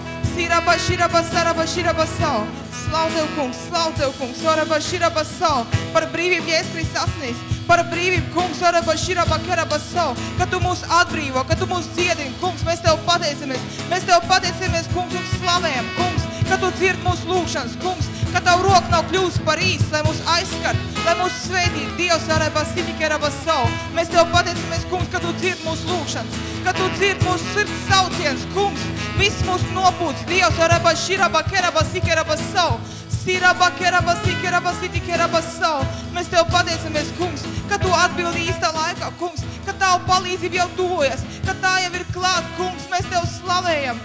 Slavu Tev, kungs, slavu Tev, kungs, araba širaba sau. Par brīvību Jēzus Kristus asnīs. Par brīvību, kungs, araba širaba keraba sau. Ka Tu mūs atbrīvo, ka Tu mūs dziedini, kungs, mēs Tev pateicamies. Mēs Tev pateicamies, kungs, un slavējam, kungs, ka Tu dzird mūsu lūgšanas, kungs, ka Tavu roka nav kļūst par īstu, lai mūs aizskar, lai mūs svētītu. Dievs, araba siti keraba sau. Mēs Tev pateicamies, kungs, ka Tu dzird mūsu lūgšanas, ka Tu dzird mūsu sirds sauciens, kungs, viss mūsu nopūts. Dievs, araba širaba keraba sikeraba sau. Mēs Tev pateicamies, kungs, ka Tu atbildi īstā laikā, kungs, ka Tavu palīdzību jau tuvojas, ka tā jau ir klāt, kungs, mēs Tev slavējam.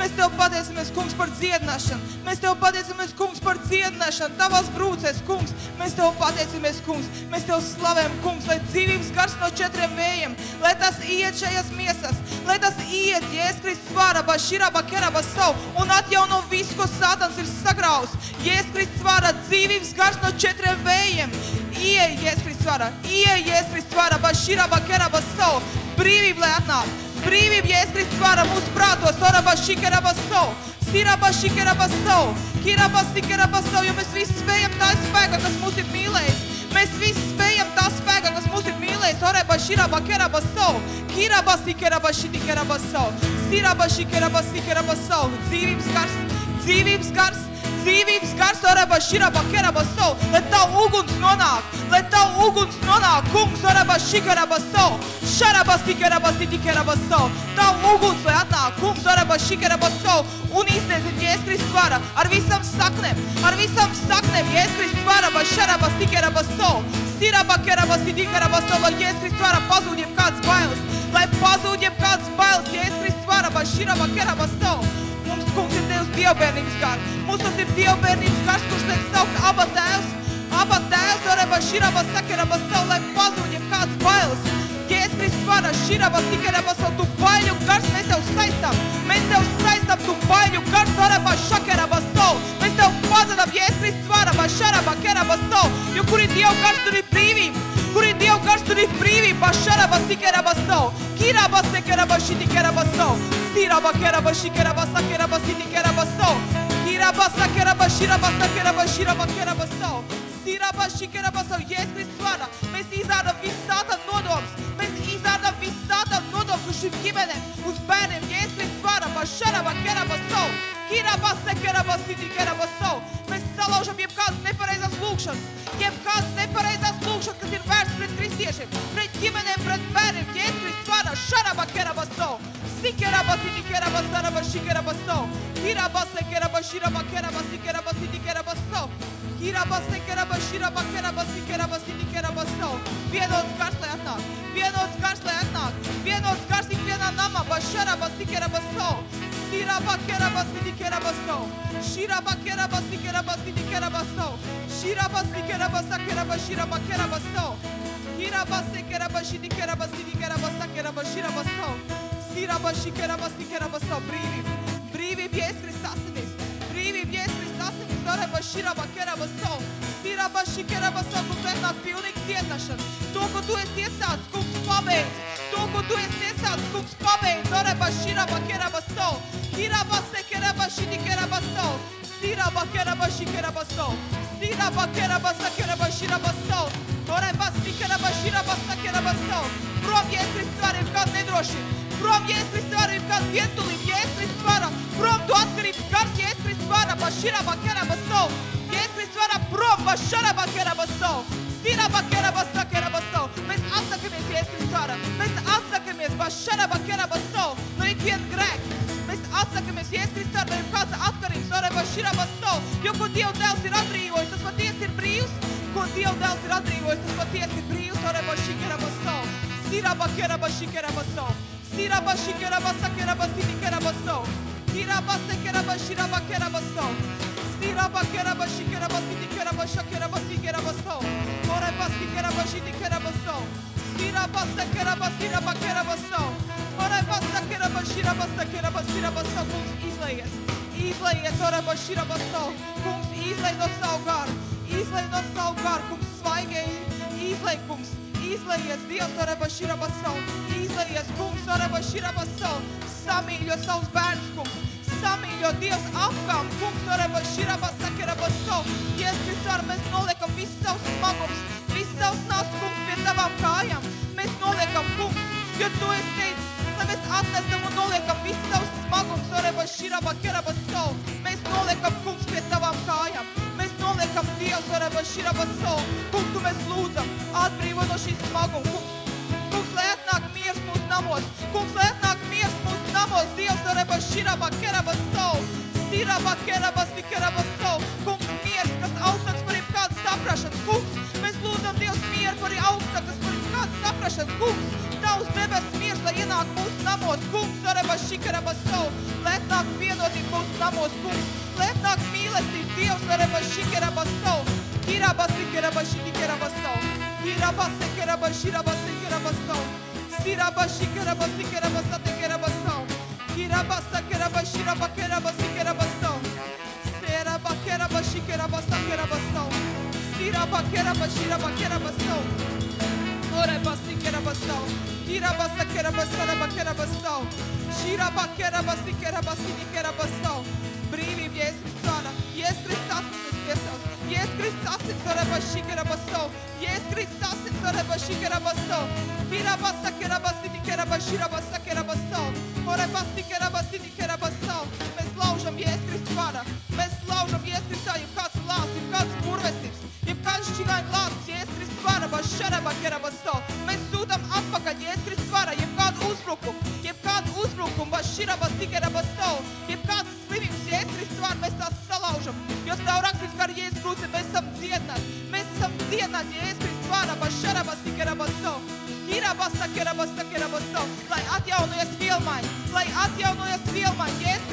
Mēs Tev pateicamies, kungs, par dziedināšanu. Mēs Tev pateicamies, kungs, par dziedināšanu. Tavās brūcēs, kungs, mēs Tev pateicamies, kungs. Mēs Tev slavējam, kungs, lai dzīvības gars no četriem vējiem, lai tas iet šajās miesas, lai tas iet, Jēzus Kristus vārā, širaba keraba sau un atjauno visu, ko Sātans ir sagraus. Jēzus Kristus vārā dzīvības gars no četriem vējiem. Ieej, Jēzus Kristus vārā, ieej, Jēzus Kristus vārā, širaba keraba sau. Brīvība, lai atnāk. Brīvība, Jēzus Kristus vārā mūsu prātos, oraba šikeraba sau. Siraba šikeraba sau. Kiraba sikeraba sau, jo mēs visi spējam tā spēka, kas mūs ir mīlējis. Mēs visi spējam tā spēka, kas mūs ir mīlējis. Oraba širaba keraba sau. Kiraba sikeraba šiti keraba sau. Siraba šikeraba sikeraba sau. Dzīvības gars, dzīvības gars, dzīvības gars, oraba širaba keraba so, lai tavu uguns nonāk, lai tavu uguns nonāk, kungs, oraba šikaraba so, šaraba sikaraba sitikaraba so, tavu uguns, lai atnāk, kungs, oraba šikaraba so, un izniedzin Jēzus Kristus vara ar visam saknēm, ar visam saknēm, Jēzus Kristus vara, ba šaraba sikaraba so, siraba keraba sitikaraba so, lai Jēzus Kristus vara pazūd jebkāds bailes, lai pazūd jebkāds bailes, Jēzus Kristus vara, ba širaba keraba so, Mums, kungs, ir Dievs dievbērnības gars. Mums tas ir dievbērnības gars, kurš tiek saukt aba Abba Tēvs, Oreva Širava Sakarava savu, lai pazūd, ja kāds bailes. Jēzus vara Širava Sakarava savu, tu baļu gars, mēs tev saistām. Mēs tev saistām, tu baļu gars, Oreva Šakarava savu. Mēs tev pazadām, Jēzus vara Šarava Kerava savu, jo kur ir Dieva gars, tur ir brīvība. Kur ir Dieva gars, tur ir brīvība. Šarava Sakarava savu. Kirava Sakarava Šitikara savu. Sirava Kerava Šikarava Sakarava Sitikara savu. Kirava Sakarava Širava Sakarava Širava Kerava savu. Siraba šikeraba so. Jēzus Kristus vārdā. Mēs izrādām visu sātanu nodomus. Mēs izrādām visu sātanu nodomus uz šīm ģimenēm, uz bērniem. Jēzus Kristus vārdā. Pašaraba keraba so. Kiraba sakeraba siti keraba so. Mēs salaužam jebkādas nepareizās lūkšanas. Jebkādas nepareizās lūkšanas, kas ir vērsts pret kristiešiem, pret ģimenēm, pret bērniem. Jēzus Kristus vārdā. Šaraba keraba so. Sikeraba siti keraba saraba shikeraba so. Kiraba Vienos garslai atnāk, vienos garslai atnāk, vienos gars ik vienā namā, bašarabas ikerabasau, sirabakerabas ikerabasau, širabakerabas ikerabas ikerabasau, širabas ikerabasakerabas širabakerabasau, hirabas ikerabas ikerabas ikerabas ikerabas širabasau, sirabaš ikerabas ikerabasau, brīvi, brīvi Jēzus Kristus brīvi Jēzus zareba šira bakera baso, sira baši kera baso, tu te na pilnik tjetašan. Toko tu je sjesa, skup spobe, toko tu je sjesa, skup spobe, zareba šira bakera baso, kira base kera baši di kera baso, Sira bakera bashi kera baso. Sira bakera basa kera bashira baso. Ora basi kera bashira basa kera baso. Проб este stvari kad ne droši. Проб este stvari kad vjetuli este stvara. Проб do atkri kad este stvara bashira bakera baso. Este stvara проб bashara bakera baso. Sira bakera basa kera baso. Mes atsaka mes este stvara. Mes atsaka mes bashara bakera baso. No ikien grek. Mes atsaka mes este stvara kad atka Jo, ko Dievs Dēls ir atbrīvojis, tas patiesi ir brīvs. Ko Dievs Dēls ir atbrīvojis, tas patiesi ir brīvs. Oreba šikeraba savu. Siraba keraba šikeraba savu. Siraba šikeraba sakeraba sirikeraba savu. Kiraba sekeraba širaba keraba savu. Siraba keraba šikeraba sirikeraba šakeraba sikeraba savu. Oreba sikeraba šitikeraba savu. Shidikeraba so. Siraba sekeraba siraba keraba so. Oreba sekeraba shiraba sekeraba siraba so. Kungs izlaies. Izlaies oreba shiraba so. Kungs izlai no savu garu. Izlai no savu garu. Kungs svaigai. Izlai kungs. Izlaies Dievs oreba shiraba so. Izlaies kungs oreba shiraba so. Samīļo savus bērnus kungs. Samīļo Dievs apkām. Kungs oreba shiraba sakeraba so. Jēzus Kristus mēs noliekam visus savus smagums. Visus savus nastus kungs pie tavām kājām. Mēs noliekam kungs. Jo tu esi teicis, lai mēs atnesam un noliekam visus savus smagums. Oreba shiraba keraba so. Mēs noliekam kungs pie tavām kājām. Mēs noliekam Dievs oreba shiraba so. Kungs, tu mēs lūdzam. Atbrīvo no šīs smaguma. Kungs, kungs, lai atnāk miers mūsu namos. Kungs, lai atnāk miers mūsu namos. Dievs oreba shiraba keraba so. Siraba keraba sikeraba so. Kungs, miers, kas augstāks par jebkādu saprašanu. Kungs, mēs lūdzam Dievs mieru par augstākas par jebkādu saprašanu. Kungs, tavs debes miers, lai ienāk mūsu namos. Kungs, oreba shikeraba so. Lai atnāk vienotība mūsu namos. Kungs, lai atnāk mīlestība. Dievs oreba shikeraba so. Kiraba sikeraba shikeraba so. Kiraba sikeraba shiraba sikeraba so. Siraba shikeraba sikeraba satekeraba so. Kiraba sakeraba shiraba keraba sikeraba so. Seraba keraba shikeraba sakeraba Ira baqueira baixira baqueira bastão. Ora bastiqueira bastão. Ira bastaqueira bastara baqueira bastão. Shira baqueira bastiqueira bastiniqueira bastão. Primim yes cristana. Yes cristas especial. Yes cristas ora bastiqueira bastão. Yes cristas ora bastiqueira bastão. Ira bastaqueira bastiniqueira baixira bastaqueira bastão. Ora bastiqueira bastiniqueira bastão. Mes laujam yes cristana. Mes laujam yes cristana. Kāds lāsts, kāds Mēs sūtam atpakaļ Jēzus vārā, jebkādu uzbrukumu, jebkādu uzbrukumu, baširabas tikerabaso, jebkādas slimības Jēzus vārā, mēs tās salaužam. Jo stāv rakstīts, ka ar Jēzus krūci mēs esam dziedināti. Mēs esam dziedināti Jēzus vārā, bašarabas tikerabaso. Kirabasa, kirabasa, kirabaso. Lai atjaunojas vielmaiņa, lai atjaunojas vielmaiņa.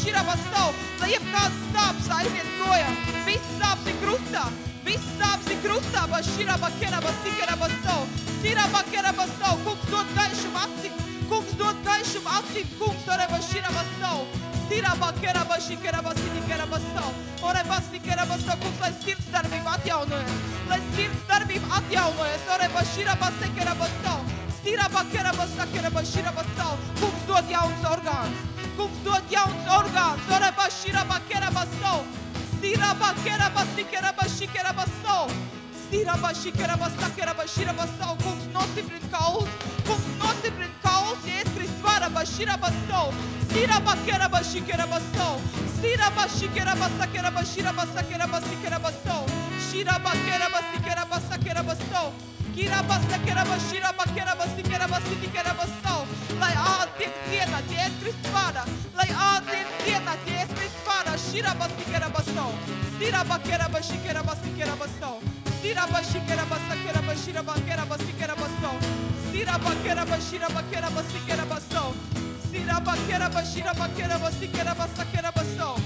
Vārā, bašarabaso. Lai jebkāds sāpes aiziet projām. Viss sāpes ir krustā. Viss sāpes ir krustā, bašarabas, kirabas, tikerabaso. Sirabas, kirabaso. Kungs dod gaišumu acīm. Kungs dod gaišumu acīm, kungs, oreba širaba savu. Siraba keraba šikeraba sinikera savu. Oreba sikeraba savu, kungs, lai sirds darbība atjaunojas. Lai sirds darbība atjaunojas, oreba širaba sekeraba savu. Siraba keraba sakeraba širaba savu. Kungs dod jauns orgāns. Kungs dod jauns orgāns, oreba širaba keraba savu. Siraba keraba sikeraba šikeraba savu. Siraba šikeraba sakeraba širaba savu. Kungs nostiprin kaulus. Kungs nostiprin kaulus, Jēzus Kristus vāraba širaba savu. Siraba keraba šikeraba savu. Siraba šikeraba sakeraba širaba sakeraba sikeraba savu. Širaba keraba sikeraba sakeraba savu lai ātiem dienā Jēzus vārā, lai ātiem a Jēzus vārā, a sikeraba savu, siraba keraba šikeraba sikeraba savu, siraba šikeraba sakeraba širaba keraba sikeraba savu, siraba keraba širaba keraba sikeraba savu, siraba keraba širaba keraba sikeraba sakeraba savu,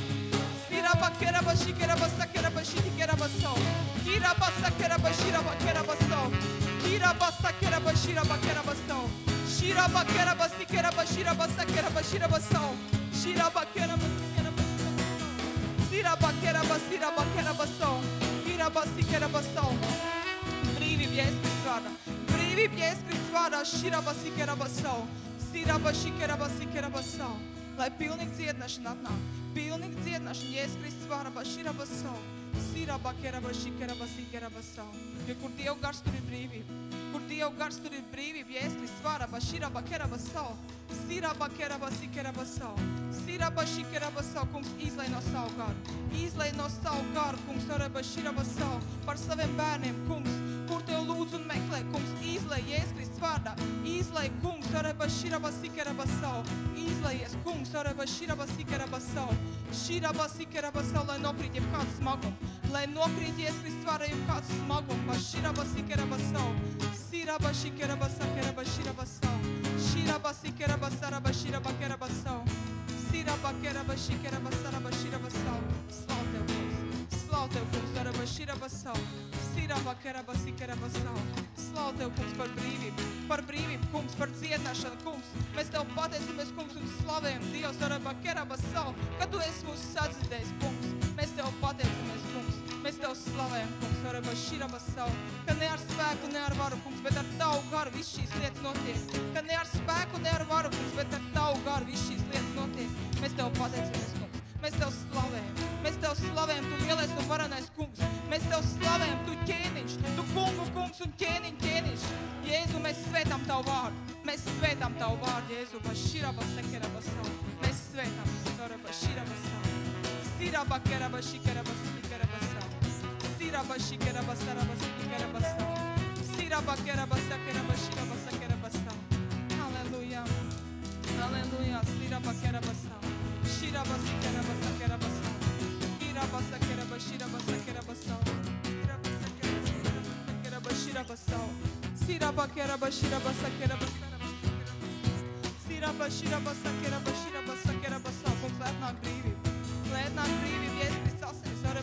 siraba keraba šikeraba sakeraba so. Kiraba sakeraba shiraba keraba so. Shiraba keraba sikeraba shiraba sakeraba shiraba so. Shiraba keraba sikeraba Siraba keraba siraba keraba so. Kirabasikerabasau. Brīvība Jēzus Kristus vārdā. Brīvība Jēzus Kristus vārdā. Širabasikerabasau. Sirabasikerabasikerabasau. Lai pilnīgi dziedināšana atnāk. Pilnīgi dziedināšana Jēzus Kristus vārdā. Širabasau. Sirabakerabašikerabasikerabasau. Jo kur Dieva gars tur ir brīvība. kur Dievu gars tur ir brīvība, ja es klīst svārā, bašīrā, bakerā, basau. Kungs izlai no savu garu. Izlai no savu garu. Kungs arabaširabasau. Par saviem bērniem. Kungs kur tev lūdzu un meklē, kungs, izlai Jēzus Kristus vārdā, izlai, kungs, areba širaba sikeraba savu, izlaies, kungs, areba širaba sikeraba savu, širaba sikeraba savu, lai nokrīt jeb kāds smagum, lai nokrīt Jēzus Kristus vārdā jeb kāds smagum, ba širaba sikeraba savu, siraba šikeraba sakeraba širaba savu, širaba sikeraba saraba širaba keraba savu, siraba keraba šikeraba saraba širaba savu, slavu tev, kungs, slavu tev, kungs, areba širaba savu, siraba keraba sikeraba savu. Slavu Tev, kungs, par brīvību, par brīvību, kungs, par dziedināšanu, kungs. Mēs Tev pateicamies, kungs, un slavējam Dievs, araba keraba savu, ka Tu esi mūs sadzirdējis, kungs. Mēs Tev pateicamies, kungs. Mēs Tev slavējam, kungs, araba širaba savu, ka ne ar spēku, ne ar varu, kungs, bet ar Tavu garu viss šīs lietas notiek. Ka ne ar spēku, ne ar varu, kungs, bet ar Tavu garu viss šīs lietas notiek. Mēs Tev pateicamies, kungs. Mēs Tev slavējam. Mēs Tev slavējam, Tu lielais un varenais kungs. Mēs Tev slavējam, Tu ķēniņš, Tu kungu kungs un ķēniņ ķēniņš. Jēzu, mēs svētām Tavu vārdu. Mēs svētām Tavu vārdu, Jēzu, ba širaba sekeraba savu. Mēs svētām, Zoraba širaba savu. Siraba keraba šikeraba savu. Hallelujah. Hallelujah. Sira bakera basa. Shira basa kera basa kera basa. Ira basa kera bashira basa kera basa. Ira basa kera bashira basa. Sira bakera bashira basa kera basa. Sira bashira basa kera bashira basa kera basa. Kompletna grivi. Kompletna grivi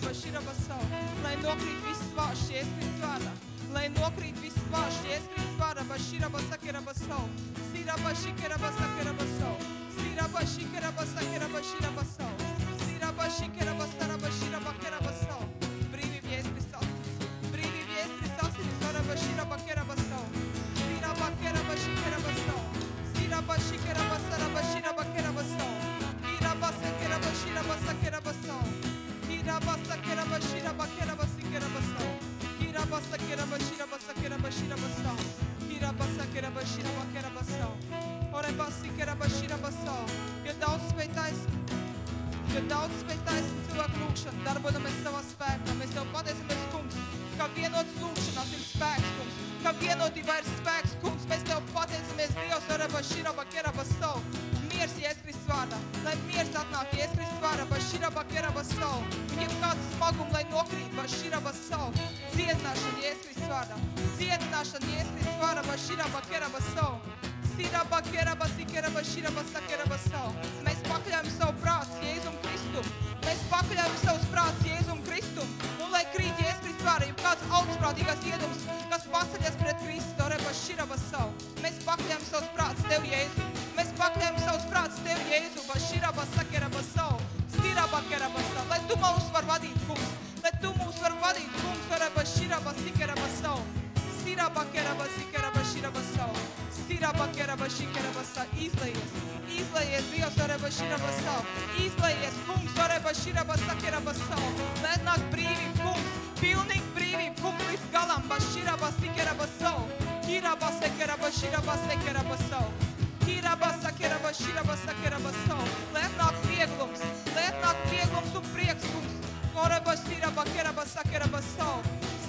lai nokrīt viss vārds, ieskrīt zvārā. Lai nokrīt viss vārds, ieskrīt zvārā, baširaba sakiraba savu. Siraba šikiraba sakiraba savu. Siraba šikiraba sakiraba širaba savu. Siraba šikiraba saraba širaba keraba savu. Brīvi viespris sasīs. Brīvi viespris sasīs, varaba širaba keraba savu. Siraba keraba šikiraba savu. Siraba šikiraba saraba širaba keraba savu. Kiraba sakiraba širaba sakiraba savu. Kiraba sakeraba shiraba keraba sikeraba savu. Kiraba sakeraba shiraba sakeraba shiraba savu. Kiraba sakeraba shiraba keraba savu. Ora basikera bašira baso. Jo daudz spēj taisnīt. Jo daudz spēj taisnīt cilvēku lūkšanu, darbojamies savā spēkā. Mēs Tev pateicamies, kungs, ka vienots lūkšanās ir spēks, kungs. Ka vienotībā ir spēks, kungs. Mēs Tev pateicamies, Dievs, araba širaba keraba savu. Miers Jēzus vārdā. Lai miers atnāk Jēzus vārdā, ba širaba keraba savu. Viņam kāds smagum, lai nokrīt, ba širaba savu. Dziedināšana Jēzus vārdā. Dziedināšana Jēzus vārdā, ba širaba keraba savu. Siraba keraba sikeraba širaba sakeraba savu. Mēs pakļājam savu prātu Jēzum Kristum. Mēs pakļājam savus prātus Jēzum Kristum. Un lai krīt Jēzus Kristus vārdā, ja kāds augstprātīgās iedums, kas paceļas pret Kristu, reba širaba savu. Mēs pakļājam savus prātus Tev, Jēzu. Mēs pakļājam savus prātus Tev, Jēzu, ba širaba sakeraba savu. Siraba keraba savu. Lai Tu mūs var vadīt, kungs. Lai Tu mūs var vadīt, kungs, reba širaba sikeraba savu. Siraba keraba sikeraba širaba savu. Siraba keraba šikeraba savu. Izlaies. Izlaies, Dievs, reba širaba savu. Izlaies, kungs, reba širaba sakeraba savu. Lai nāk brīvība, kungs. Pilnīgi brīvība, kungs, līdz galam. Ba širaba sikeraba savu. Kiraba sekeraba širaba sekeraba savu. Kiraba sakeraba širaba sakeraba savu. Lai nāk vieglums. Lai nāk vieglums un prieks, kungs. Koreba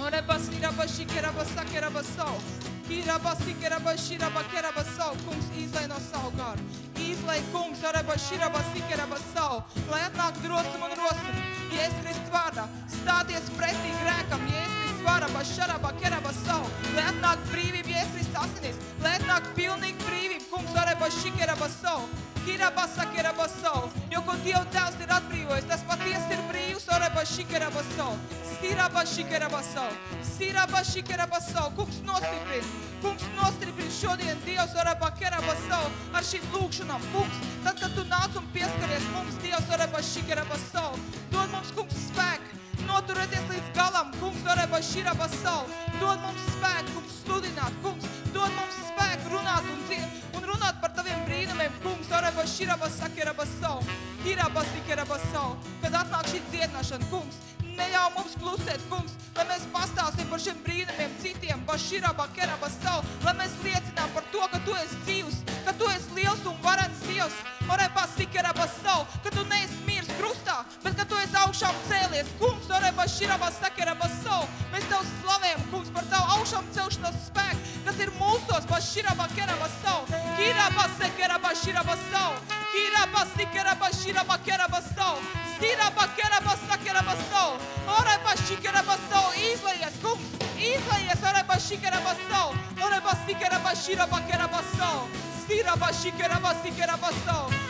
kungs, savu. Savu. Savu. Savu. Savu. Savu. Savu. Savu. Savu. Izlai no savu garu. Izlai kungs. Lai atnāk drosum un rosum. Jēzus Kristus vārdā. Stāties pretī grēkam. Jēzus Kristus vārdā bashara bakera basau. Lai atnāk brīvība Jēzus Kristus asinīs. Lai atnāk pilnīgi brīvība. Kungs ore bashikera basau. Jo, ko Dieva tēvs ir atbrīvojis, tas patiesi ir brīvs. Kungs nostiprina. Kungs nostiprina šodien Dievs ar šīm lūkšanām. Kungs, tad, kad tu nāc un pieskaries mums, Dievs. Dod mums, kungs, spēku. Noturēties līdz galam, kungs, araba šira basau. Dod mums spēku, kungs, sludināt, kungs. Dod mums spēku runāt un, un runāt taviem brīnumiem, kungs, araba šira basakera basau. Kira basikera basau. Kad atnāk šī dziedināšana, kungs, neļauj mums klusēt, kungs, lai mēs pastāstīsim par šiem brīnumiem citiem, bašīrā, bakerā, basau, lai mēs liecinām par to, ka tu esi dzīvs, ka tu esi liels un varens Dievs, orē pasikerā, basau, ka tu neesi augšām cēlies, kungs, orēbas, širabas, sakerabas, savu. Mēs tev slavējam, kungs, par tavu augšām celšanos spēku, kas ir mūsos, pas širabas, kerabas, savu. Kirabas, sekerabas, širabas, savu. Kirabas, sikerabas, širabas, kerabas, savu. Sirabas, kerabas, sakerabas, savu. Orēbas, šikerabas, savu. Izlaies, kungs, izlaies, orēbas, šikerabas, savu. Orēbas, sikerabas, širabas, kerabas, savu. Sirabas, šikerabas, sikerabas, savu.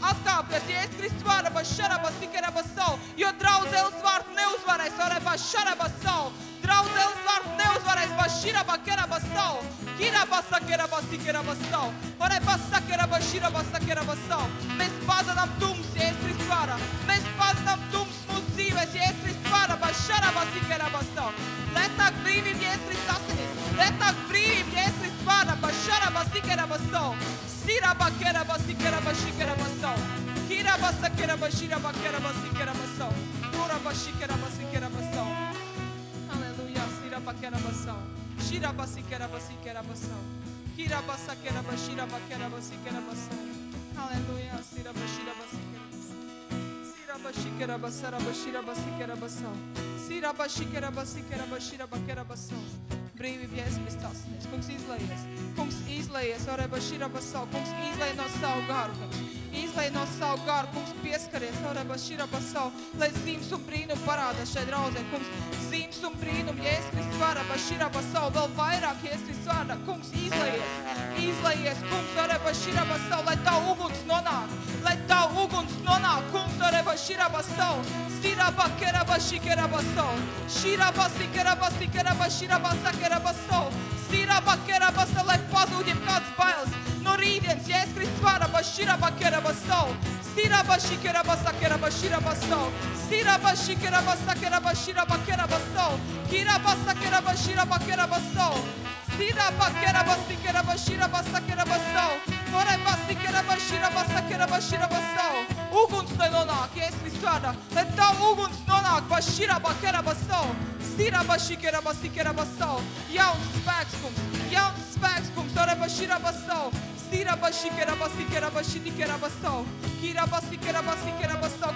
bakera basau. Sira bashikera basikera bashira bakera basau. Kore basikera bashira basara bakera basau. Kira basakera bashira basau. Lai kā tums atkāpjas. Lai kā tums atkāpjas. Jēzus Kristus vārda bashara basikera basau. Jo draudzēlis vārds neuzvarēs. Ore bashara basau. Draudzēlis vārds neuzvarēs. Bashira bakera basau. Kira basakera basikera basau. Ore basakera bashira basakera basau. Mēs pazanām tums, Jēzus Kristus vārdā. Mēs pazanām tums mūsu dzīvēs, Jēzus Kristus vārdā. Bashara basikera basau. Let nāk brīvība Jēzus Kristus asinīs. Let nāk brīvība Jēzus Kristus vārdā. Bashara basikera basau. Sira Aleluia, sirabaquerabação. Shirabasiquerabaciquerabação. Kirabasaquerabashirabaquerabaciquerabação. Aleluia, sirabashirabaciquerabação. Sirabashikerabassarabashirabaciquerabação. Sirabashikerabaciquerabashirabaquerabação. Brīvību Jēzus Kristus asinīs. Kungs, izlaies. Kungs, izlaies. Oreba širaba savu. Kungs, izlai no savu garu. Kungs. Izlai no savu garu, kungs, pieskaries, oreba širaba savu, lai zīmes un brīnum parādās šeit draudzē, kungs, zīmes un brīnum, Jēzus Kristus varaba širaba savu, vēl vairāk Jēzus Kristus vārdā, kungs, izlaies, izlaies, kungs, oreba širaba savu, lai tavu uguns nonāk, lai tavu uguns nonāk, kungs, oreba širaba savu, siraba keraba šikeraba savu, širaba sikeraba sikeraba širaba sakeraba bakerabasau, sīra bakerabasau, lai pazūdiem kāds bailes. No rītdienas, ja es Kristus vārā, bašīra bakerabasau, sīra bašīkera basakera bašīra basau, sīra bašīkera basakera bašīra bakerabasau, kīra basakera bašīra bakerabasau. Sira bakera basikera bashira basakera basau. Morai basikera bashira basakera bashira basau. Uguns lai nonāk, iesmi strādā, lai tav uguns nonāk bashira bakera basau. Sira bashikera basikera basau. Jauns spēks, kungs, jauns spēks, kungs, ore bashira basau.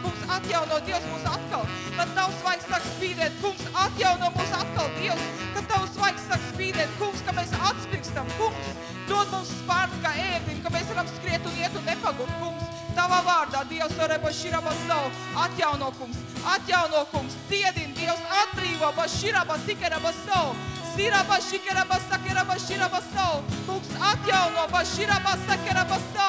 Kungs, atjauno Dievs mūs atkal, kad tavs vaigs sāk spīdēt, kungs, atjauno mūs atkal, Dievs, kad tavs vaigs sāk spīdēt, kungs, ka mēs atspirkstam, kungs, dod mums spārns kā ēglim, ka mēs varam skriet un iet un nepagurt, kungs, tavā vārdā, Dievs, oreba širaba savu, atjauno, kungs, atjauno, kungs, dziedin, Dievs, atbrīvo, ba širaba sikeraba savu, Kungs atjauno kera Kerabaso,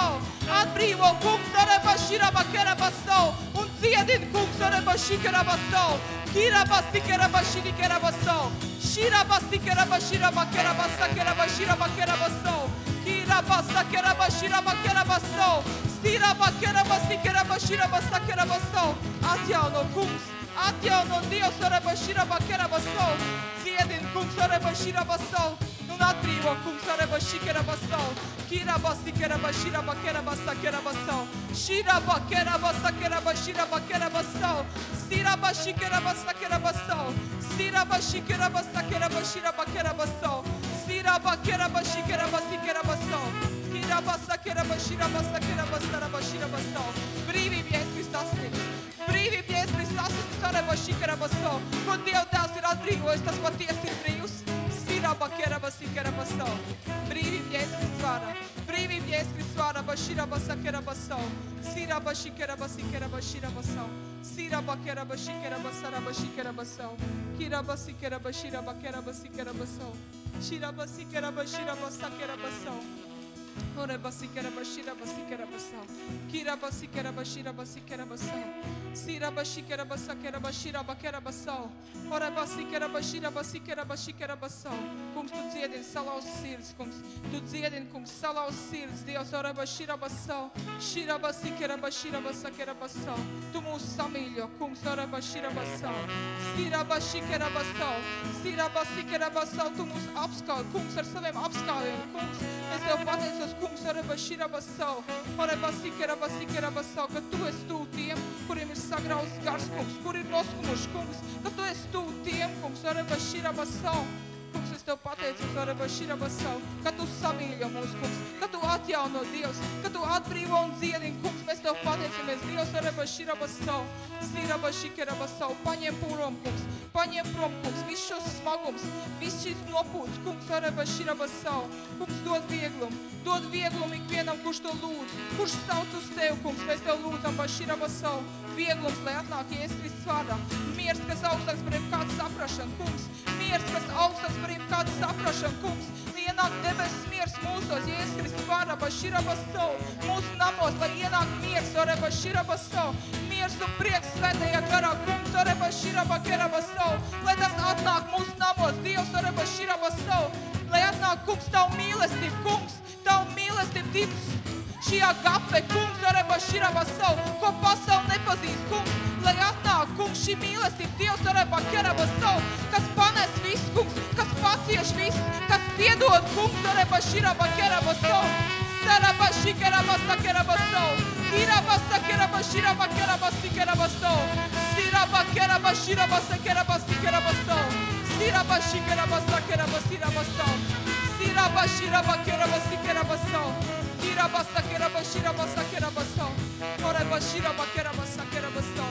atbrīvo Kungs Areba Shiraba Kerabaso un dziedin Kungs Areba Shikerabaso, Kirabasi Kerabashiri Kerabaso, Shirabasi Kerabashiraba Kerabasa Kerabashiraba Kerabaso, Kirabasa Kerabashiraba Kerabaso, Siraba Kerabasi Kerabashirabasa Kerabaso, atjauno Kungs Atio non dio sore bashira bakera baso. Ziedin cum sore bashira baso. Non atrio cum sore bashikera baso. Kira basikera bashira bakera basakera baso. Shira bakera basakera bashira bakera baso. Sira bashikera basakera baso. Sira bashikera basakera bashira bakera baso. Sira bakera bashikera basikera baso. Kira basakera bashira basakera basara bashira baso. Privi vjes Kristasni. Privi vjes Ko Dieva tēvs ir atbrīvojis, tas patiesi ir brīvs. Siraba keraba sikeraba savu. Brīvība, Jēzus vārdā. Brīvība, Jēzus Kristus vārdā, ba širaba sakeraba savu. Siraba šikeraba sikeraba širaba savu. Siraba keraba šikeraba saraba šikeraba savu. Kiraba sikeraba širaba keraba sikeraba savu. Shiraba sikeraba shiraba sakeraba savu. Kungs, tu dziedini salauz sirds, kungs. Tu dziedini, kungs, salauz sirds. Dievs, oreba shiraba savu. Shiraba sikeraba shiraba sakeraba savu. Tu mūs samīļo, kungs, oreba shiraba savu. Siraba shikeraba savu. Siraba sikeraba savu. Tu mūs apskauj, kungs, ar saviem apskaujiem, kungs. Es tev pateicos, kungs, sikeraba savu, ka tu esi tu tiem, kuriem ir sagrauzts gars, kungs, kur ir noskumuši, kungs, ka tu esi tu tiem, kungs, oreba tev pateicos, ka tu samīļo mūs, kungs, ka tu atjauno Dievs, ka tu atbrīvo un dziedini, kungs, mēs tev pateicamies, Dievs, Araba Širaba savu, Siraba Šikeraba savu, paņem prom, kungs, paņem prom, kungs, viss šos smagums, viss šīs nopūts, kungs, Araba Širaba savu, kungs, dod vieglumu, dod vieglumu ikvienam, kurš to lūdz, kurš sauc uz tev, kungs, mēs tev lūdzam, pa Širaba savu, vieglums, lai atnāk Jēzus Kristus vārdā, miers, kas augstāks par jebkādu saprašanu, kungs, miers, kas augstāks par jebkādu saprašanu, kungs, lai ienāk debes miers mūsos, Jēzus Kristus vārdā, pa Širaba savu, mūsu namos, lai ienāk miers, oreba Širaba savu, miers un prieks svētajā garā, kungs, oreba Širaba keraba savu, lai tas atnāk mūsu namos, Dievs, oreba Širaba savu, lai atnāk, kungs, tavu mīlestību, kungs, tavu mīlestību, Dievs, Šī agape, kungs, varēba širava savu, ko pasauli nepazīst, kungs, lai atnāk, kungs, šī mīlestība, Dievs varēba kerava savu, kas panes viss, kungs, kas pacieš viss, kas piedod, kungs, varēba širava kerava savu, saraba šikerava sakerava savu, irava sakerava širava kerava sikerava savu, sirava kerava širava sakerava sikerava savu, sirava šikerava sakerava sirava savu, sirava širava kerava sikerava savu, Tira basta que era bashira basta que era bastão. Ora bashira baquera basta que era bastão.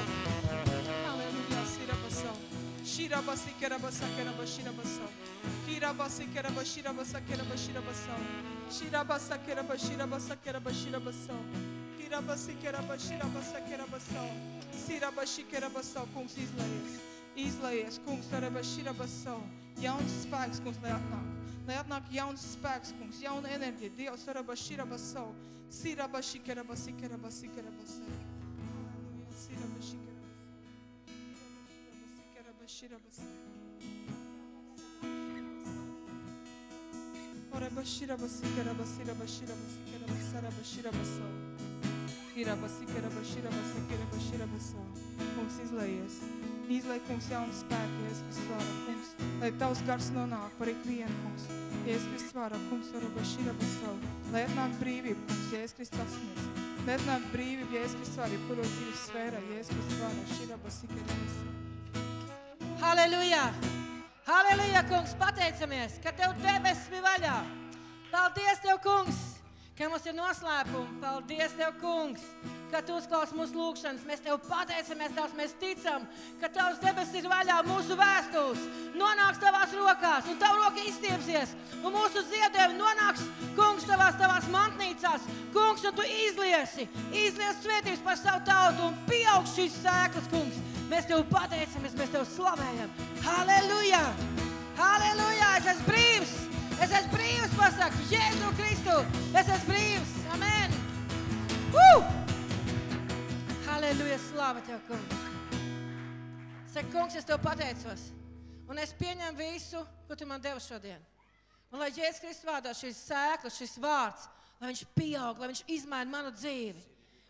Aleluia, sira bastão. Shira basta que era basta que era bashira bastão. Tira basta que era bashira basta que era bashira bastão. Shira basta que era bashira basta que era bashira bastão. Tira basta que era bashira basta que era bastão. Sira bastão com os israelenses. Israelenses com os sarabashira bastão. E há uns pais com os leatão lai atnāk jauns spēks, kungs, jauna enerģija. Dievs, araba širaba savu, siraba šikeraba, sikeraba, sikeraba savu. Siraba šikeraba, sikeraba, širaba savu. Oraba širaba, sikeraba, siraba, širaba, sikeraba, saraba, širaba savu. Kiraba, sikeraba, širaba, sikeraba, širaba savu. Kungs, izlaies. Kungs, izlaies. Izlai kungs jaunu spēku, Jēzus Kristus vārā, kungs. Lai tavs gars nonāk par ikvienu, kungs. Jēzus Kristus vārā, kungs, ora bashira basa. Lai atnāk brīvība, kungs, Jēzus Kristus asmies. Lai atnāk brīvība, Jēzus Kristus vārā, jebkuro dzīves sfērā, Jēzus Kristus vārā, šira basi kera basa. Halleluja! Halleluja, kungs, pateicamies, ka tev debesis bija vaļā. Paldies, tev, kungs, ka mums ir noslēpumi. Paldies, tev, kungs, ka tu uzklaus mūsu lūgšanas. Mēs tev pateicamies, tās mēs ticam, ka tavs debesis ir vaļā, mūsu vēstules nonāks tavās rokās, un tava roka izstiepsies, un mūsu ziedojumi nonāks, kungs, tavās, tavās mantnīcās. Kungs, un tu izliesi, izliesi svētības par savu tautu un pieaug šīs sēklas, kungs. Mēs tev pateicamies, mēs tev slavējam. Halleluja! Halleluja! Es esmu brīvs! Es esmu brīvs, pasaka Jēzu Kristu! Es esmu brīvs! Amen! Uh! Halleluja! Slava tev, kungs! Saka, kungs, es tev pateicos. Un es pieņemu visu, ko tu man devi šodien. Un lai Jēzus Kristus vārdā šis sēklis, šis vārds, lai viņš pieaug, lai viņš izmaina manu dzīvi.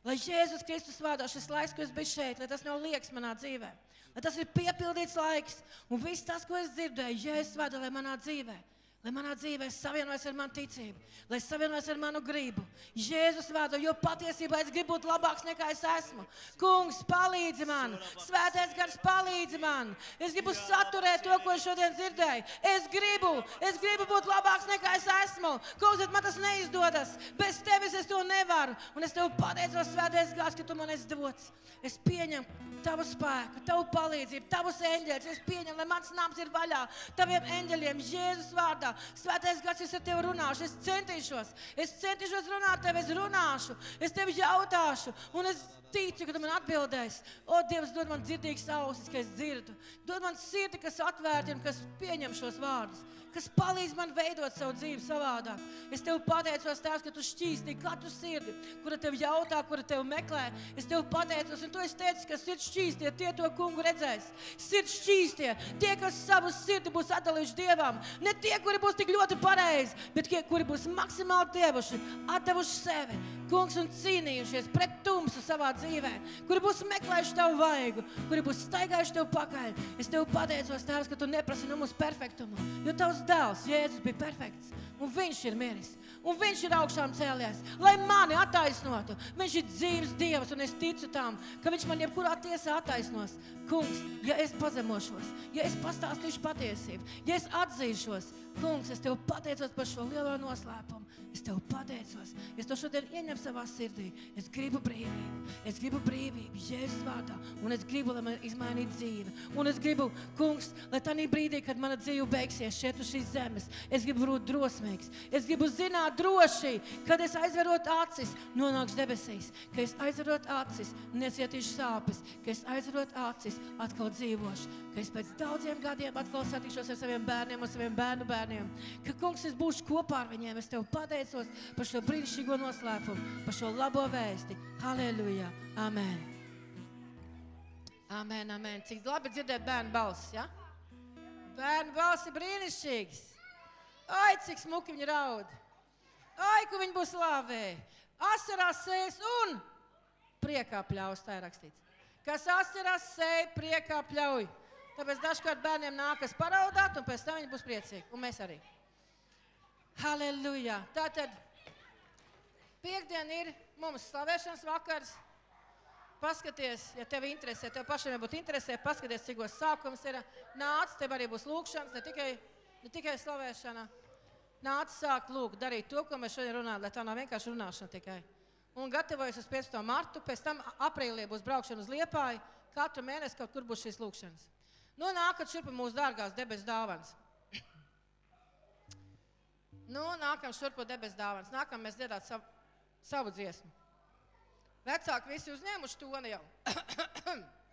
Lai Jēzus Kristus vārdā šis laiks, ko es biju šeit, lai tas nav liekas manā dzīvē. Lai tas ir piepildīts laiks. Un viss tas, ko es dzirdēju, Jēzus vārdā, lai manā dzīvē. Lai manā dzīvē savienojas ar manu ticību, lai savienojas ar manu gribu. Jēzus vārdā, jo patiesībā es gribu būt labāks nekā es esmu. Kungs, palīdzi man, svētais gars, palīdzi man. Es gribu saturēt to, ko šodien dzirdēju. Es gribu, es gribu būt labāks nekā es esmu. Kungs, man tas neizdodas. Bez tevis es to nevaru. Un es tev pateicos, svētais gars, ka tu man esi dots. Es pieņemu tavu spēku, tavu palīdzību, tavus eņģeļus. Es pieņemu, lai mans nams ir vaļā taviem eņģeļiem, Jēzus vārdā. Svētais gars, es ar tevi runāšu, es centīšos, es centīšos runāt tevi, es runāšu, es tevi jautāšu, un es ticu, ka tu man atbildēsi. O, Dievs, dod man dzirdīgas ausis, ka es dzirdu. Dod man sirdi, kas atvērta un kas pieņem šos vārdus kas palīdz man veidot savu dzīvi savādāk. Es tev pateicos, Tēvs, ka tu šķīsti katru sirdi, kura tev jautā, kura tev meklē. Es tev pateicos, un tu esi teicis, ka sirds šķīstie, tie to kungu redzēs. Sirds šķīstie, tie, kas savu sirdi būs atdalījuši Dievam. Ne tie, kuri būs tik ļoti pareizi, bet tie, kuri būs maksimāli devuši, atdevuši sevi. Kungs un cīnījušies pret tumsu savā dzīvē, kuri būs meklējuši tavu vaigu, kuri būs staigājuši tev pakaļ. Es tev pateicos, Tēvs, ka tu neprasi no mums perfektumu, jo tavs dēls, Jēzus, bija perfekts. Un viņš ir miris, un viņš ir augšām cēlies, lai mani attaisnotu. Viņš ir dzīves Dievs, un es ticu tam, ka viņš man jebkurā tiesā attaisnos. Kungs, ja es pazemošos, ja es pastāstīšu patiesību, ja es atzīšos, Kungs, es tev pateicos par šo lielo noslēpumu. Es tev pateicos, es to šodien ieņemu savā sirdī. Es gribu brīvību, es gribu brīvību, Jēzus vārdā, un es gribu, lai man izmainītu dzīvi. Un es gribu, Kungs, lai tajā brīdī, kad mana dzīve beigsies šeit uz šīs zemes, es gribu būt drosmīgs. Es gribu zināt droši, kad es aizverot acis, nonākšu debesīs, ka es aizverot acis, nesietīšu sāpes, ka es aizverot acis, atkal dzīvošu, ka es pēc daudziem gadiem atkal satikšos ar saviem bērniem un saviem bērnu bērniem, ka, Kungs, es būšu kopā ar viņiem. Es tev pateicos par šo brīnišķīgo noslēpumu, par šo labo vēsti. Halleluja! Amen! Amen, amen. Cik labi dzirdēt bērnu balsis, ja? Bērnu balss ir brīnišķīgs. Ai, cik smuki viņi raud. Ai, ko viņi būs slavē. Asarās sēs un priekā pļaus, tā ir rakstīts. Kas asarās sēj, priekā pļauj. Tāpēc dažkārt bērniem nākas paraudāt, un pēc tam viņi būs priecīgi. Un mēs arī. Halleluja! Tātad piekdien ir mums slavēšanas vakars. Paskaties, ja tev interesē, tev pašam būtu interesē, paskaties, cikos sākums ir. Nāc, tev arī būs lūkšanas, ne tikai, ne tikai slavēšana. Nāc, sāk lūgt, darīt to, ko mēs šodien runājam, lai tā nav vienkārši runāšana tikai. Un gatavojas uz 15. martu, pēc tam aprīlī būs braukšana uz Liepāju. Katru mēnesi kaut kur būs šīs lūkšanas. Nu, nākat šurp mūsu dārgās debesu dāvāns. Nu, nākam šurp debesu dāvāns. Nākam mēs dziedāt savu, savu dziesmu. Vecāki visi uzņēmuši to ne jau.